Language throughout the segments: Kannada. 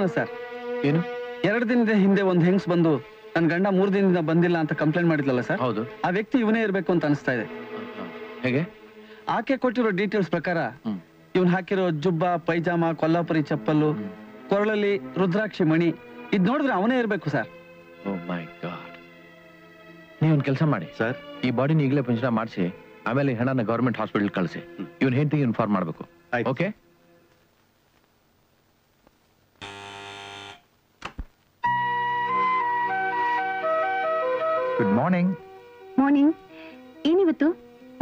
ಅನುಮಾನ ಸರ್. ಏನು? ಎರಡು ದಿನದ ಹಿಂದೆ ಒಂದು ಹೆಂಗ್ಸ್ ಬಂದು ನನ್ನ ಗಂಡ ಮೂರು ದಿನದಿಂದ ಬಂದಿಲ್ಲ ಅಂತ ಕಂಪ್ಲೇಂಟ್ ಮಾಡಿದ್ಲಲ್ಲ ಸರ್? ಹೌದು. ಆ ವ್ಯಕ್ತಿ ಇವನೇ ಇರಬೇಕು ಅಂತ ಅನಿಸ್ತಾ ಇದೆ. ಹೇಗೆ? ಆಕೆ ಕೊಟ್ಟಿರೋ ಡೀಟೇಲ್ಸ್ ಪ್ರಕಾರ. ಇವನ್ ಹಾಕಿರೋ ಜುಬ್ಬ ಪೈಜಾಮ ಕೊಲ್ಲಾಪುರಿ ಚಪ್ಪಲು ಕೊರಳಲ್ಲಿ ರುದ್ರಾಕ್ಷಿ ಮಣಿ ಇದ್ ನೋಡಿದ್ರೆ ಅವನೇ ಇರಬೇಕು ಸರ್. ಮೈ ಗಾಡ್. ನೀವು ಕೆಲಸ ಮಾಡಿ. ಸರ್. ಈ ಬಾಡಿನ ಈಗಲೇ ಪಂಚನ ಮಾಡಿಸಿ ಆಮೇಲೆ ಹೆಣ್ಣನ್ನ ಹಣನ ಗವರ್ಮೆಂಟ್ ಹಾಸ್ಪಿಟಲ್ ಕಳಿಸಿ. ಇವನ್ ಹೆಂಡತಿಗೆ ಇನ್ಫಾರ್ಮ್ ಮಾಡಬೇಕು. ಓಕೆ? ಮಾರ್ನಿಂಗ್ ಮಾರ್ನಿಂಗ್ ಏನಿವತ್ತು?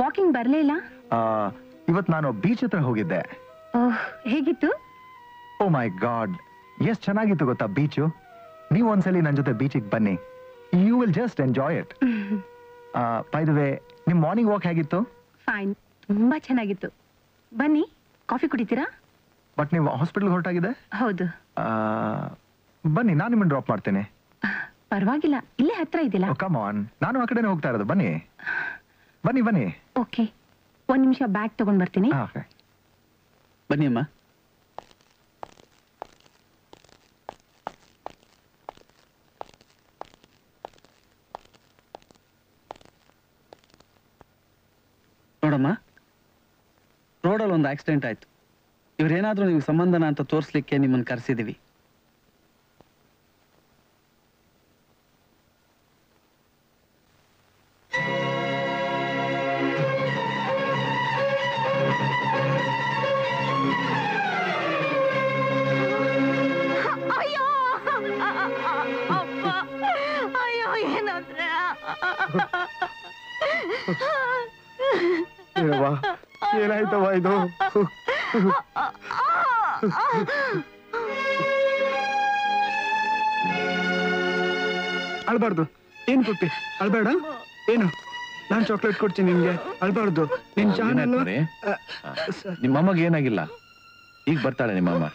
ವಾಕಿಂಗ್ ಬರಲೇ ಇಲ್ಲ? ಇವತ್ತು ನಾನು ಬೀಚ್ ಹತ್ರ ಹೋಗಿದ್ದೆ. ಹೇಗಿತ್ತು? ಓ ಮೈ ಗಾಡ್ ಎಷ್ಟು ಚೆನ್ನಾಗಿತ್ತು ಗೊತ್ತಾ ಬೀಚು ನೀವು ಒಂದ್ಸಲಿ ನನ್ನ ಜೊತೆ ಬೀಚಿಗೆ ಬನ್ನಿ. You will just enjoy it by the way ನಿಮ್ಮ ಮಾರ್ನಿಂಗ್ ವಾಕ್ ಹೇಗಿತ್ತು? ಫೈನ್ ತುಂಬಾ ಚೆನ್ನಾಗಿತ್ತು. ಬನ್ನಿ ಕಾಫಿ ಕುಡಿತೀರಾ? ಬಟ್ ನೀವು ಹಾಸ್ಪಿಟಲ್ ಹೊರಟಾಗಿದೆ? ಹೌದು. ಬನ್ನಿ ನಾನು ನಿಮ್ಮನ್ನು ಡ್ರಾಪ್ ಮಾಡ್ತೇನೆ. ಪರವಾಗಿಲ್ಲ ಇಲ್ಲೇ ಹತ್ರ ಇದೆಯಲ್ಲ? ಕಮ್ ಆನ್ ನಾನು ಆ ಕಡೆನೇ ಹೋಗ್ತಾ ಇರೋದು. ಬನ್ನಿ. ಬನ್ನಿ ಬನ್ನಿ. ಓಕೆ ಒಂದ್ ನಿಮಿಷ ಬ್ಯಾಗ್ ತಗೊಂಡ್ ಬರ್ತೀನಿ. ಹಾ ಓಕೆ ಬನ್ನಿ ಅಮ್ಮ. ನೋಡಮ್ಮ ರೋಡಲ್ಲಿ ಒಂದು ಆಕ್ಸಿಡೆಂಟ್ ಆಯ್ತು. ಇವ್ರೇನಾದ್ರೂ ನಿಮ್ಗೆ ಸಂಬಂಧನ ಅಂತ ತೋರಿಸ್ಲಿಕ್ಕೆ ನಿಮ್ಮನ್ನು ಕರೆಸಿದೀವಿ. ಅಳ್ಬೇಡ ಏನು? ನಾನ್ ಚಾಕ್ಲೇಟ್ ಕೊಡ್ತೀನಿ ನಿಮ್ಗೆ ಅಳ್ಬಾರ್ದು. ನಿನ್ ಚಾನಲ್ ನಿಮ್ಮಮ್ಮಗೆ ರೀ? ನಿಮ್ಮ ಅಮ್ಮಗೆ ಏನಾಗಿಲ್ಲ? ಈಗ ಬರ್ತಾಳೆ ನಿಮ್ಮಮ್ಮ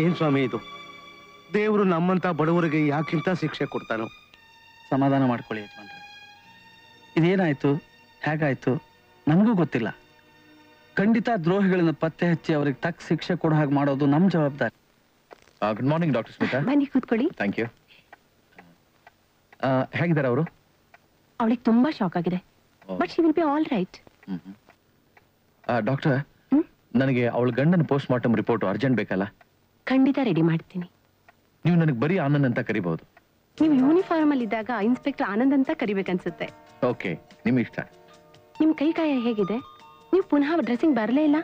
ಏನ್ ಸ್ವಾಮಿ ಇದು? ದೇವರು ನಮ್ಮಂತ ಬಡವರಿಗೆ ಯಾಕಿಂತ ಶಿಕ್ಷೆ ಕೊಡ್ತಾನೋ? ಸಮಾಧಾನ ಮಾಡ್ಕೊಳ್ಳಿ ಯಜಮಾನ್ರೆ. ಇದೇನಾಯ್ತು? ಹೇಗಾಯ್ತು? ನಮಗೂ ಗೊತ್ತಿಲ್ಲ. ಖಂಡಿತ ದ್ರೋಹಿಗಳನ್ನ ಪತ್ತೆ ಹಚ್ಚಿ ಅವ್ರಿಗೆ ತಕ್ಕ ಶಿಕ್ಷೆ ಕೊಡೋ ಹಾಗೆ ಮಾಡೋದು ನಮ್ಮ ಜವಾಬ್ದಾರಿ. ಗುಡ್ ಮಾರ್ನಿಂಗ್ ಡಾಕ್ಟರ್ ಸ್ಮಿತಾ ಬನ್ನಿ ಕೂತ್ಕೊಳ್ಳಿ. ಥ್ಯಾಂಕ್ ಯು ಹೇಗಿದ್ದಾರೆ ಅವರು? ಅವಳಿಗೆ ತುಂಬಾ ಶಾಕ್ ಆಗಿದೆ. But she will be all right doctor ನನಗೆ ಅವಳ ಗಂಡನ ಪೋಸ್ಟ್ ಮಾರ್ಟಮ್ ರಿಪೋರ್ಟ್ ಅರ್ಜೆಂಟ್ ಬೇಕಲ್ಲ? ಖಂಡಿತ ರೆಡಿ ಮಾಡ್ತೀನಿ. ನೀವು ನನಗೆ ಬರೀ ಆನಂದ್ ಅಂತ ಕರಿಬಹುದು. ನೀವು ಯೂನಿಫಾರ್ಮ್ ಅಲ್ಲಿ ಇದ್ದಾಗ ಇನ್ಸ್ಪೆಕ್ಟರ್ ಆನಂದ್ ಅಂತ ಕರಿಬೇಕನ್ಸುತ್ತೆ. ಓಕೆ ನಿಮ್ಮ ಇಷ್ಟ. ನಿಮ್ ಕೈ ಕಾಯ ಹೇಗಿದೆ? ನೀವು ಪುನಃ ಡ್ರೆಸ್ಸಿಂಗ್ ಬರಲೇ ಇಲ್ಲ?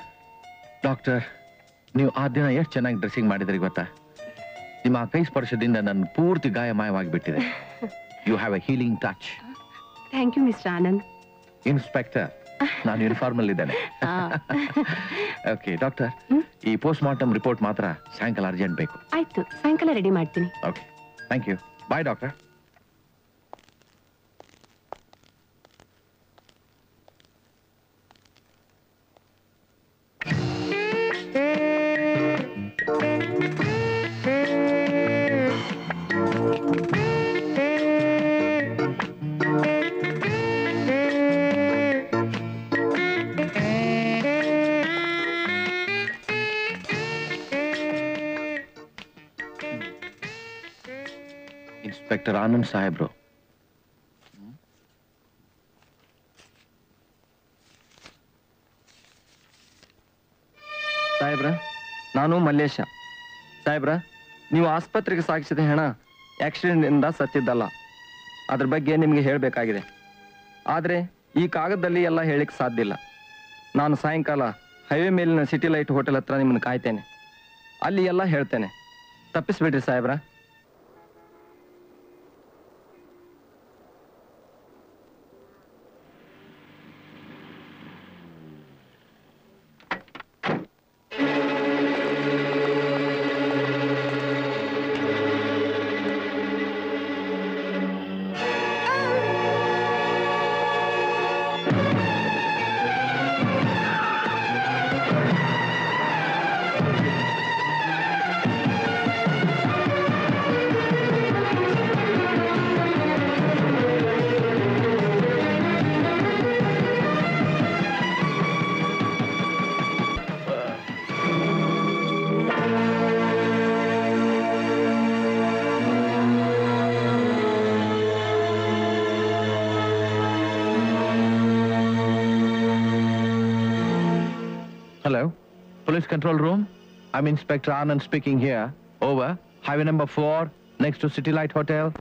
ಡಾಕ್ಟರ್ ನೀವು ಆ ದಿನ ಎಷ್ಟು ಚೆನ್ನಾಗಿ ಡ್ರೆಸ್ಸಿಂಗ್ ಮಾಡಿದ್ರಿ ಗೊತ್ತಾ? ನಿಮ್ಮ ಕೈ ಸ್ಪರ್ಶದಿಂದ ನನ್ನ ಪೂರ್ತಿ ಗಾಯ ಮಾಯವಾಗಿಬಿಟ್ಟಿದೆ you have a healing touch thank you mister Anand inspector ನಾನು ಯೂನಿಫಾರ್ಮ್ ಅಲ್ಲಿ ಇದ್ದೇನೆ ಓಕೆ ಡಾಕ್ಟರ್ ಈ ಪೋಸ್ಟ್ ಮಾರ್ಟಮ್ ರಿಪೋರ್ಟ್ ಮಾತ್ರ ಸಾಯಂಕಾಲ ಅರ್ಜೆಂಟ್ ಬೇಕು. ಆಯ್ತು ಸಾಯಂಕಾಲ ರೆಡಿ ಮಾಡ್ತೀನಿ. Okay thank you bye doctor inspector Anand ಸಾಹೇಬ್ರು ಸಾಹೇಬ್ರ, ನಾನು ಮಲ್ಲೇಶ. ಸಾಹೇಬ್ರ, ನೀವು ಆಸ್ಪತ್ರೆಗೆ ಸಾಗಿಸಿದ ಹೆಣ ಆಕ್ಸಿಡೆಂಟ್ನಿಂದ ಸತ್ತಿದ್ದಲ್ಲ. ಅದ್ರ ಬಗ್ಗೆ ನಿಮಗೆ ಹೇಳಬೇಕಾಗಿದೆ. ಆದರೆ ಈ ಕಾಗದದಲ್ಲಿ ಎಲ್ಲ ಹೇಳಿಕ್ ಸಾಧ್ಯ ಇಲ್ಲ. ನಾನು ಸಾಯಂಕಾಲ ಹೈವೇ ಮೇಲಿನ ಸಿಟಿ ಲೈಟ್ ಹೋಟೆಲ್ ಹತ್ರ ನಿಮ್ಮನ್ನು ಕಾಯ್ತೇನೆ. ಅಲ್ಲಿ ಎಲ್ಲ ಹೇಳ್ತೇನೆ. ತಪ್ಪಿಸ್ಬಿಡ್ರಿ ಸಾಹೇಬ್ರ. Police control room. I'm Inspector Anand speaking here. Over. Highway number four, next to City Light Hotel.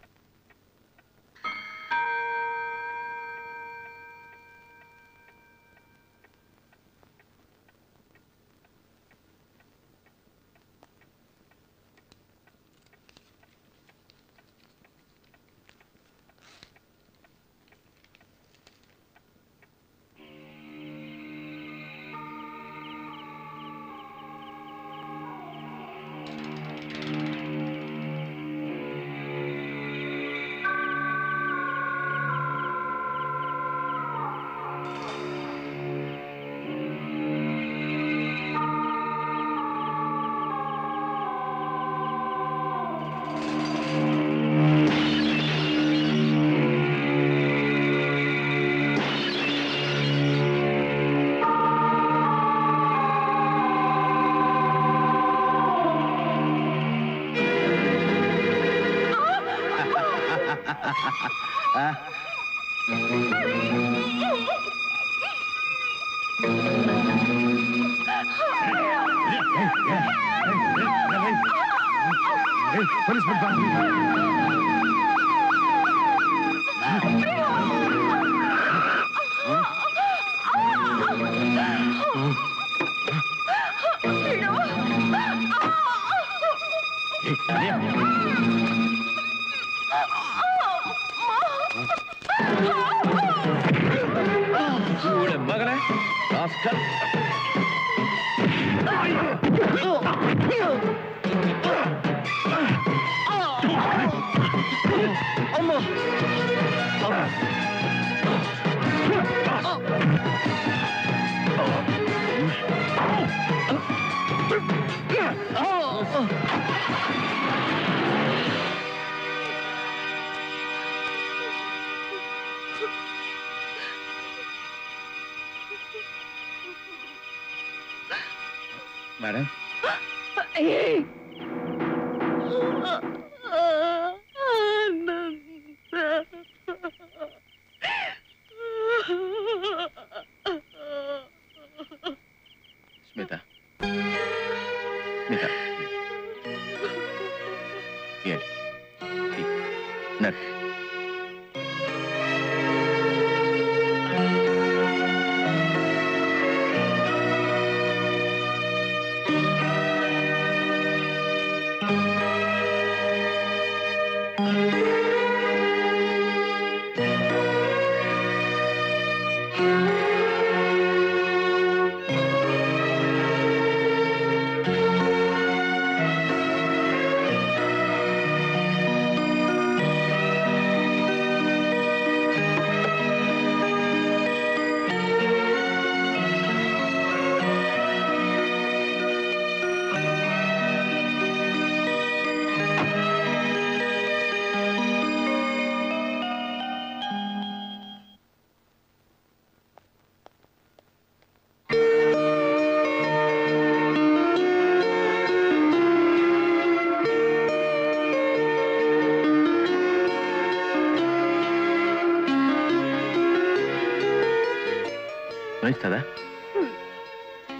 ಅನಿಸ್ತದ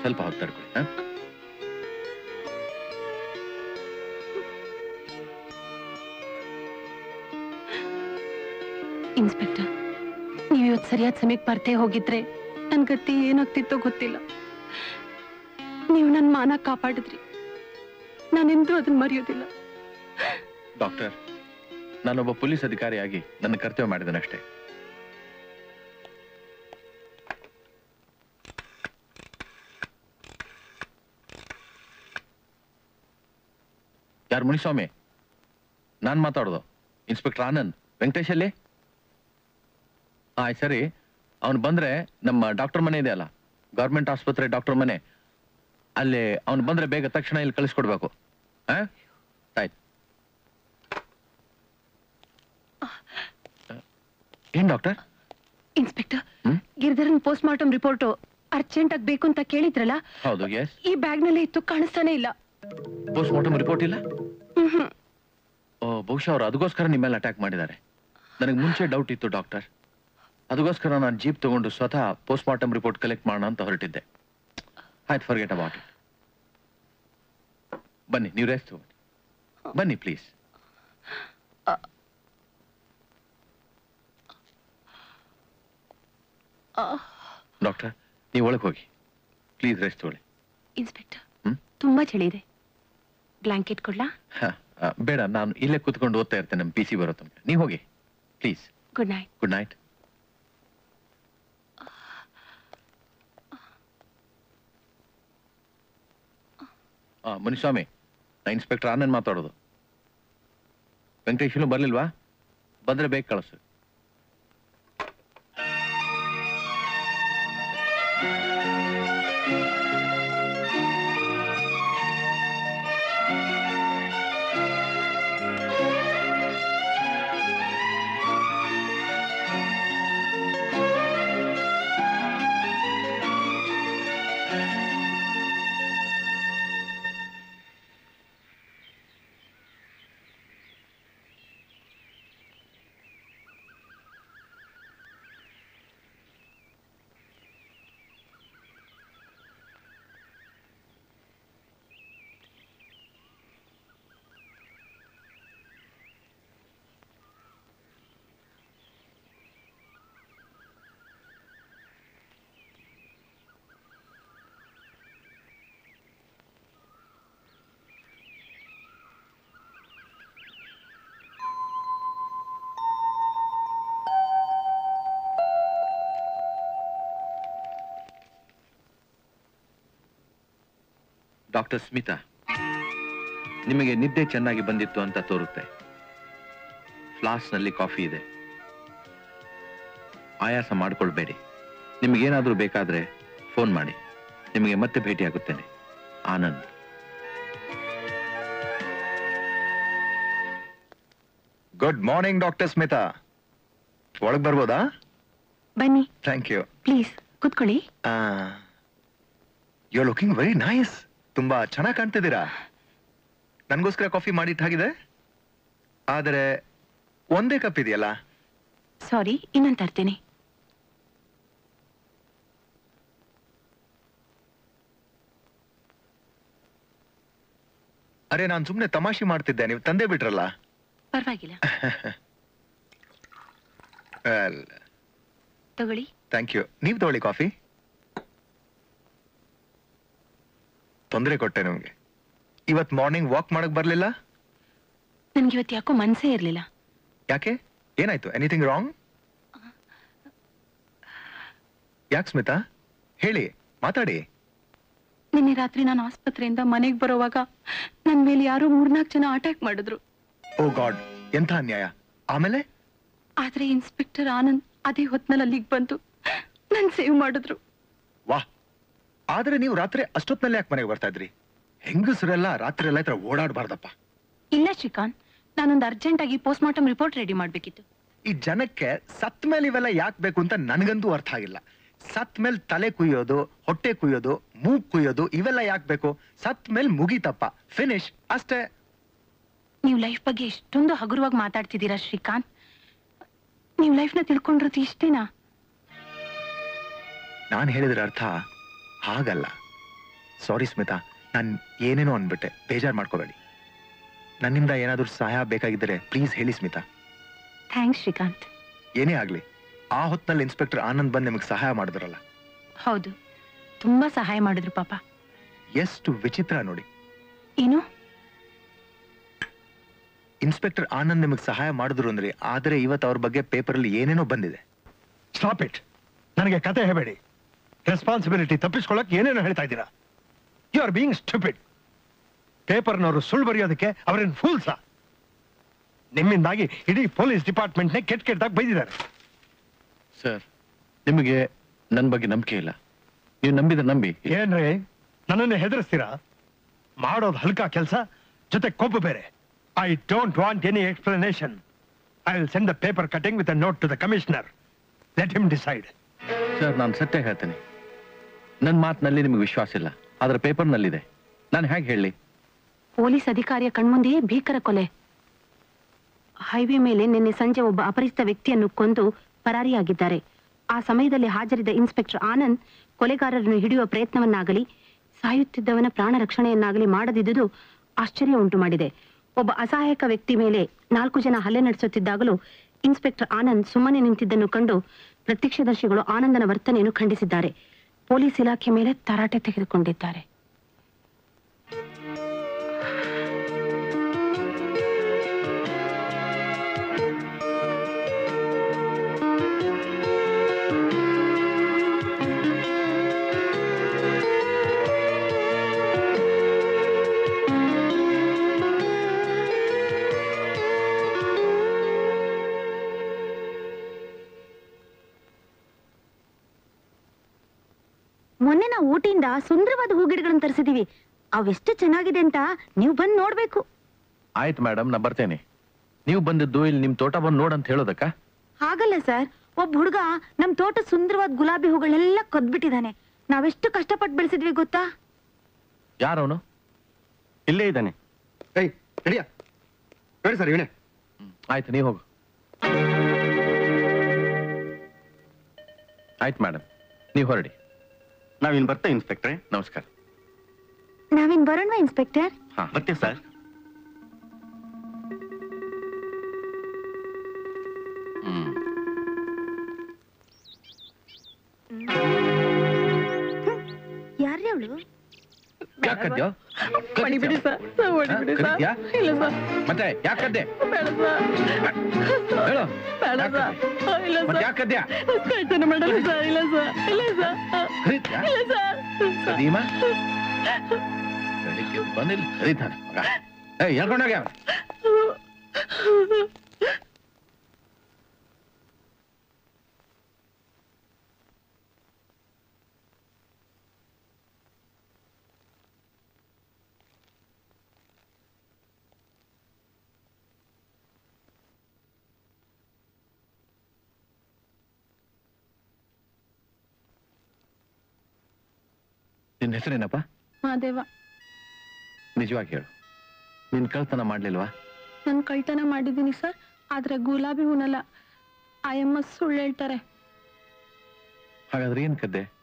ಸ್ವಲ್ಪ ಹೊತ್ತು ತಡ್ಕೊಳ್ಳಿ ಇನ್ಸ್ಪೆಕ್ಟರ್ ನೀವು ಇವತ್ತು ಸರಿಯಾದ ಸಮಯಕ್ಕೆ ಬರ್ತೇ ಹೋಗಿದ್ರೆ ನನ್ನ ಗತಿ ಏನಾಗ್ತಿತ್ತೋ ಗೊತ್ತಿಲ್ಲ. ನೀವು ನನ್ನ ಮಾನ ಕಾಪಾಡಿದ್ರಿ. ನಾನೆಂದೂ ಅದನ್ನ ಮರೆಯೋದಿಲ್ಲ. ಡಾಕ್ಟರ್ ನಾನೊಬ್ಬ ಪೊಲೀಸ್ ಅಧಿಕಾರಿಯಾಗಿ ನನ್ನ ಕರ್ತವ್ಯ ಮಾಡಿದನಷ್ಟೇ. ಯಾರು ಮುನಿಸ್ವಾಮಿ? ನಾನು ಮಾತಾಡೋದು. ಇನ್ಸ್ಪೆಕ್ಟರ್ ಆನಂದ್. ವೆಂಕಟೇಶ್ ಅಲ್ಲಿ? ಆಯ್ ಸರಿ. ಅವನು ಬಂದ್ರೆ ನಮ್ಮ ಡಾಕ್ಟರ್ ಮನೆ ಇದೆ ಅಲ್ಲ? ಗೌರ್ಮೆಂಟ್ ಆಸ್ಪತ್ರೆ ಡಾಕ್ಟರ್ ಮನೆ. ಅಲ್ಲಿ ಅವನು ಬಂದ್ರೆ ಬೇಗ ತಕ್ಷಣ ಇಲ್ಲಿ ಕಳಿಸ್ಕೊಡ್ಬೇಕು. ಹಾಂ ಆಯ್ತು. ಏನ್ doctor? Inspector? Giridharan post mortem report urgent ಆಗಿ ಬೇಕು ಅಂತ ಕೇಳಿದ್ರಲ್ಲ? ಹೌದು ಎಸ್ ಈ ಬ್ಯಾಗ್ನಲ್ಲಿ ಇತ್ತು ಕಾಣಿಸ್ತಾನೆ ಇಲ್ಲ. ಪೋಸ್ಟ್ ಮಾರ್ಟಮ್ ರಿಪೋರ್ಟ್ ಇಲ್ಲ? ಬಹುಶಃ ಅವರು ಅದಕ್ಕೋಸ್ಕರ ನಿಮ್ಮ ಮೇಲೆ ಅಟ್ಯಾಕ್ ಮಾಡಿದ್ದಾರೆ. ನನಗೆ ಮುಂಚೆ ಡೌಟ್ ಇತ್ತು ಡಾಕ್ಟರ್ ಅದಕ್ಕೋಸ್ಕರ ನಾನು ಜೀಪ್ ತಗೊಂಡು ಸ್ವತಃ ಪೋಸ್ಟ್ ಮಾರ್ಟಮ್ ರಿಪೋರ್ಟ್ ಕಲೆಕ್ಟ್ ಮಾಡೋಣ ಅಂತ ಹೊರಟಿದ್ದೆ. ಆಯ್ತು ಫರ್ಗೆಟ್ ಅಬೌಟ್ ಇಟ್ ಬನ್ನಿ ನೀವು ರೆಸ್ಟ್ ತಗೊಂಡು ಬನ್ನಿ ಪ್ಲೀಸ್ ಡಾಕ್ಟರ್ ನೀವು ಒಳಗೆ ಹೋಗಿ. ಪ್ಲೀಸ್ ರೆಸ್ಟ್ ತಗೊಳ್ಳಿ. ಇನ್ಸ್ಪೆಕ್ಟರ್ ತುಂಬಾ ಚಳಿ ಇದೆ. ಬ್ಲಾಂಕೆಟ್ ಕೊಡ್ಲಾ? ಬೇಡ ನಾನು ಇಲ್ಲೇ ಕೂತ್ಕೊಂಡು ಓದ್ತಾ ಇರ್ತೇನೆ ನಮ್ಮ ಪಿ ಸಿ ಬರೋ ತನಕ ನೀವು ಹೋಗಿ. Please good night good night ಆ ಮುನಿಸ್ವಾಮಿ ನಾ ಇನ್ಸ್ಪೆಕ್ಟರ್ ಆನಂದ್ ಮಾತಾಡೋದು. ವೆಂಕಟೇಶ್ವರು ಬರಲಿಲ್ವಾ ಬರ್ಲಿಲ್ವಾ? ಬಂದ್ರೆ ಬೇಗ ಕಳಿಸು. ಡಾಕ್ಟರ್ ಸ್ಮಿತಾ ನಿಮಗೆ ನಿದ್ದೆ ಚೆನ್ನಾಗಿ ಬಂದಿತ್ತು ಅಂತ ತೋರುತ್ತೆ. ಫ್ಲಾಸ್ನಲ್ಲಿ ಕಾಫಿ ಇದೆ. ಆಯಾಸ ಮಾಡಿಕೊಳ್ಬೇಡಿ. ನಿಮಗೇನಾದರೂ ಬೇಕಾದ್ರೆ ಫೋನ್ ಮಾಡಿ. ನಿಮಗೆ ಮತ್ತೆ ಭೇಟಿಯಾಗುತ್ತೇನೆ Anand. Good morning doctor Smita ಒಳಗೆ ಬರ್ಬೋದಾ? ಬನ್ನಿ. ಥ್ಯಾಂಕ್ ಯು ಪ್ಲೀಸ್ ಕೂತ್ಕೊಳ್ಳಿ. ಯು ಲುಕಿಂಗ್ ವೆರಿ ನೈಸ್ ತುಂಬಾ ಚೆನ್ನಾಗಿ ಕಾಣ್ತಿದ್ದೀರಾ? ನನಗೋಸ್ಕರ ಕಾಫಿ ಮಾಡಿಟ್ಟಾಗಿದೆ ಆದರೆ ಒಂದೇ ಕಪ್ ಇದೆಯಲ್ಲ? ಸಾರಿ ಇನ್ನೊಂದು ತರ್ತೀನಿ. ಅರೆ ನಾನು ಸುಮ್ಮನೆ ತಮಾಷೆ ಮಾಡ್ತಿದ್ದೆ ನೀವು ತಂದೆ ಬಿಟ್ರಲ್ಲ? ಪರವಾಗಿಲ್ಲ. ತಗೊಳ್ಳಿ. ಥ್ಯಾಂಕ್ ಯು ನೀವು ತಗೊಳ್ಳಿ ಕಾಫಿ. ತೊಂದರೆ ಕೊಟ್ಟೆ ನಿಮಗೆ. ಇವತ್ ಮಾರ್ನಿಂಗ್ ವಾಕ್ ಮಾಡಕ್ ಬರ್ಲಿಲ್ಲ? ನನ್ಗೆ ಇವತ್ತು ಯಾಕೋ ಮನ್ಸೇ ಇರ್ಲಿಲ್ಲ. ಯಾಕೆ? ಏನಾಯ್ತು? ಎನಿಥಿಂಗ್ ರಾಂಗ್ ಯಾಕೆ ಸ್ಮಿತಾ? ಹೇಳಿ ಮಾತಾಡಿ. ನಿನ್ನೆ ರಾತ್ರಿ ನಾನು ಆಸ್ಪತ್ರೆಯಿಂದ ಮನೆಗೆ ಬರೋವಾಗ ನನ್ ಮೇಲೆ ಯಾರು ಮೂರ್ನಾಲ್ಕು ಜನ ಅಟ್ಯಾಕ್ ಮಾಡಿದ್ರು. ಓ ಗಾಡ್ ಎಂಥ ಅನ್ಯಾಯ. ಆಮೇಲೆ? ಆದ್ರೆ ಇನ್ಸ್ಪೆಕ್ಟರ್ ಆನಂದ್ ಅದೇ ಹೊತ್ನಲ್ಲಿ ಅಲ್ಲಿಗೆ ಬಂದು ನನ್ ಸೇವ್ ಮಾಡಿದ್ರು. ವಾಹ್ ಆದ್ರೆ ನೀವು ರಾತ್ರಿ ಅಷ್ಟೊತ್ತಿನಲ್ಲಿ ಯಾಕೆ ಮನೆಗೆ ಬರ್ತಾ ಇದ್ರಿ? ಹೆಂಗಸರೆಲ್ಲ ರಾತ್ರಿ ಎಲ್ಲ ಇತರ ಓಡಾಡಬಾರ್ದಪ್ಪ. ಇಲ್ಲ ಶ್ರೀಕಾಂತ್ ನಾನೊಂದು ಅರ್ಜೆಂಟ್ ಆಗಿ ಪೋಸ್ಟ್ ಮಾರ್ಟಮ್ ರಿಪೋರ್ಟ್ ರೆಡಿ ಮಾಡ್ಬೇಕಿತ್ತು. ಈ ಜನಕ್ಕೆ ಸತ್ ಮೇಲೆ ಇವೆಲ್ಲ ಯಾಕೆ ಬೇಕು ಅಂತ ನನಗಂತೂ ಅರ್ಥ ಆಗಿಲ್ಲ. ಸತ್ ಮೇಲೆ ತಲೆ ಕುಯ್ಯೋದು ಹೊಟ್ಟೆ ಕುಯ್ಯೋದು ಮೂಗ್ ಕುಯ್ಯೋದು ಇವೆಲ್ಲ ಯಾಕೆ ಬೇಕು? ಸತ್ ಮೇಲೆ ಮುಗಿತಪ್ಪ. ಫಿನಿಶ್ ಅಷ್ಟೇ. ನೀವು ಲೈಫ್ ಬಗ್ಗೆ ಎಷ್ಟೊಂದು ಹಗುರವಾಗಿ ಮಾತಾಡ್ತಿದ್ದೀರಾ ಶ್ರೀಕಾಂತ್? ನೀವು ಲೈಫ್ನ ತಿಳ್ಕೊಂಡಿರೋದು ಇಷ್ಟೇನಾ? ನಾನು ಹೇಳಿದ್ರ ಅರ್ಥ ಹಾಗಲ್ಲ. ಸಾರಿ ಸ್ಮಿತಾ ನಾನು ಏನೇನೋ ಅಂದ್ಬಿಟ್ಟೆ ಬೇಜಾರು ಮಾಡ್ಕೋಬೇಡಿ. ನನ್ನಿಂದ ಏನಾದರೂ ಸಹಾಯ ಬೇಕಾಗಿದ್ದರೆ ಪ್ಲೀಸ್ ಹೇಳಿ ಸ್ಮಿತಾ. ಥ್ಯಾಂಕ್ಸ್ ಶ್ರೀಕಾಂತ್. ಏನೇ ಆಗಲಿ ಆ ಹೊತ್ತಿನಲ್ಲಿ ಇನ್ಸ್ಪೆಕ್ಟರ್ ಆನಂದ್ ಬಂದು ನಿಮಗೆ ಸಹಾಯ ಮಾಡಿದ್ರಲ್ಲ. ಹೌದು. ತುಂಬಾ ಸಹಾಯ ಮಾಡಿದ್ರು ಪಾಪ. ಎಷ್ಟು ವಿಚಿತ್ರ ನೋಡಿ. ಏನು? ಇನ್ಸ್ಪೆಕ್ಟರ್ ಆನಂದ್ ನಿಮಗೆ ಸಹಾಯ ಮಾಡಿದ್ರು ಅಂದ್ರೆ ಆದರೆ ಇವತ್ತು ಅವ್ರ ಬಗ್ಗೆ ಪೇಪರಲ್ಲಿ ಏನೇನೋ ಬಂದಿದೆ. ಸ್ಟಾಪ್ ಇಟ್ ನನಗೆ ಕತೆ ಹೇಳಬೇಡಿ ರೆಸ್ಪಾನ್ಸಿಬಿಲಿಟಿ ತಪ್ಪಿಸ್ಕೊಳ್ಳೋಕೆ ಏನೇನು ಹೇಳ್ತಾ ಇದ್ದೀರಾ? ಯು ಆರ್ ಬೀಯಿಂಗ್ ಸ್ಟುಪಿಡ್ ಪೇಪರ್ನವರು ಸುಳ್ಳು ಬರೆಯೋದಕ್ಕೆ ಅವರೇನು ಫೂಲ್ಸ ನಿಮ್ಮಿಂದಾಗಿ ಇಡೀ ಪೊಲೀಸ್ ಡಿಪಾರ್ಟ್ಮೆಂಟ್ನೇ ಕೆಟ್ಟ ಕೆಟ್ಟದಾಗ ಬೈದಿದ್ದಾರೆ. ಸರ್ ನಿಮಗೆ ನನ್ನ ಬಗ್ಗೆ ನಂಬಿಕೆ ಇಲ್ಲ. ನೀವು ನಂಬಿದ ನಂಬಿ. ಏನ್ರಿ? ನನ್ನನ್ನು ಹೆದರಿಸ್ತೀರಾ? ಮಾಡೋದು ಹಲ್ಕ ಕೆಲಸ ಜೊತೆ ಕೊಬ್ಬು ಬೇರೆ. I don't want any explanation I will send the paper cutting with a note to the commissioner let him decide sir ನಾನು ಸತ್ಯ ಹೇಳ್ತೇನೆ. ನನ್ನ ಮಾತಿನಲ್ಲಿ ನಿಮಗೆ ವಿಶ್ವಾಸ ಇಲ್ಲ. ಅದರ ಪೇಪರ್ನಲ್ಲಿದೆ. ನಾನು ಹೇಗೆ ಹೇಳಿ? ಪೊಲೀಸ್ ಅಧಿಕಾರಿಯ ಕಣ್ಮುಂದೆಯೇ ಭೀಕರ ಕೊಲೆ. ಹೈವೇ ಮೇಲೆ ನಿನ್ನೆ ಸಂಜೆ ಒಬ್ಬ ಅಪರಿಚಿತ ವ್ಯಕ್ತಿಯನ್ನು ಕೊಂದು ಪರಾರಿಯಾಗಿದ್ದಾರೆ. ಆ ಸಮಯದಲ್ಲಿ ಹಾಜರಿದ್ದ ಇನ್ಸ್ಪೆಕ್ಟರ್ ಆನಂದ್ ಕೊಲೆಗಾರರನ್ನು ಹಿಡಿಯುವ ಪ್ರಯತ್ನವನ್ನಾಗಲಿ, ಸಾಯುತ್ತಿದ್ದವನ ಪ್ರಾಣ ರಕ್ಷಣೆಯನ್ನಾಗಲಿ ಮಾಡದಿದ್ದುದು ಆಶ್ಚರ್ಯ ಉಂಟು ಮಾಡಿದೆ ಒಬ್ಬ ಅಸಹಾಯಕ ವ್ಯಕ್ತಿ ಮೇಲೆ ನಾಲ್ಕು ಜನ ಹಲ್ಲೆ ನಡೆಸುತ್ತಿದ್ದಾಗಲೂ ಇನ್ಸ್ಪೆಕ್ಟರ್ ಆನಂದ್ ಸುಮ್ಮನೆ ನಿಂತಿದ್ದನ್ನು ಕಂಡು ಪ್ರತ್ಯಕ್ಷದರ್ಶಿಗಳು ಆನಂದನ ವರ್ತನೆಯನ್ನು ಖಂಡಿಸಿದ್ದಾರೆ. ಪೊಲೀಸ್ ಇಲಾಖೆ ಮೇಲೆ ತರಾಟೆ ತೆಗೆದುಕೊಂಡಿದ್ದಾರೆ. ಊಟಿಯಿಂದ ಸುಂದರವಾದ ಹೂಗಿಡಗಳನ್ನು ತರಿಸಿದೀವಿ. ಅವೆಷ್ಟು ಚೆನ್ನಾಗಿದೆ ಅಂತ ನೀವು ಬಂದು ನೋಡ್ಬೇಕು. ಆಯ್ತು ಮೇಡಮ್ ನಾ ಬರ್ತೇನೆ. ನೀವು ಬಂದಿದ್ದು ಇಲ್ಲಿ ನಿಮ್ ತೋಟ ಬಂದು ನೋಡಂತ ಹೇಳೋದಕ್ಕ? ಹಾಗಲ್ಲ ಸರ್ ಒಬ್ಬ ಹುಡುಗ ನಮ್ ತೋಟ ಸುಂದರವಾದ ಗುಲಾಬಿ ಹೂಗಳೆಲ್ಲ ಕದ್ಬಿಟ್ಟಿದ್ದಾನೆ ನಾವೆಷ್ಟು ಕಷ್ಟಪಟ್ಟು ಬೆಳೆಸಿದ್ವಿ ಗೊತ್ತಾ? ಯಾರವನು? ಇಲ್ಲೇ ಇದ್ದಾನೆ. ಏಯ್ ರೆಡಿಯಾ ನೋಡಿ ಸರ್ ಇವನೇ. ಆಯ್ತು ನೀವು ಹೋಗು. ಆಯ್ತು ಮೇಡಮ್ ನೀವು ಹೊರಡಿ. ನಾವಿನ್ ಬರ್ತೇವೆ ಇನ್ಸ್ಪೆಕ್ಟ್ರೆ. ನಮಸ್ಕಾರ. ನಾವಿನ್ ಬರೋಣ ಇನ್ಸ್ಪೆಕ್ಟರ್? ಹಾ ಬರ್ತೀವಿ ಸರ್. ಯಾರ್ರೀ ಅವಳು? ಯಾಕದ್ಯೋ? ಹೊಡಿಬಿಡಿ ಸರ್. ಹೊಡಿಬಿಡಿ ಸರ್? ಇಲ್ಲ ಸರ್. ಮತ್ತೆ ಯಾಕದ್ದೆ ಬೇಡ ಸರ್. ಹೇಳು. ಬೇಡ ಯಾಕದ್ದೆ? ಸರ್. ಇಲ್ಲ ಸರ್. ಯಾಕದ್ಯಾ ಕಳ್ತನ ಮಾಡಲ್ಲ ಸರ್. ಇಲ್ಲ ಸರ್. ಇಲ್ಲ ಸರ್? ಇಲ್ಲ ಸರ್. ಕದೀಮ ಬೆಳಿಗ್ಗೆ ಬಂದಿಲ್ಲ. ಕರೀತಾನೆ ಮಗ. ಏಯ್ ಹೇಳ್ಕೊಂಡೋಗ್ಯ ನಿನ್ನ ಹೆಸರೇನಪ್ಪ? ಮಾದೇವ ನಿಜವಾಗಿ ಹೇಳು. ನಿನ್ ಕಳ್ತನ ಮಾಡ್ಲಿಲ್ವಾ? ನಾನು ಕಳ್ತನ ಮಾಡಿದ್ದೀನಿ ಸರ್. ಆದ್ರೆ ಗುಲಾಬಿ ಹೂನಲ್ಲ ಆಯಮ್ಮ ಸುಳ್ಳು ಹೇಳ್ತಾರೆ. ಹಾಗಾದ್ರೆ ಏನ್ ಕದ್ದೆ?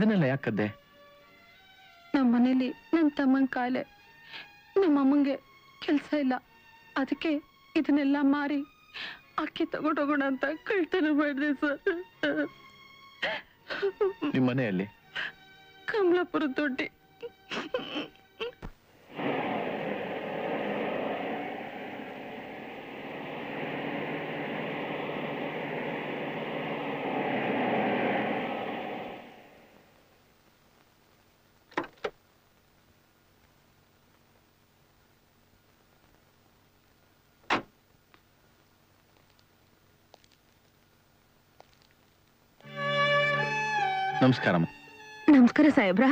ಇದನ್ನೆಲ್ಲ ಯಾಕದ್ದೆ? ನಮ್ಮ ಮನೇಲಿ ನನ್ನ ತಮ್ಮನ ಕಾಯಿಲೆ. ನಮ್ಮ ಅಮ್ಮಂಗೆ ಕೆಲಸ ಇಲ್ಲ. ಅದಕ್ಕೆ ಇದನ್ನೆಲ್ಲ ಮಾರಿ ಅಕ್ಕಿ ತಗೊಂಡೋಗೋಣ ಅಂತ ಕಳ್ತನ ಮಾಡಿದೆ ಸರ್. ನಿಮ್ಮ ಮನೆಯಲ್ಲಿ? ಕಮಲಾಪುರ ದೊಡ್ಡಿ. ನಮಸ್ಕಾರ ನಮಸ್ಕಾರ ಸಾಹೇಬ್ರ.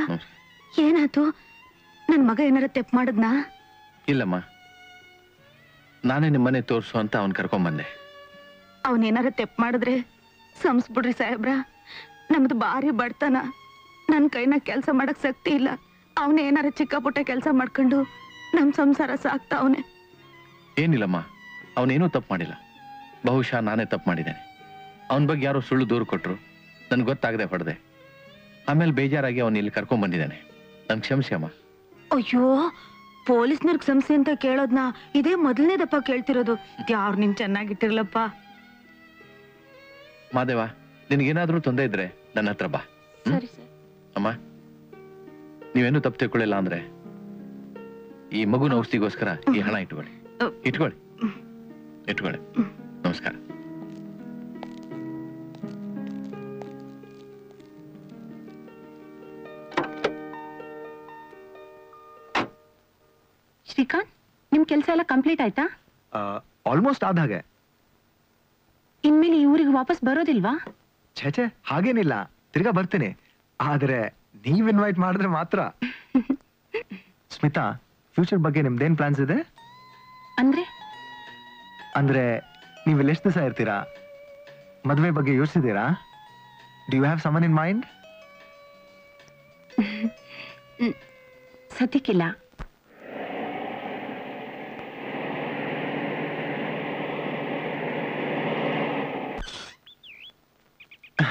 ಏನಾಯ್ತು? ನನ್ ಮಗ ಏನಾರ ತೆಪ್ಪು ಮಾಡಿದ್ನಾ? ಇಲ್ಲಮ್ಮ. ನಾನೇ ನಿಮ್ಮ ಮನೆ ತೋರ್ಸು ಅಂತ ಅವನ್ ಕರ್ಕೊಂಬಂದೆ ಅವನೇನಾರ ತೆಪ್ ಮಾಡಿದ್ರೆ ಸಂಸ್ಬಿಡ್ರಿ ಸಾಹೇಬ್ರ. ನಮ್ದು ಭಾರಿ ಬಡ್ತನ. ನನ್ನ ಕೈನ ಕೆಲಸ ಮಾಡಕ್ ಶಕ್ತಿ ಇಲ್ಲ. ಅವನೇನಾರ ಚಿಕ್ಕ ಪುಟ್ಟ ಕೆಲಸ ಮಾಡ್ಕೊಂಡು ನಮ್ ಸಂಸಾರ ಸಾಕ್ತಾ ಅವನೇ. ಏನಿಲ್ಲಮ್ಮ. ಅವನೇನೂ ತಪ್ಪು ಮಾಡಿಲ್ಲ. ಬಹುಶಃ ನಾನೇ ತಪ್ಪು ಮಾಡಿದ್ದೇನೆ. ಅವನ ಬಗ್ಗೆ ಯಾರೋ ಸುಳ್ಳು ದೂರು ಕೊಟ್ರು. ನನ್ಗೆ ಗೊತ್ತಾಗದೆ ಹೊಡೆದೆ. ಆಮೇಲೆ ಬೇಜಾರಾಗಿ ಅವನು ಇಲ್ಲಿ ಕರ್ಕೊಂಡ್ ಬಂದಿದ್ದಾನೆ. ನನ್ ಕ್ಷಮಿಸಿ ಅಮ್ಮ. ಅಯ್ಯೋ ಪೊಲೀಸ್ನವ್ರಿಗೆ ಸಂಸ್ಥೆ ಅಂತ ಕೇಳೋದ್ನ ಇದೇ ಮೊದಲನೇದಪ್ಪ ಕೇಳ್ತಿರೋದು. ಯಾರು ನಿಮ್ ಚೆನ್ನಾಗಿಟ್ಟಿರ್ಲಪ್ಪ? ಮಾದೇವ ನಿನ್ಗೇನಾದ್ರೂ ತೊಂದರೆ ಇದ್ರೆ ನನ್ನ ಹತ್ರ ಬಾ. ಹ್ಮ್? ಸರಿ ಸರ್. ಅಮ್ಮ ನೀವೇನು ತಪ್ಪು ತಿಳ್ಕೊಳ್ಳಿಲ್ಲ ಅಂದ್ರೆ ಈ ಮಗುನ ಔಷಧಿಗೋಸ್ಕರ ಈ ಹಣ ಇಟ್ಕೊಳ್ಳಿ. ಇಟ್ಕೊಳ್ಳಿ. ಇಟ್ಕೊಳ್ಳಿ. ನಮಸ್ಕಾರ. ಕೆಲಸ ಎಲ್ಲ ಕಂಪ್ಲೀಟ್ ಆಯ್ತಾ? ಆಲ್ಮೋಸ್ಟ್ ಆದ ಹಾಗೆ. ಇನ್ಮೇಲೆ ಈ ಊರಿಗೆ ವಾಪಸ್ ಬರೋದಿಲ್ವಾ? ಛೇ ಛೇ ಹಾಗೇನಿಲ್ಲ. ತಿರ್ಗಾ ಬರ್ತೀನಿ. ಆದರೆ ನೀವ್ ಇನ್ವೈಟ್ ಮಾಡಿದ್ರೆ ಮಾತ್ರ. ಸ್ಮಿತಾ ಫ್ಯೂಚರ್ ಬಗ್ಗೆ ನಿಮ್ದೇನ್ ಪ್ಲಾನ್ಸ್ ಇದೆ? ಅಂದ್ರೆ? ಅಂದ್ರೆ ನೀವು ಇಲ್ಲಿ ಎಷ್ಟು ದಿವಸ ಇರ್ತೀರಾ? ಮದುವೆ ಬಗ್ಗೆ ಯೋಚಿಸಿದೀರಾ do you have someone in mind ಸದ್ಯಕ್ಕಿಲ್ಲ.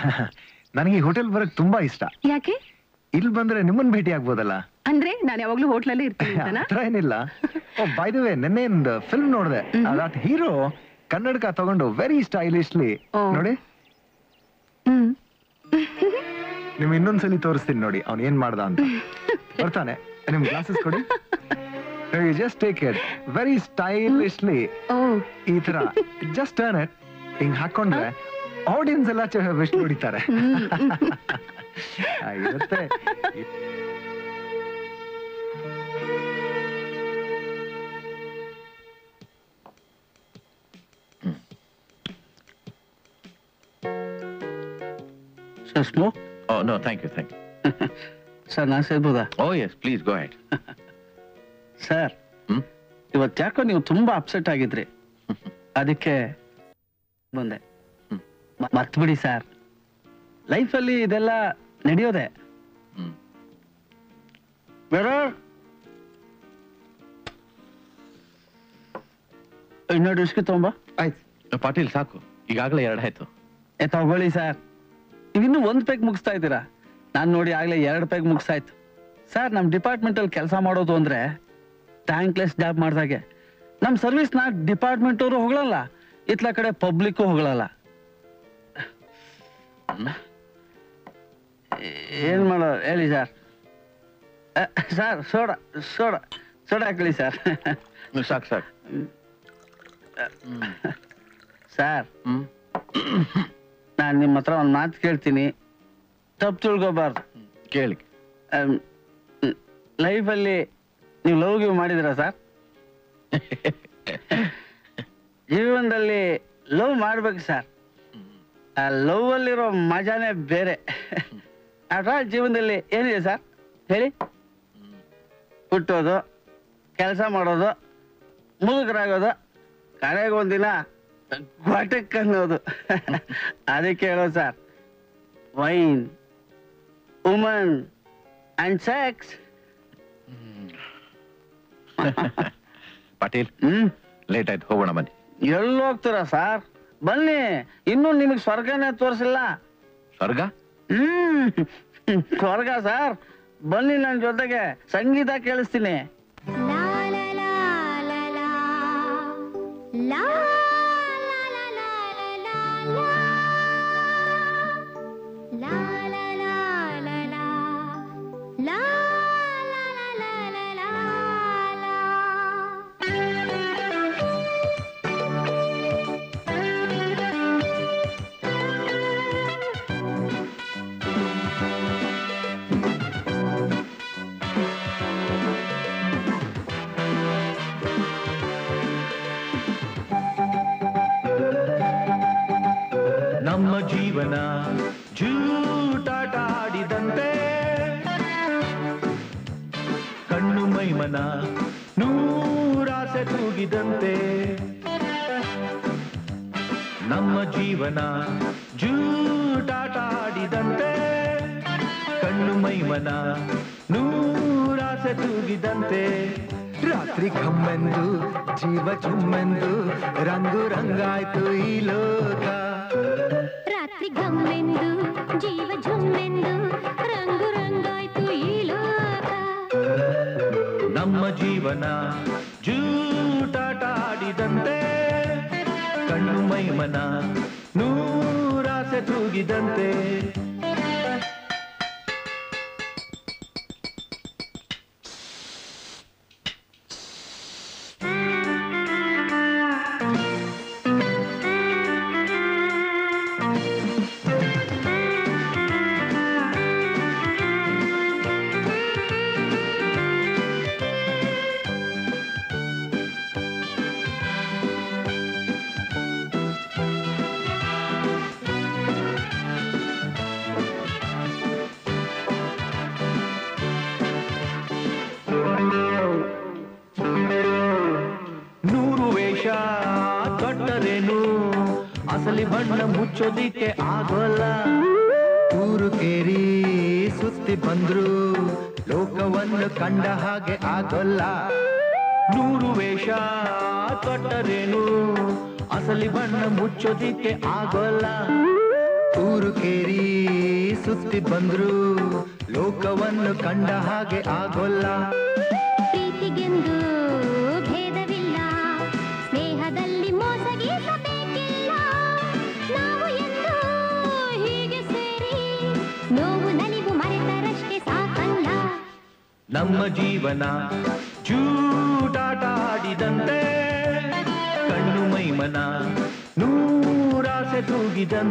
ನನಗೆ ಈ ಹೋಟೆಲ್ ಬರಕ್ ತುಂಬಾ ಇಷ್ಟ. ಯಾಕೆ? ಇಲ್ಲಿ ಬಂದ್ರೆ ನಿಮ್ಮನ್ ಭೇಟಿ ಆಗ್ಬೋದಲ್ಲ? ಅಂದ್ರೆ ನಾನು ಯಾವಾಗ್ಲೂ ಹೋಟ್ಲಲ್ಲಿ ಇರ್ತೀನಿ ಅಂತನಾ? ಹತ್ರ ಏನಿಲ್ಲ. ಓ ಬೈ ದ ವೇ ನಿನ್ನೆ ಒಂದು ಫಿಲ್ಮ್ ನೋಡಿದೆ. ಹೀರೋ ಕನ್ನಡಕ ತಗೊಂಡು ವೆರಿ ಸ್ಟೈಲಿಶ್ಲಿ ಓ. ನೋಡಿ. ಹ್ಮ್. ನಿಮ್ ಇನ್ನೊಂದ್ಸಲಿ ತೋರಿಸ್ತೀನಿ ನೋಡಿ ಅವ್ನ್ ಏನ್ ಮಾಡ್ದ ಅಂತ. ಬರ್ತಾನೆ. ನಿಮ್ ಗ್ಲಾಸಸ್ ಕೊಡಿ. Just take it very stylishly ಓ. ಈ ತರ. ಜಸ್ಟ್ ಟರ್ನ್ ಇಟ್ ಹಿಂಗ್ ಹಾಕೊಂಡ್ರೆ ಆಡಿಯನ್ಸ್ ಎಲ್ಲ ಬೆಸ್ಟ್ ಹೊಡಿತಾರೆ ಇರುತ್ತೆ. Sir smoke oh no thank you thank you sir ನಾ ಸೇರ್ಬೋದಾ? ಓ yes please go ahead sir ಹ್ಮ್? ಇವತ್ತು ಯಾಕೋ ನೀವು ತುಂಬಾ ಅಪ್ಸೆಟ್ ಆಗಿದ್ರಿ? ಅದಕ್ಕೆ ಬಂದೆ. ಮರ್ತ್ಬಿಡಿ ಸರ್. ಲೈಫಲ್ಲಿ ಇದೆಲ್ಲ ನಡೆಯೋದೆ. ಇನ್ನೊಂದು ಇಸ್ಕಿ ತಗೊಂಬ. ಆಯ್ತು. ಪಾಟೀಲ್ ಸಾಕು. ಈಗಾಗಲೇ ಎರಡು ಆಯ್ತು. ಏ ತಗೊಳ್ಳಿ ಸರ್. ನೀವಿನ್ನೂ ಒಂದು ಪೆಗ್ ಮುಗಿಸ್ತಾ ಇದ್ದೀರಾ? ನಾನು ನೋಡಿ ಆಗ್ಲೇ ಎರಡು ಪೆಗ್ ಮುಗಿಸಾಯ್ತು. ಸರ್ ನಮ್ಮ ಡಿಪಾರ್ಟ್ಮೆಂಟಲ್ಲಿ ಕೆಲಸ ಮಾಡೋದು ಅಂದ್ರೆ ಟ್ಯಾಂಕ್ಲೆಸ್ ಜಾಬ್ ಮಾಡ್ದಾಗೆ. ನಮ್ಮ ಸರ್ವಿಸ್ನ ಡಿಪಾರ್ಟ್ಮೆಂಟ್ ಅವರು ಹೊಗಳಲ್ಲ. ಇತ್ಲ ಕಡೆ ಪಬ್ಲಿಕ್ಕು ಹೊಗಳಲ್ಲ. ಏನ್ ಮಾಡೋದು? ಹೇಳಿ sir. Sir soda soda soda ಹಾಕಲಿ sir. ಸಾಕು ಸಾಕು. ಸರ್. ನಾನು ನಿಮ್ಮ ಹತ್ರ ಒಂದು ಮಾತು ಕೇಳ್ತೀನಿ. ತಪ್ಪು ತಿಳ್ಕೊಬಾರ್ದು. ಕೇಳಿ. ಲೈಫಲ್ಲಿ ನೀವು ಲವ್ ಗಿವ್ ಮಾಡಿದಿರಾ ಸರ್? ಜೀವನದಲ್ಲಿ ಲವ್ ಮಾಡ್ಬೇಕು ಸರ್. ಲವ್ ಅಲ್ಲಿರೋ ಮಜಾನೇ ಬೇರೆ. ಆಫ್ಟರ್ ಆಲ್ ಜೀವನದಲ್ಲಿ ಏನಿದೆ ಸರ್? ಹೇಳಿ. ಹುಟ್ಟೋದು ಕೆಲಸ ಮಾಡೋದು ಮುದುಕರಾಗೋದು ಕಡೆಗೆ ಒಂದಿನ ಗೊಟಕ್ ಅನ್ನೋದು ಅದಕ್ಕೆ ಹೇಳೋದು sir. Wine woman and sex. Patil hmm. Late ಆಯ್ತು ಹೋಗೋಣ ಬನ್ನಿ. ಎಲ್ಲೋಗ್ತೀರಾ ಸರ್? ಬನ್ನಿ ಇನ್ನು ನಿಮಗೆ ಸ್ವರ್ಗನೇ ತೋರಿಸಿಲ್ಲ. ಸ್ವರ್ಗ? ಹ್ಮ್ ಸ್ವರ್ಗ ಸರ್. ಬನ್ನಿ ನನ್ನ ಜೊತೆಗೆ ಸಂಗೀತ ಕೇಳಿಸ್ತೀನಿ. ನಮ್ಮ ಜೀವನ ಜೂಟಾಟಾಡಿದಂತೆ ಕಣ್ಣು ಮೈಮನ ನೂರಾಸೆ ತೂಗಿದಂತೆ. ನಮ್ಮ ಜೀವನ ಜೂಟಾಟಾಡಿದಂತೆ ಕಣ್ಣು ಮೈಮನ ನೂರಾಸೆ ತೂಗಿದಂತೆ. ರಾತ್ರಿ ಕಮ್ಮೆಂದು ಜೀವ ಚುಮ್ಮೆಂದು ರಂಗು ರಂಗಾಯ್ತು ಈ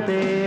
ತೂಗಿದಂತೆ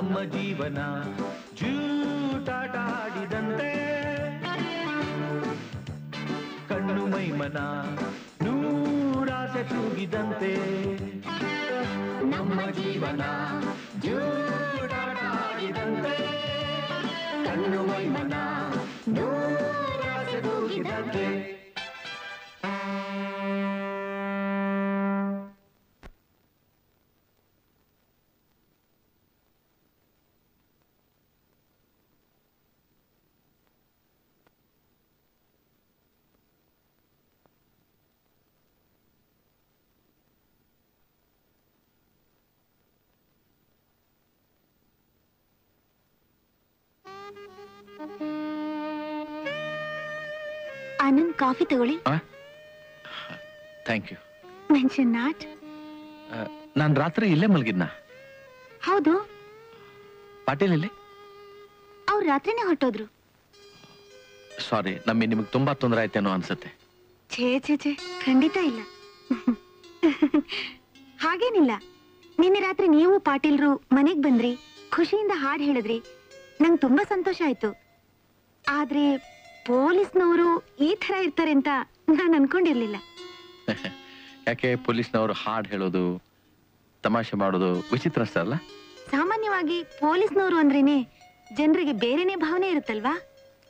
ನಮ್ಮ ಜೀವನ ಜೂಟಾಟ ಆಡಿದಂತೆ ಕಣ್ಣು ಮೈಮನ ನೂರಾಸೆ ತೂಗಿದಂತೆ. ನಮ್ಮ ಜೀವನ ಜೂಟಾಟ ಆಡಿದಂತೆ ಕಣ್ಣು ಮೈಮನ ನೂರಾಸೆ ತೂಗಿದಂತೆ. ಆನಂದ್ ಕಾಫಿ ತಗೊಳ್ಳಿ. ಥ್ಯಾಂಕ್ ಯು ಮೆನ್ಷನ್ ನಾಟ್ ನಾನು ರಾತ್ರಿ ಇಲ್ಲೇ ಮಲಗಿದ್ನ? ಹೌದು. ಪಾಟೀಲ್ ಇಲ್ಲಿ ಅವ್ರು ರಾತ್ರಿನೇ ಹೊರಟೋದ್ರು. ಸಾರಿ ನಮಗೆ ನಿಮಗೆ ತುಂಬಾ ತೊಂದರೆ ಆಯ್ತೇನೋ ಅನ್ಸುತ್ತೆ. ಛೇ ಛೇ ಛೇ ಖಂಡಿತ ಇಲ್ಲ. ಹಾಗೇನಿಲ್ಲ. ನಿನ್ನೆ ರಾತ್ರಿ ನೀವು ಪಾಟೀಲ್ರು ಮನೆಗೆ ಬಂದ್ರಿ ಖುಷಿಯಿಂದ ಹಾಡು ಹೇಳಿದ್ರಿ. ನಂಗೆ ತುಂಬಾ ಸಂತೋಷ ಆಯ್ತು. ಆದ್ರೆ ಪೊಲೀಸ್ನವರು ಈ ತರ ಇರ್ತಾರೆ ಅಂತ ನಾನು ಅನ್ಕೊಂಡಿರ್ಲಿಲ್ಲ. ಯಾಕೆ ಪೊಲೀಸ್ನವರು ಹಾಡ್ ಹೇಳೋದು ತಮಾಷೆ ಮಾಡೋದು ವಿಚಿತ್ರ ಅಲ್ಲ? ಸಾಮಾನ್ಯವಾಗಿ ಪೊಲೀಸ್ನವರು ಅಂದ್ರೇನೆ ಜನರಿಗೆ ಬೇರೆನೆ ಭಾವನೆ ಇರುತ್ತಲ್ವಾ?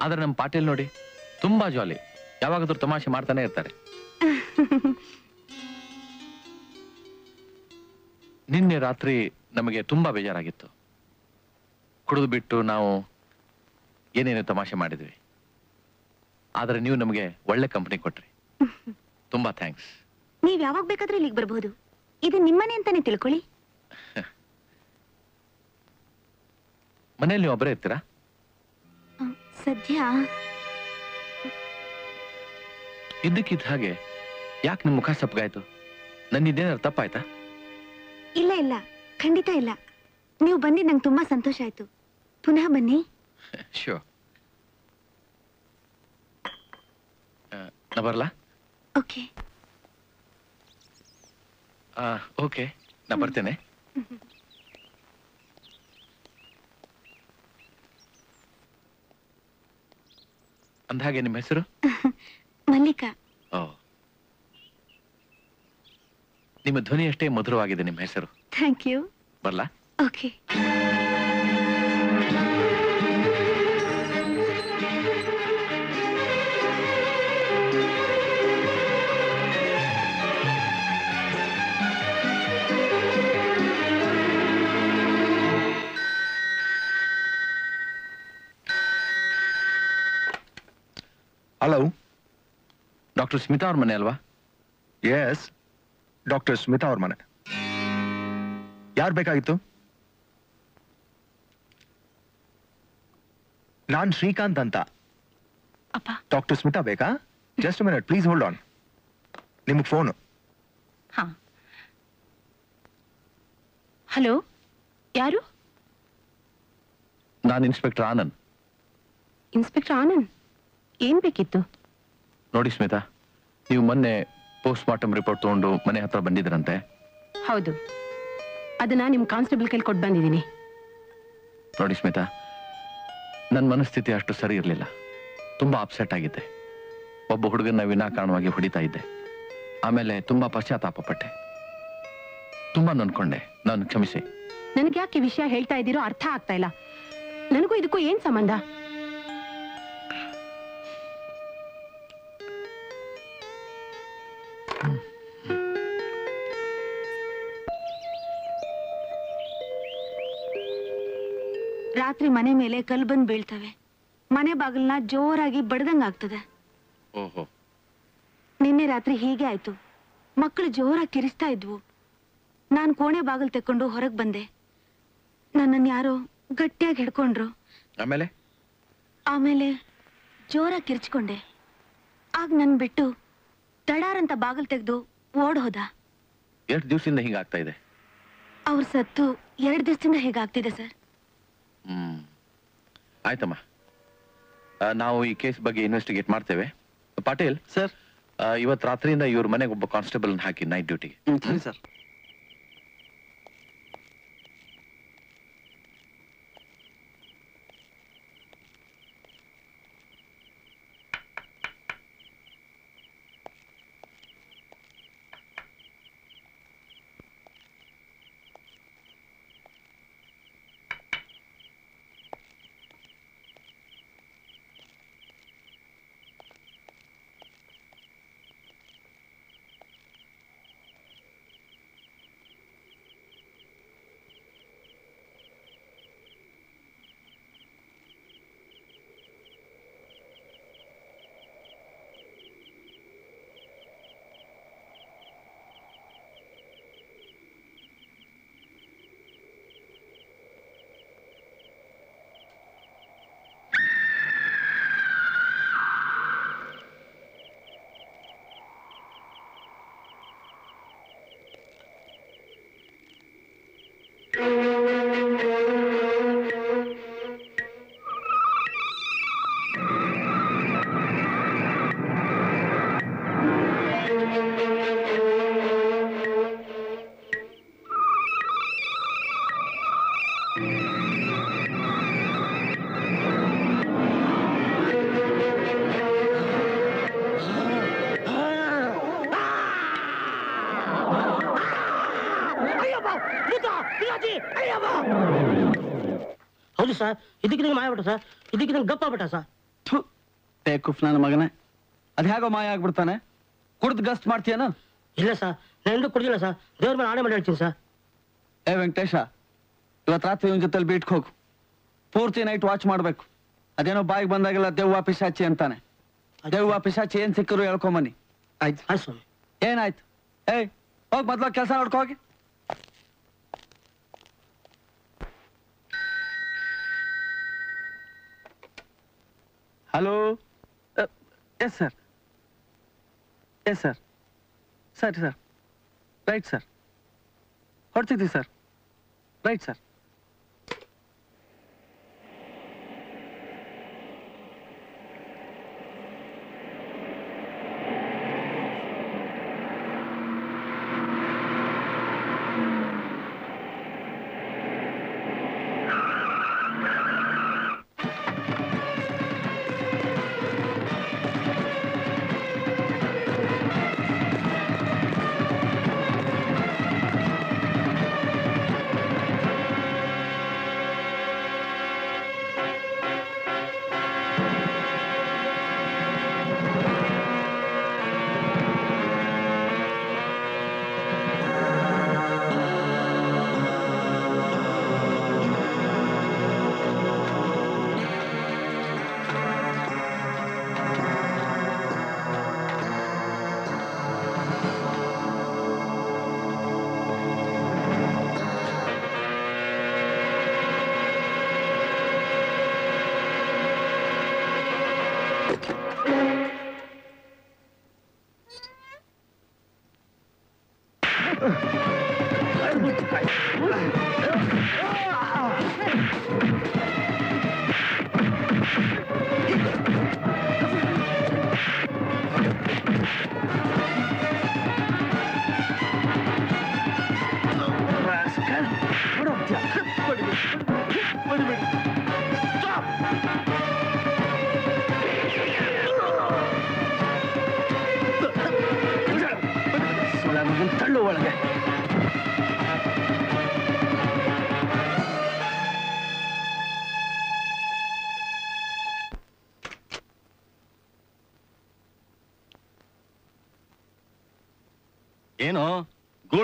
ಆದ್ರೆ ನಮ್ಮ ಪಾಟೀಲ್ ನೋಡಿ ತುಂಬಾ ಜಾಲಿ ಯಾವಾಗಾದ್ರೂ ತಮಾಷೆ ಮಾಡ್ತಾನೆ ಇರ್ತಾರೆ. ನಿನ್ನೆ ರಾತ್ರಿ ನಮಗೆ ತುಂಬಾ ಬೇಜಾರಾಗಿತ್ತು. ಕುಡಿದು ಬಿಟ್ಟು ನಾವು ಏನೇನು ತಮಾಷೆ ಮಾಡಿದ್ವಿ. ಆದ್ರೆ ನೀವು ನಮಗೆ ಒಳ್ಳೆ ಕಂಪನಿ ಕೊಟ್ರಿ. ತುಂಬಾ ಥ್ಯಾಂಕ್ಸ್ ನೀವ್ ಯಾವಾಗ ಬೇಕಾದ್ರೆ ಇಲ್ಲಿಗೆ ಬರಬಹುದು ಇದು ನಿಮ್ಮನೆ ಅಂತಾನೆ ತಿಳ್ಕೊಳ್ಳಿ. ಮನೆಯಲ್ಲಿ ನೀವು ಒಬ್ಬರೇ ಇರ್ತೀರಾ? ಸದ್ಯ. ಇದ್ದಕ್ಕಿದ್ದ ಹಾಗೆ ಯಾಕೆ ನಿಮ್ಮ ಮುಖ ಸಪ್ಪಗಾಯ್ತು? ನನ್ನಿದ್ದೇನಾದ್ರು ತಪ್ಪಾಯ್ತಾ? ಇಲ್ಲ ಇಲ್ಲ. ಖಂಡಿತ ಇಲ್ಲ. ನೀವು ಬನ್ನಿ ನಂಗೆ ತುಂಬಾ ಸಂತೋಷ ಆಯ್ತು. ಪುನಃ ಬನ್ನಿ. ಶ್ಯೂರ್ ನಾ ಬರಲಾ? ಓಕೆ ಓಕೆ ನಾ ಬರ್ತೇನೆ. ಅಂದಹಾಗೆ ನಿಮ್ಮ ಹೆಸರು? ಮಲ್ಲಿಕಾ. ಓ. ನಿಮ್ಮ ಧ್ವನಿ ಅಷ್ಟೇ ಮಧುರವಾಗಿದೆ ನಿಮ್ಮ ಹೆಸರು. ಥ್ಯಾಂಕ್ ಯು ಬರ್ಲಾ? ಓಕೆ ಹಲೋ ಡಾಕ್ಟರ್ ಸ್ಮಿತಾ ಅವ್ರ ಮನೆ ಅಲ್ವಾ? ಎಸ್ ಡಾಕ್ಟರ್ ಸ್ಮಿತಾ ಅವ್ರ ಮನೆ. ಯಾರು ಬೇಕಾಗಿತ್ತು? ನಾನು ಶ್ರೀಕಾಂತ್ ಅಂತ. ಅಪ್ಪ. ಡಾಕ್ಟರ್ ಸ್ಮಿತಾ ಬೇಕಾ? Just minute please hold on ನಿಮಗೆ ಫೋನು ಹಾ. ಹಲೋ ಯಾರು? ನಾನು ಇನ್ಸ್ಪೆಕ್ಟರ್ ಆನಂದ್. ಇನ್ಸ್ಪೆಕ್ಟರ್ ಆನಂದ್? ಏನ್ ಬೇಕಿತ್ತು? ನೋಡಿ ಸ್ಮಿತಾ ನೀವು ಮೊನ್ನೆ ಪೋಸ್ಟ್ ಮಾರ್ಟಮ್ ರಿಪೋರ್ಟ್ ತಗೊಂಡು ಮನೆ ಹತ್ರ ಬಂದಿದ್ರಂತೆ. ಹೌದು. ಅದನ್ನ ನಿಮ್ ಕಾನ್ಸ್ಟೇಬಲ್ ಕೈಲಿ ಕೊಟ್ಟು ಬಂದಿದ್ದೀನಿ. ನೋಡಿ ಸ್ಮಿತಾ ನನ್ನ ಮನಸ್ಥಿತಿ ಅಷ್ಟು ಸರಿ ಇರಲಿಲ್ಲ. ತುಂಬಾ ಅಪ್ಸೆಟ್ ಆಗಿದ್ದೆ. ಒಬ್ಬ ಹುಡುಗನ ವಿನಾಕಾರಣವಾಗಿ ಹೊಡಿತಾ ಇದ್ದೆ. ಆಮೇಲೆ ತುಂಬಾ ಪಶ್ಚಾತ್ತಾಪ ಪಟ್ಟೆ. ತುಂಬಾ ನನ್ಕೊಂಡೆ ನಾನು ಕ್ಷಮಿಸಿ. ನನಗೆ ಯಾಕೆ ವಿಷಯ ಹೇಳ್ತಾ ಇದ್ದೀರೋ ಅರ್ಥ ಆಗ್ತಾ ಇಲ್ಲ. ನನಗೂ ಇದಕ್ಕೂ ಏನ್ ಸಂಬಂಧ? ರಾತ್ರಿ ಮನೆ ಮೇಲೆ ಕಲ್ ಬಂದ್ ಬೀಳ್ತವೆ. ಮನೆ ಬಾಗಿಲ್ನ ಜೋರಾಗಿ ಬಡ್ದಂಗಾಗ್ತದೆ ಓಹೋ. ನಿನ್ನೆ ರಾತ್ರಿ ಹೀಗೆ ಆಯ್ತು. ಮಕ್ಕಳು ಜೋರಾಗಿ ಕಿರಿಸ್ತಾ ಇದ್ವು. ನಾನ್ ಕೋಣೆ ಬಾಗಿಲು ತೆಕ್ಕೊಂಡು ಹೊರಗ್ ಬಂದೆ. ನನ್ನನ್ನು ಯಾರೋ ಗಟ್ಟಿಯಾಗಿ ಹಿಡ್ಕೊಂಡ್ರು. ಆಮೇಲೆ? ಆಮೇಲೆ ಜೋರಾಗಿ ಕಿರ್ಚ್ಕೊಂಡೆ. ಆಗ ನನ್ ಬಿಟ್ಟು ದಡಾರಂತ ಬಾಗಿಲು ತೆಗೆದು ಓಡ್ ಹೋದ. ಎಷ್ಟು ದಿವಸದಿಂದ ಹಿಂಗಾಗ್ತಾ ಇದೆ. ಅವ್ರ ಸತ್ತು ಎರಡು ದಿವಸದಿಂದ ಹೇಗಾಗ್ತಿದೆ ಸರ್. ಆಯ್ತಮ್ಮ. ಆ, ನಾವು ಈ ಕೇಸ್ ಬಗ್ಗೆ ಇನ್ವೆಸ್ಟಿಗೇಟ್ ಮಾಡ್ತೇವೆ. ಪಾಟೀಲ್ ಸರ್. ಇವತ್ತು ರಾತ್ರಿಯಿಂದ ಇವ್ರ ಮನೆಗೆ ಒಬ್ಬ ಕಾನ್ಸ್ಟೇಬಲ್ ಹಾಕಿ ನೈಟ್ ಡ್ಯೂಟಿಗೆ ಸರಿ ಸರ್. ಸರ್ ಇದಕ್ಕಿದಂಗೆ ಮಾಯಬಿಟ್ಟ ಸರ್ ಇದಕ್ಕಿದಂಗೆ ಗಪ್ಪ ಬಿಟ್ಟ ಸರ್ ಏ ಕುಫ್ ನನ್ನ ಮಗನೇ. ಅದ್ ಹೇಗೋ ಮಾಯ ಆಗ್ಬಿಡ್ತಾನೆ. ಕುಡ್ದು ಗಸ್ಟ್ ಮಾಡ್ತೀಯನ? ಇಲ್ಲ ಸರ್ ನಾನು ಎಂದೂ ಕುಡಿದಿಲ್ಲ ಸರ್ ದೇವ್ರ ಮೇಲೆ ಆಣೆ ಮಾಡಿ ಹೇಳ್ತೀನಿ ಸರ್ ಏ ವೆಂಕಟೇಶ ಇವತ್ತು ರಾತ್ರಿ ಇವನ ಜೊತೆಲಿ ಬೀಟ್ಕ್ ಹೋಗು. ಪೂರ್ತಿ ನೈಟ್ ವಾಚ್ ಮಾಡಬೇಕು. ಅದೇನೋ ಬಾಯಿಗೆ ಬಂದಾಗೆಲ್ಲ ದೆವ್ವ ಪಿಶಾಚಿ ಅಂತಾನೆ. ದೆವ್ವ ಪಿಶಾಚಿ ಏನ್ ಸಿಕ್ಕರು ಹೇಳ್ಕೊಂಬನ್ನಿ ಆಯ್ತು ಆಯ್ತು ಸ್ವಾಮಿ ಏನಾಯ್ತು? ಏಯ್ ಹೋಗ್ ಮೊದ್ಲು ಕೆಲಸ ನೋಡ್ಕೋ ಹೋಗಿ. Hello yes sir yes sir ಸರಿ ಸರ್ ರೈಟ್ ಸರ್ ಹೊಡ್ತಿದ್ದೀವಿ ಸರ್ ರೈಟ್ ಸರ್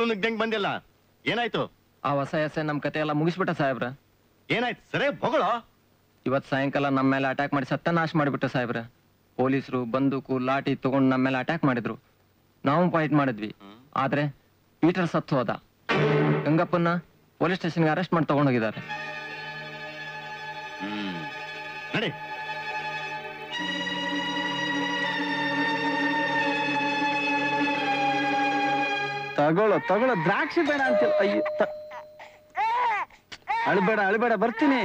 ನುಗ್ದಂಗ್ ಬಂದಿಲ್ಲ. ಏನಾಯ್ತು? ಆ ಹೊಸ ಎಸೆ ನಮ್ ಕತೆ ಎಲ್ಲ ಮುಗಿಸ್ಬಿಟ್ಟ ಸಾಹೇಬ್ರ. ಏನಾಯ್ತು? ಸರಿ ಹೊಗಳೋ. ಇವತ್ ಸಾಯಂಕಾಲ ನಮ್ಮ ಮೇಲೆ ಅಟ್ಯಾಕ್ ಮಾಡಿ ಸತ್ಯನಾಶ ಮಾಡಿಬಿಟ್ಟ ಸಾಹೇಬ್ರ. ಪೊಲೀಸರು ಬಂದೂಕು ಲಾಠಿ ತಗೊಂಡು ನಮ್ಮ ಮೇಲೆ ಅಟ್ಯಾಕ್ ಮಾಡಿದ್ರು. ನಾವು ಫೈಟ್ ಮಾಡಿದ್ವಿ. ಆದ್ರೆ ಪೀಟರ್ ಸತ್ತು ಹೋದ. ಗಂಗಪ್ಪನ್ನ ಪೊಲೀಸ್ ಸ್ಟೇಷನ್ಗೆ ಅರೆಸ್ಟ್ ಮಾಡಿ ತಗೊಂಡೋಗಿದ್ದಾರೆ. ತಗೊಳ್ಳೋ ತಗೊಳ್ಳೋ ದ್ರಾಕ್ಷಿ ಬೇಡ ಅಂತ ಅಯ್ಯೋ ಅಳ್ಬೇಡ ಅಳ್ಬೇಡ ಬರ್ತೀನಿ.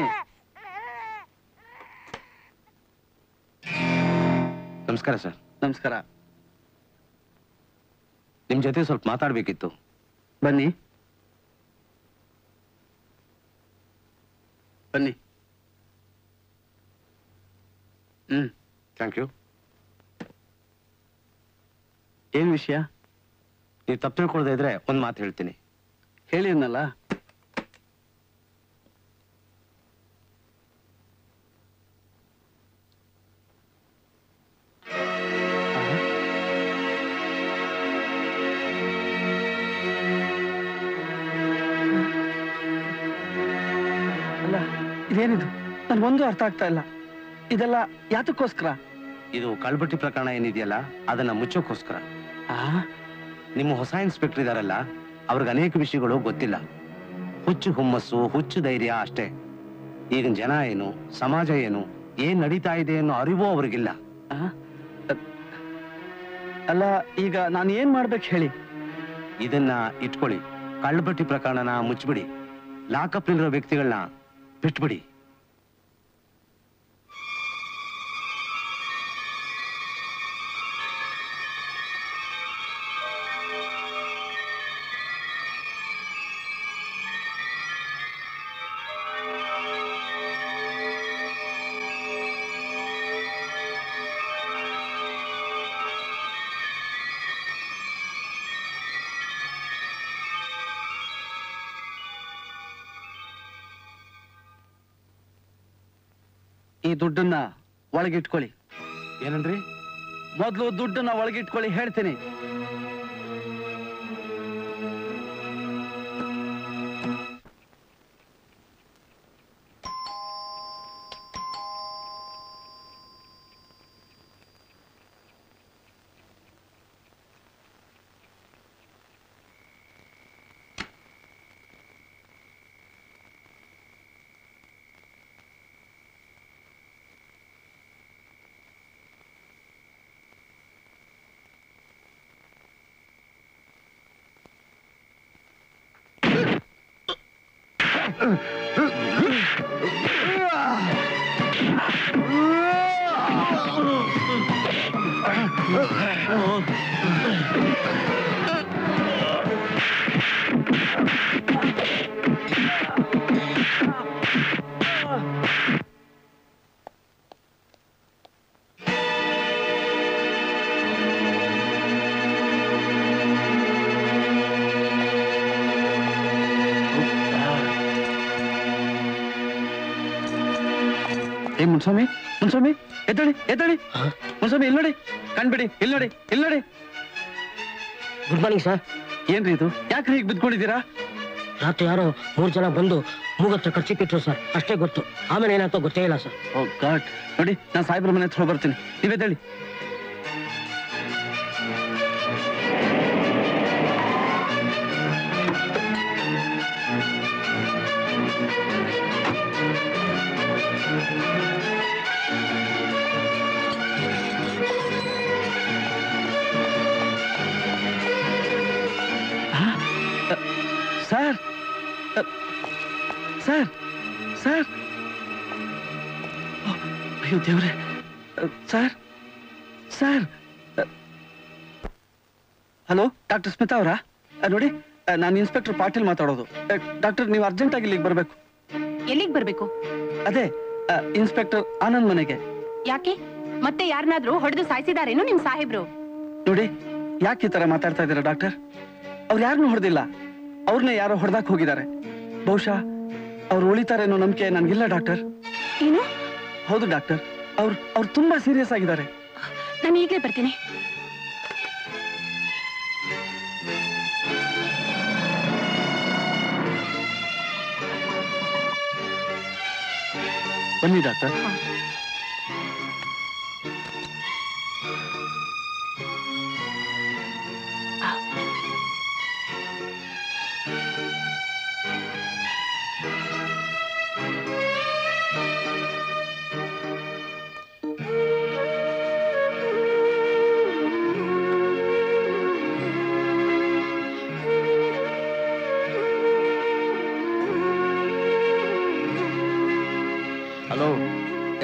ನಮಸ್ಕಾರ ಸರ್. ನಮಸ್ಕಾರ. ನಿಮ್ ಜೊತೆ ಸ್ವಲ್ಪ ಮಾತಾಡ್ಬೇಕಿತ್ತು. ಬನ್ನಿ. ಬನ್ನಿ. ಹ್ಮ್. Thank you. ಏನ್ ವಿಷಯ? ನೀವು ತಪ್ಪು ತಿಳ್ಕೊಳ್ದೇ ಇದ್ರೆ ಒಂದ್ ಮಾತು ಹೇಳ್ತೀನಿ. ಹೇಳಿರ್ನಲ್ಲ ಅಲ್ಲ ಇದೇನಿದು? ನನ್ಗೊಂದು ಅರ್ಥ ಆಗ್ತಾ ಇಲ್ಲ. ಇದೆಲ್ಲ ಯಾತಕ್ಕೋಸ್ಕರ? ಇದು ಕಳ್ಬಟ್ಟಿ ಪ್ರಕರಣ ಏನಿದೆಯಲ್ಲ ಅದನ್ನ ಮುಚ್ಚೋಕ್ಕೋಸ್ಕರ. ಆ? ನಿಮ್ಮ ಹೊಸ ಇನ್ಸ್ಪೆಕ್ಟರ್ ಇದಾರಲ್ಲ ಅವ್ರಿಗೆ ಅನೇಕ ವಿಷಯಗಳು ಗೊತ್ತಿಲ್ಲ. ಹುಚ್ಚು ಹುಮ್ಮಸ್ಸು ಹುಚ್ಚು ಧೈರ್ಯ ಅಷ್ಟೇ. ಈಗಿನ ಜನ ಏನು ಸಮಾಜ ಏನು ಏನ್ ನಡೀತಾ ಇದೆ ಅನ್ನೋ ಅರಿವು ಅವ್ರಿಗಿಲ್ಲ. ಅಲ್ಲ ಈಗ ನಾನು ಏನ್ ಮಾಡ್ಬೇಕು ಹೇಳಿ? ಇದನ್ನ ಇಟ್ಕೊಳ್ಳಿ. ಕಳ್ಳಬಟ್ಟಿ ಪ್ರಕರಣನ ಮುಚ್ಚಿಬಿಡಿ. ಲಾಕಪ್ನಲ್ಲಿರೋ ವ್ಯಕ್ತಿಗಳನ್ನ ಬಿಟ್ಬಿಡಿ. ದುಡ್ಡನ್ನ ಒಳಗಿಟ್ಕೊಳ್ಳಿ. ಏನಂದ್ರಿ? ಮೊದಲು ದುಡ್ಡನ್ನ ಒಳಗಿಟ್ಕೊಳ್ಳಿ ಹೇಳ್ತೀನಿ. uh, uh. ಮುನ್ಸ್ವಾಮಿ ಮುನ್ಸ್ವಾಮಿ ಎದ್ದಳಿ ಎದ್ದಳಿ. ಮುನ್ಸ್ವಾಮಿ ಇಲ್ಲಿ ನೋಡಿ ಕಣ್ಬಿಡಿ ಇಲ್ಲಿ ನೋಡಿ ಇಲ್ಲಿ ನೋಡಿ ಗುಡ್ ಮಾರ್ನಿಂಗ್ ಸರ್ ಏನ್ರಿ ಇದು? ಯಾಕ್ರಿ ಹೀಗೆ ಬಿದ್ಕೊಂಡಿದ್ದೀರಾ ರಾತ್ರಿ ಯಾರೋ ಮೂರು ಜನ ಬಂದು ಮೂಗತ್ರ ಕಚ್ಚಿಕ್ಕಿಟ್ರು ಸರ್ ಅಷ್ಟೇ ಗೊತ್ತು. ಆಮೇಲೆ ಏನಾಯ್ತೋ ಗೊತ್ತೇ ಇಲ್ಲ ಸರ್ ಓ ಗಾಡ್. ನೋಡಿ ನಾನು ಸಾಹೇಬ್ರ ಮನೆ ಹತ್ರ ಬರ್ತೀನಿ ನೀವೆದ್ದೇಳಿ ಅಯ್ಯೋ ದೇವ್ರೆ. Sir sir. Hello doctor Smita ಅವರಾ? ನೋಡಿ ನಾನು ಇನ್ಸ್ಪೆಕ್ಟರ್ ಪಾಟೀಲ್ ಮಾತಾಡೋದು. ಡಾಕ್ಟರ್ ನೀವು ಅರ್ಜೆಂಟ್ ಆಗಿ ಇಲ್ಲಿಗೆ ಬರಬೇಕು. ಎಲ್ಲಿಗೆ ಬರಬೇಕು? ಅದೇ ಇನ್ಸ್ಪೆಕ್ಟರ್ ಆನಂದ್ ಮನೆಗೆ. ಯಾಕೆ? ಮತ್ತೆ ಯಾರನ್ನಾದ್ರೂ ಹೊಡೆದು ಸಾಯಿಸಿದಾರೇನು ನಿಮ್ ಸಾಹೇಬ್ರು? ನೋಡಿ ಯಾಕೆ ಈ ತರ ಮಾತಾಡ್ತಾ ಇದ್ದೀರಾ ಡಾಕ್ಟರ್? ಅವ್ರು ಯಾರನ್ನೂ ಹೊಡೆದಿಲ್ಲ. ಅವ್ರನ್ನೇ ಯಾರೋ ಹೊಡೆದಾಕ್ ಹೋಗಿದ್ದಾರೆ. ಬಹುಶಃ ಅವ್ರು ಉಳಿತಾರೆ ಅನ್ನೋ ನಂಬಿಕೆ ನನ್ಗಿಲ್ಲ ಡಾಕ್ಟರ್. ಏನು? ಹೌದು ಡಾಕ್ಟರ್. ಅವ್ರು ಅವ್ರು ತುಂಬಾ ಸೀರಿಯಸ್ ಆಗಿದ್ದಾರೆ. ನಾನು ಈಗಲೇ ಬರ್ತೀನಿ. ಬನ್ನಿ ಡಾಕ್ಟರ್.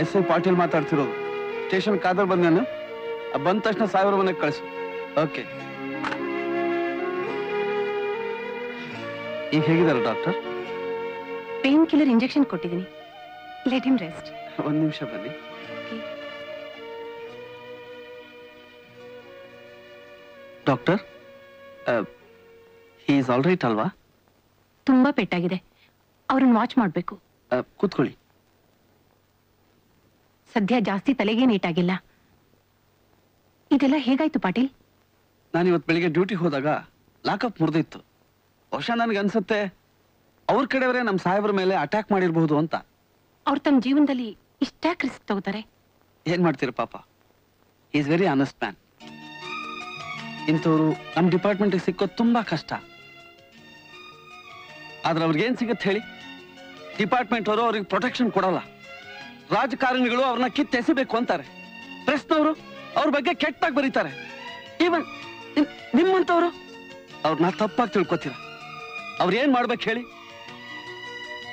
ಎಸ್ ಐ ಪಾಟೀಲ್ ಮಾತಾಡ್ತಿರೋದು. ಸ್ಟೇಷನ್ ಕಾದರ್ ಬಂದೇನು ಬಂದ ತಕ್ಷಣ ಸಾವಿರ ಮನೆಗೆ ಕಳಿಸು. ಓಕೆ. ಈಗ ಹೇಗಿದ್ದಾರೆ ಡಾಕ್ಟರ್? ಪೇನ್ ಕಿಲ್ಲರ್ ಇಂಜೆಕ್ಷನ್ ಕೊಟ್ಟಿದ್ದೀನಿ. Let him rest. ಒಂದ್ ನಿಮಿಷ ಬನ್ನಿ. ಡಾಕ್ಟರ್ ಈಸ್ ಆಲ್ ರೈಟ್ ಅಲ್ವಾ? ತುಂಬಾ ಪೆಟ್ಟಾಗಿದೆ. ಅವ್ರನ್ನ ವಾಚ್ ಮಾಡಬೇಕು. ಕೂತ್ಕೊಳ್ಳಿ. ಸದ್ಯ ಜಾಸ್ತಿ ತಲೆಗೆ ನೀಟಾಗಿಲ್ಲ. ಇದೆಲ್ಲ ಹೇಗಾಯ್ತು ಪಾಟೀಲ್? ನಾನು ಇವತ್ತು ಬೆಳಿಗ್ಗೆ ಡ್ಯೂಟಿ ಹೋದಾಗ ಲಾಕಪ್ ಮುರಿದಿತ್ತು. ಬಹುಶಃ ನನಗೆ ಅನ್ಸುತ್ತೆ ಅವ್ರ ಕಡೆಯವರೇ ನಮ್ಮ ಸಾಹೇಬರ ಮೇಲೆ ಅಟ್ಯಾಕ್ ಮಾಡಿರಬಹುದು ಅಂತ. ಅವ್ರು ತಮ್ಮ ಜೀವನದಲ್ಲಿ ಇಷ್ಟ್ಯಾಕ್ ರಿಸ್ಕ್ ತಗೋತಾರೆ. ಏನ್ ಮಾಡ್ತೀರ ಪಾಪ? ಈಸ್ ವೆರಿ ಆನೆಸ್ಟ್ ಮ್ಯಾನ್ ಇಂಥವ್ರು ನಮ್ಮ ಡಿಪಾರ್ಟ್ಮೆಂಟ್ಗೆ ಸಿಕ್ಕೋದು ತುಂಬಾ ಕಷ್ಟ. ಆದ್ರೆ ಅವ್ರಿಗೆ ಏನ್ ಸಿಗತ್ತೆ ಹೇಳಿ? ಡಿಪಾರ್ಟ್ಮೆಂಟ್ ಅವರು ಅವ್ರಿಗೆ ಪ್ರೊಟೆಕ್ಷನ್ ಕೊಡಲ್ಲ. ರಾಜಕಾರಣಿಗಳು ಅವ್ರನ್ನ ಕಿತ್ತೆಸಬೇಕು ಅಂತಾರೆ. ಪ್ರೆಸ್ನವರು ಅವ್ರ ಬಗ್ಗೆ ಕೆಟ್ಟಾಗಿ ಬರೀತಾರೆ. ಈವನ್ ನಿಮ್ಮಂತವ್ರು ಅವ್ರನ್ನ ತಪ್ಪಾಗಿ ತಿಳ್ಕೊತೀರ. ಅವ್ರು ಏನ್ ಮಾಡ್ಬೇಕು ಹೇಳಿ?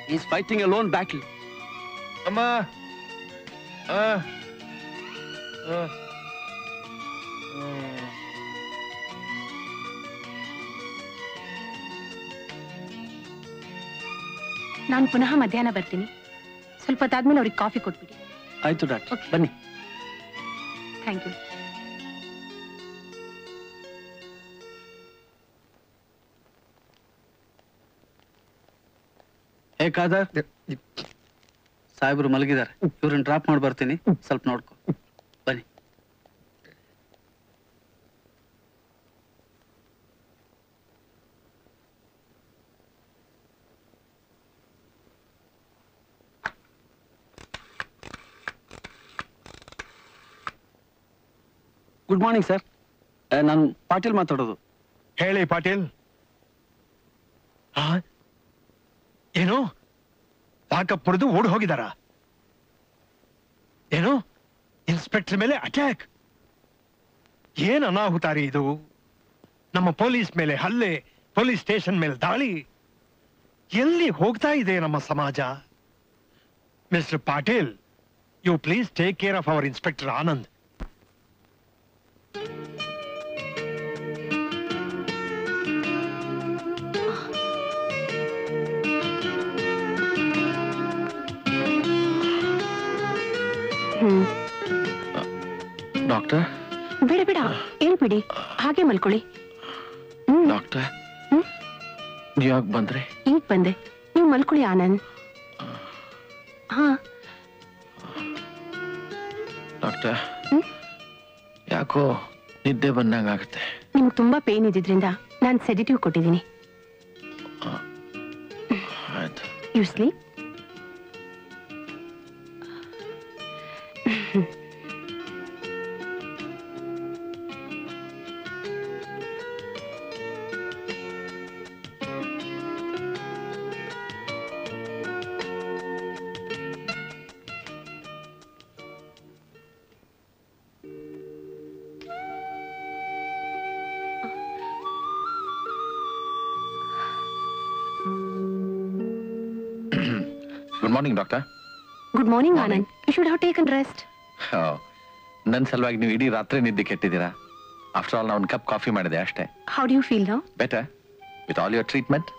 Is fighting a lone battle ಅಮ್ಮ. ಆ. ಆ. ನಾನು ಪುನಃ ಮಧ್ಯಾಹ್ನ ಬರ್ತೀನಿ. ಸ್ವಲ್ಪ ಹೊತ್ತಾದ್ಮೇಲೆ ಅವ್ರಿಗೆ ಕಾಫಿ ಕೊಟ್ಬಿಡಿ. ಆಯ್ತು ಡಾಕ್ಟರ್. ಬನ್ನಿ. ಥ್ಯಾಂಕ್ ಯು ಹೇ ಕಾದರ್ ಸಾಹೇಬ್ರು ಮಲಗಿದ್ದಾರೆ. ಇವ್ರನ್ನ ಡ್ರಾಪ್ ಮಾಡಿ ಬರ್ತೀನಿ ಸ್ವಲ್ಪ ನೋಡ್ಕೊ ಬನ್ನಿ ಗುಡ್ ಮಾರ್ನಿಂಗ್ ಸರ್ ನಾನು ಪಾಟೀಲ್ ಮಾತಾಡೋದು. ಹೇಳಿ, ಪಾಟೀಲ್? ಏನು? ಪಡೆದು ಓಡಿ ಹೋಗಿದಾರ ಏನು? ಇನ್ಸ್ಪೆಕ್ಟರ್ ಮೇಲೆ ಅಟ್ಯಾಕ್? ಏನ್ ಅನಾಹುತಾರಿ ಇದು? ನಮ್ಮ ಪೊಲೀಸ್ ಮೇಲೆ ಹಲ್ಲೆ, ಪೊಲೀಸ್ ಸ್ಟೇಷನ್ ಮೇಲೆ ದಾಳಿ. ಎಲ್ಲಿ ಹೋಗ್ತಾ ಇದೆ ನಮ್ಮ ಸಮಾಜ? Mister Patil you please take care of our inspector Anand. Doctor? ಬೇಡ ಬೇಡ. ಹೇಳ್ಬಿಡಿ ಹಾಗೆ ಮಲ್ಕೊಳ್ಳಿ. ಡಾಕ್ಟರ್? ಹ್ಮ್? ಬಂದ್ರೆ ಯಾಕೆ ಬಂದ್ರಿ? ಈಗ ಬಂದೆ. ನೀವು ಮಲ್ಕೊಳ್ಳಿ ಆನಂದ್. ಹಾ. ಡಾಕ್ಟರ್? ಯಾಕೋ ನಿದ್ದೆ ಬಂದಂಗಾಗುತ್ತೆ ನಿಮ್ಗೆ ತುಂಬಾ ಪೇನ್ ಇದ್ದಿದ್ರಿಂದ ನಾನು ಸೆಡಿಟಿವ್ ಕೊಟ್ಟಿದ್ದೀನಿ. You sleep good morning doctor good morning Anand you should have taken rest ನನ್ನ ಸಲುವಾಗಿ ನೀವು ಇಡೀ ರಾತ್ರಿ ನಿದ್ದೆ ಕೆಟ್ಟಿದ್ದೀರಾ? ಆಫ್ಟರ್ ಆಲ್ ನಾನು ಒಂದು ಕಪ್ ಕಾಫಿ ಮಾಡಿದೆ ಅಷ್ಟೇ. How do you feel now better with all your treatment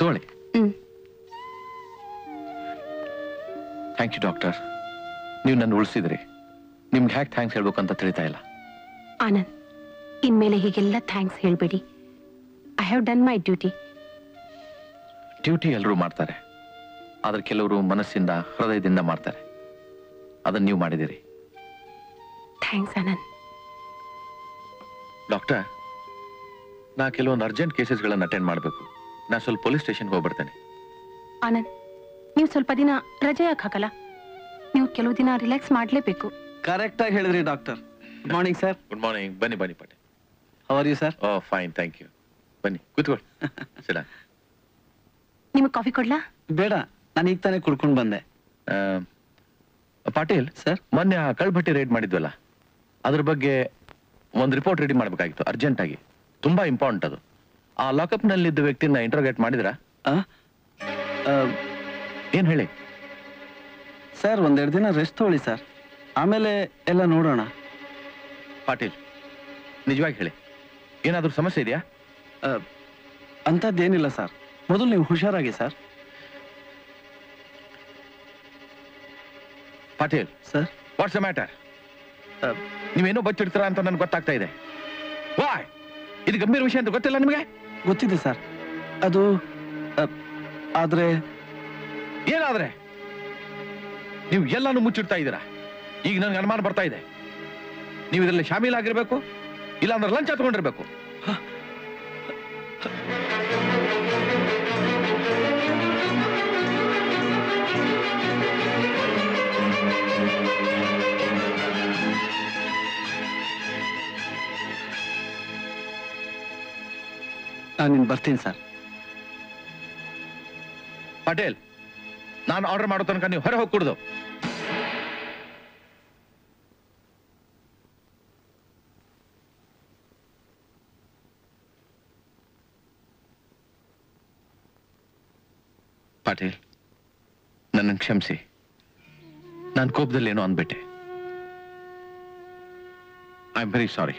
ತೋಳಿ thank you doctor ನೀವು ನನ್ನ ಉಳಿಸಿದ್ರಿ. ನಿಮ್ಗೆ ಹ್ಯಾಕ್ ಥ್ಯಾಂಕ್ಸ್ ಹೇಳ್ಬೇಕು ಅಂತ ತಿಳಿತಾ ಇಲ್ಲ. ಆನಂದ್ ಇನ್ಮೇಲೆ ಹೀಗೆಲ್ಲ ಥ್ಯಾಂಕ್ಸ್ ಹೇಳ್ಬೇಡಿ. I have done my duty duty ಎಲ್ಲರೂ ಮಾಡ್ತಾರೆ. ಆದರೆ ಕೆಲವರು ಮನಸ್ಸಿಂದ ಹೃದಯದಿಂದ ಮಾಡ್ತಾರೆ. ಅದನ್ನ ನೀವು ಮಾಡಿದಿರಿ ಥ್ಯಾಂಕ್ಸ್ ಆನಂದ್ ಡಾಕ್ಟರ್ ನಾ ಕೆಲವೊಂದು ಅರ್ಜೆಂಟ್ ಕೇಸಸ್ಗಳನ್ನು ಅಟೆಂಡ್ ಮಾಡಬೇಕು. ನಾ ಸ್ವಲ್ಪ ಪೊಲೀಸ್ ಸ್ಟೇಷನ್ಗೆ ಹೋಗ್ಬರ್ತೇನೆ ಆನಂದ್ ನೀವು ಸ್ವಲ್ಪ ದಿನ ರಜೆ ಯಾಕೆ ಹಾಕಲ್ಲ ನೀವು ಕೆಲವು ದಿನ ರಿಲ್ಯಾಕ್ಸ್ ಮಾಡಲೇಬೇಕು. ಕರೆಕ್ಟ್ ಆಗಿ ಹೇಳಿದ್ರಿ doctor. Good morning sir good morning ಬನ್ನಿ ಬನ್ನಿ Patel. How are you sir oh fine thank you ಬನ್ನಿ ಕೂತ್ಕೊಳ್ಳಿ. ಸಿಡ ನಿಮಗೆ ಕಾಫಿ ಕೊಡ್ಲಾ? ಬೇಡ ನಾನು ಈಗ ತಾನೇ ಕುಡ್ಕೊಂಡು ಬಂದೆ. ಪಾಟೀಲ್ ಸರ್? ಮೊನ್ನೆ ಆ ಕಳ್ಭಟ್ಟಿ ರೈಡ್ ಮಾಡಿದ್ವಲ್ಲ? ಅದ್ರ ಬಗ್ಗೆ ಒಂದು ರಿಪೋರ್ಟ್ ರೆಡಿ ಮಾಡಬೇಕಾಗಿತ್ತು ಅರ್ಜೆಂಟ್ ಆಗಿ. ತುಂಬಾ ಇಂಪಾರ್ಟೆಂಟ್ ಅದು. ಆ ಲಾಕಪ್ ನಲ್ಲಿದ್ದ ವ್ಯಕ್ತಿನ ಇಂಟ್ರೋಗೇಟ್ ಮಾಡಿದ್ರಾ? ಏನ್ ಹೇಳಿ? ಸರ್ ಒಂದೆರಡು ದಿನ ರೆಸ್ಟ್ ತಗೊಳ್ಳಿ ಸರ್. ಆಮೇಲೆ ಎಲ್ಲ ನೋಡೋಣ. ಪಾಟೀಲ್ ನಿಜವಾಗಿ ಹೇಳಿ. ಏನಾದರೂ ಸಮಸ್ಯೆ ಇದೆಯಾ? ಅಂಥದ್ದೇನಿಲ್ಲ ಸರ್. ಮೊದಲು ನೀವು ಹುಷಾರಾಗಿ sir. Patil. Sir? What's matter ನೀವೇನೋ ಬಚ್ಚಿಡ್ತೀರಾ ಅಂತ ನನ್ಗೆ ಗೊತ್ತಾಗ್ತಾ ಇದೆ. ವಾಯ್ ಇದು ಗಂಭೀರ ವಿಷಯ ಅಂತ ಗೊತ್ತಿಲ್ಲ ನಿಮಗೆ? ಗೊತ್ತಿದೆ ಸರ್. ಅದು ಆದ್ರೆ ಏನಾದ್ರೆ? ನೀವು ಎಲ್ಲಾನು ಮುಚ್ಚಿಡ್ತಾ ಇದ್ದೀರಾ? ಈಗ ನನಗೆ ಅನುಮಾನ ಬರ್ತಾ ಇದೆ. ನೀವು ಇದರಲ್ಲಿ ಶಾಮೀಲಾಗಿರ್ಬೇಕು ಇಲ್ಲ ಅಂದ್ರೆ ಲಂಚ ತಗೊಂಡಿರ್ಬೇಕು. ನಾನು ಬರ್ತೀನಿ ಸರ್. ಪಟೇಲ್, ನಾನು ಆರ್ಡರ್ ಮಾಡೋ ತನಕ ನೀವು ಹೊರ ಹೋಗಿ ಕುಡ್ದು ಪಾಟೀಲ್, ನನ್ನನ್ನು ಕ್ಷಮಿಸಿ. ನಾನು ಕೋಪದಲ್ಲಿ ಏನೋ ಅಂದ್ಬಿಟ್ಟೆ. ಐ ಆಮ್ ವೆರಿ ಸಾರಿ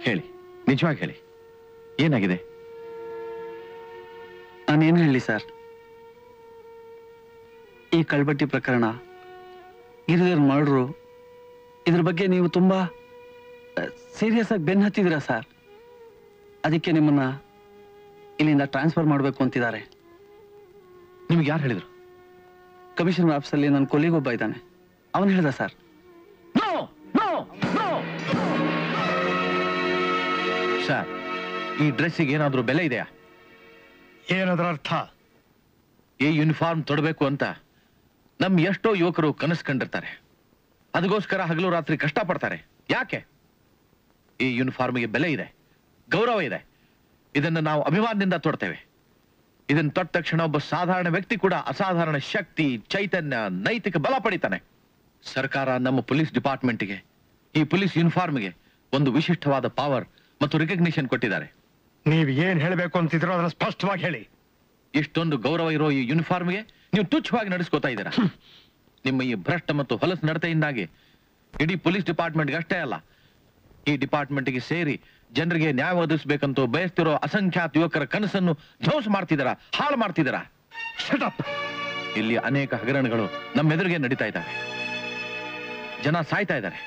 ಹೇಳಿ. ನಿಜವಾಗಿ ಹೇಳಿ. ಏನಾಗಿದೆ? ನಾನೇನು ಹೇಳಿ ಸರ್. ಈ ಕಳ್ಬಟ್ಟಿ ಪ್ರಕರಣ ಗಿರಿಧರ್ ಮರ್ಡ್ರು ಇದ್ರ ಬಗ್ಗೆ ನೀವು ತುಂಬಾ ಸೀರಿಯಸ್ ಆಗಿ ಬೆನ್ನು ಹತ್ತಿದ್ದೀರಾ ಸರ್? ಅದಕ್ಕೆ ನಿಮ್ಮನ್ನ ಇಲ್ಲಿಂದ ಟ್ರಾನ್ಸ್ಫರ್ ಮಾಡಬೇಕು ಅಂತಿದ್ದಾರೆ. ನಿಮ್ಗೆ ಯಾರು ಹೇಳಿದ್ರು? ಕಮಿಷನರ್ ಆಫೀಸಲ್ಲಿ ನನ್ನ ಕೊಲ್ಲಿಗೊಬ್ಬ ಇದ್ದಾನೆ. ಅವನು ಹೇಳಿದ ಸರ್. ಸರ್ ಈ ಡ್ರೆಸ್ಸಿಗೆ ಏನಾದರೂ ಬೆಲೆ ಇದೆಯಾ? ಏನದರ ಅರ್ಥ? ಈ ಯೂನಿಫಾರ್ಮ್ ತೊಡಬೇಕು ಅಂತ ನಮ್ಮ ಎಷ್ಟೋ ಯುವಕರು ಕನಸು ಕಂಡಿರ್ತಾರೆ. ಅದಕ್ಕೋಸ್ಕರ ಹಗಲು ರಾತ್ರಿ ಕಷ್ಟಪಡ್ತಾರೆ. ಯಾಕೆ? ಈ ಯೂನಿಫಾರ್ಮ್ಗೆ ಬೆಲೆ ಇದೆ ಗೌರವ ಇದೆ. ಇದನ್ನು ನಾವು ಅಭಿಮಾನದಿಂದ ತೊಡ್ತೇವೆ. ಇದನ್ನು ತೊಟ್ಟ ತಕ್ಷಣ ಒಬ್ಬ ಸಾಧಾರಣ ವ್ಯಕ್ತಿ ಕೂಡ ಅಸಾಧಾರಣ ಶಕ್ತಿ ಚೈತನ್ಯ ನೈತಿಕ ಬಲ ಪಡಿತಾನೆ. ಸರ್ಕಾರ ನಮ್ಮ ಪೊಲೀಸ್ ಡಿಪಾರ್ಟ್ಮೆಂಟ್ಗೆ ಈ ಪೊಲೀಸ್ ಯೂನಿಫಾರ್ಮ್ಗೆ ಒಂದು ವಿಶಿಷ್ಟವಾದ ಪವರ್ ಮತ್ತು ರಿಕಗ್ನಿಷನ್ ಕೊಟ್ಟಿದ್ದಾರೆ. ನೀವು ಏನ್ ಹೇಳಬೇಕು ಅಂತಿದ್ರು ಅದನ್ನ ಸ್ಪಷ್ಟವಾಗಿ ಹೇಳಿ. ಇಷ್ಟೊಂದು ಗೌರವ ಇರೋ ಈ ಯೂನಿಫಾರ್ಮ್ಗೆ ನೀವು ತುಚ್ಛವಾಗಿ ನಡೆಸ್ಕೋತಾ ಇದ್ದೀರಾ? ನಿಮ್ಮ ಈ ಭ್ರಷ್ಟ ಮತ್ತು ಹೊಲಸು ನಡತೆಯಿಂದಾಗಿ ಇಡೀ ಪೊಲೀಸ್ ಡಿಪಾರ್ಟ್ಮೆಂಟ್ಗೆ ಅಷ್ಟೇ ಅಲ್ಲ ಈ ಡಿಪಾರ್ಟ್ಮೆಂಟ್ಗೆ ಸೇರಿ ಜನರಿಗೆ ನ್ಯಾಯ ಒದಗಿಸಬೇಕಂತ ಬಯಸ್ತಿರೋ ಅಸಂಖ್ಯಾತ ಯುವಕರ ಕನಸನ್ನು ಧ್ವಂಸ ಮಾಡ್ತಿದ್ದೀರಾ? ಹಾಳು ಮಾಡ್ತಿದ್ದೀರಾ? ಇಲ್ಲಿ ಅನೇಕ ಹಗರಣಗಳು ನಮ್ಮೆದುರಿಗೆ ನಡೀತಾ ಇದ್ದಾವೆ. ಜನ ಸಾಯ್ತಾ ಇದ್ದಾರೆ.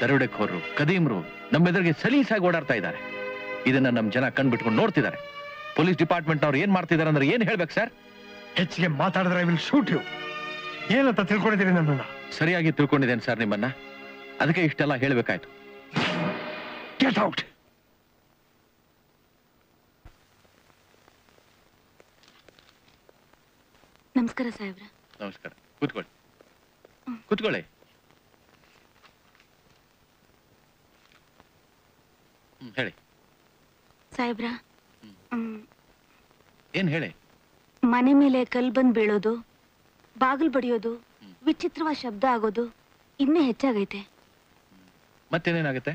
ದರೋಡೆಖೋರರು ಕದೀಮ್ರು ನಮ್ಮೆದುರಿಗೆ ಸಲೀಸಾಗಿ ಓಡಾಡ್ತಾ ಇದ್ದಾರೆ. ಇದನ್ನ ನಮ್ಮ ಜನ ಕಣ್ಬಿಟ್ಕೊಂಡು ನೋಡ್ತಿದ್ದಾರೆ. ಪೊಲೀಸ್ ಡಿಪಾರ್ಟ್ಮೆಂಟ್ ಅವ್ರು ಏನ್ ಮಾಡ್ತಿದ್ದಾರೆ ಅಂದ್ರೆ ಏನ್ ಹೇಳ್ಬೇಕು ಸರ್? ಹೆಚ್ಚಿಗೆ ಮಾತಾಡಿದ್ರೆ ಐ ವಿಲ್ ಶೂಟ್ ಯು ಏನಂತ ತಿಳ್ಕೊಂಡಿದ್ದೀರಿ ನನ್ನನ್ನ? ಸರಿಯಾಗಿ ತಿಳ್ಕೊಂಡಿದ್ದೇನೆ ಸರ್ ನಿಮ್ಮನ್ನ. ಅದಕ್ಕೆ ಇಷ್ಟೆಲ್ಲ ಹೇಳ್ಬೇಕಾಯ್ತು. ಗೆಟ್ ಔಟ್ ನಮಸ್ಕಾರ ಸಾಹೇಬ್ರ. ನಮಸ್ಕಾರ. ಕೂತ್ಕೊಳ್ಳಿ. ಕೂತ್ಕೊಳ್ಳಿ. ಹೇಳಿ. ಸಾಹೇಬ್ರ ಏನ್ ಹೇಳಿ? ಮನೆ ಮೇಲೆ ಕಲ್ ಬಂದ್ ಬೀಳೋದು ಬಾಗಿಲು ಬಡಿಯೋದು ವಿಚಿತ್ರವಾದ ಶಬ್ದ ಆಗೋದು ಇನ್ನೂ ಹೆಚ್ಚಾಗೈತೆ. ಮತ್ತೇನೇನಾಗುತ್ತೆ?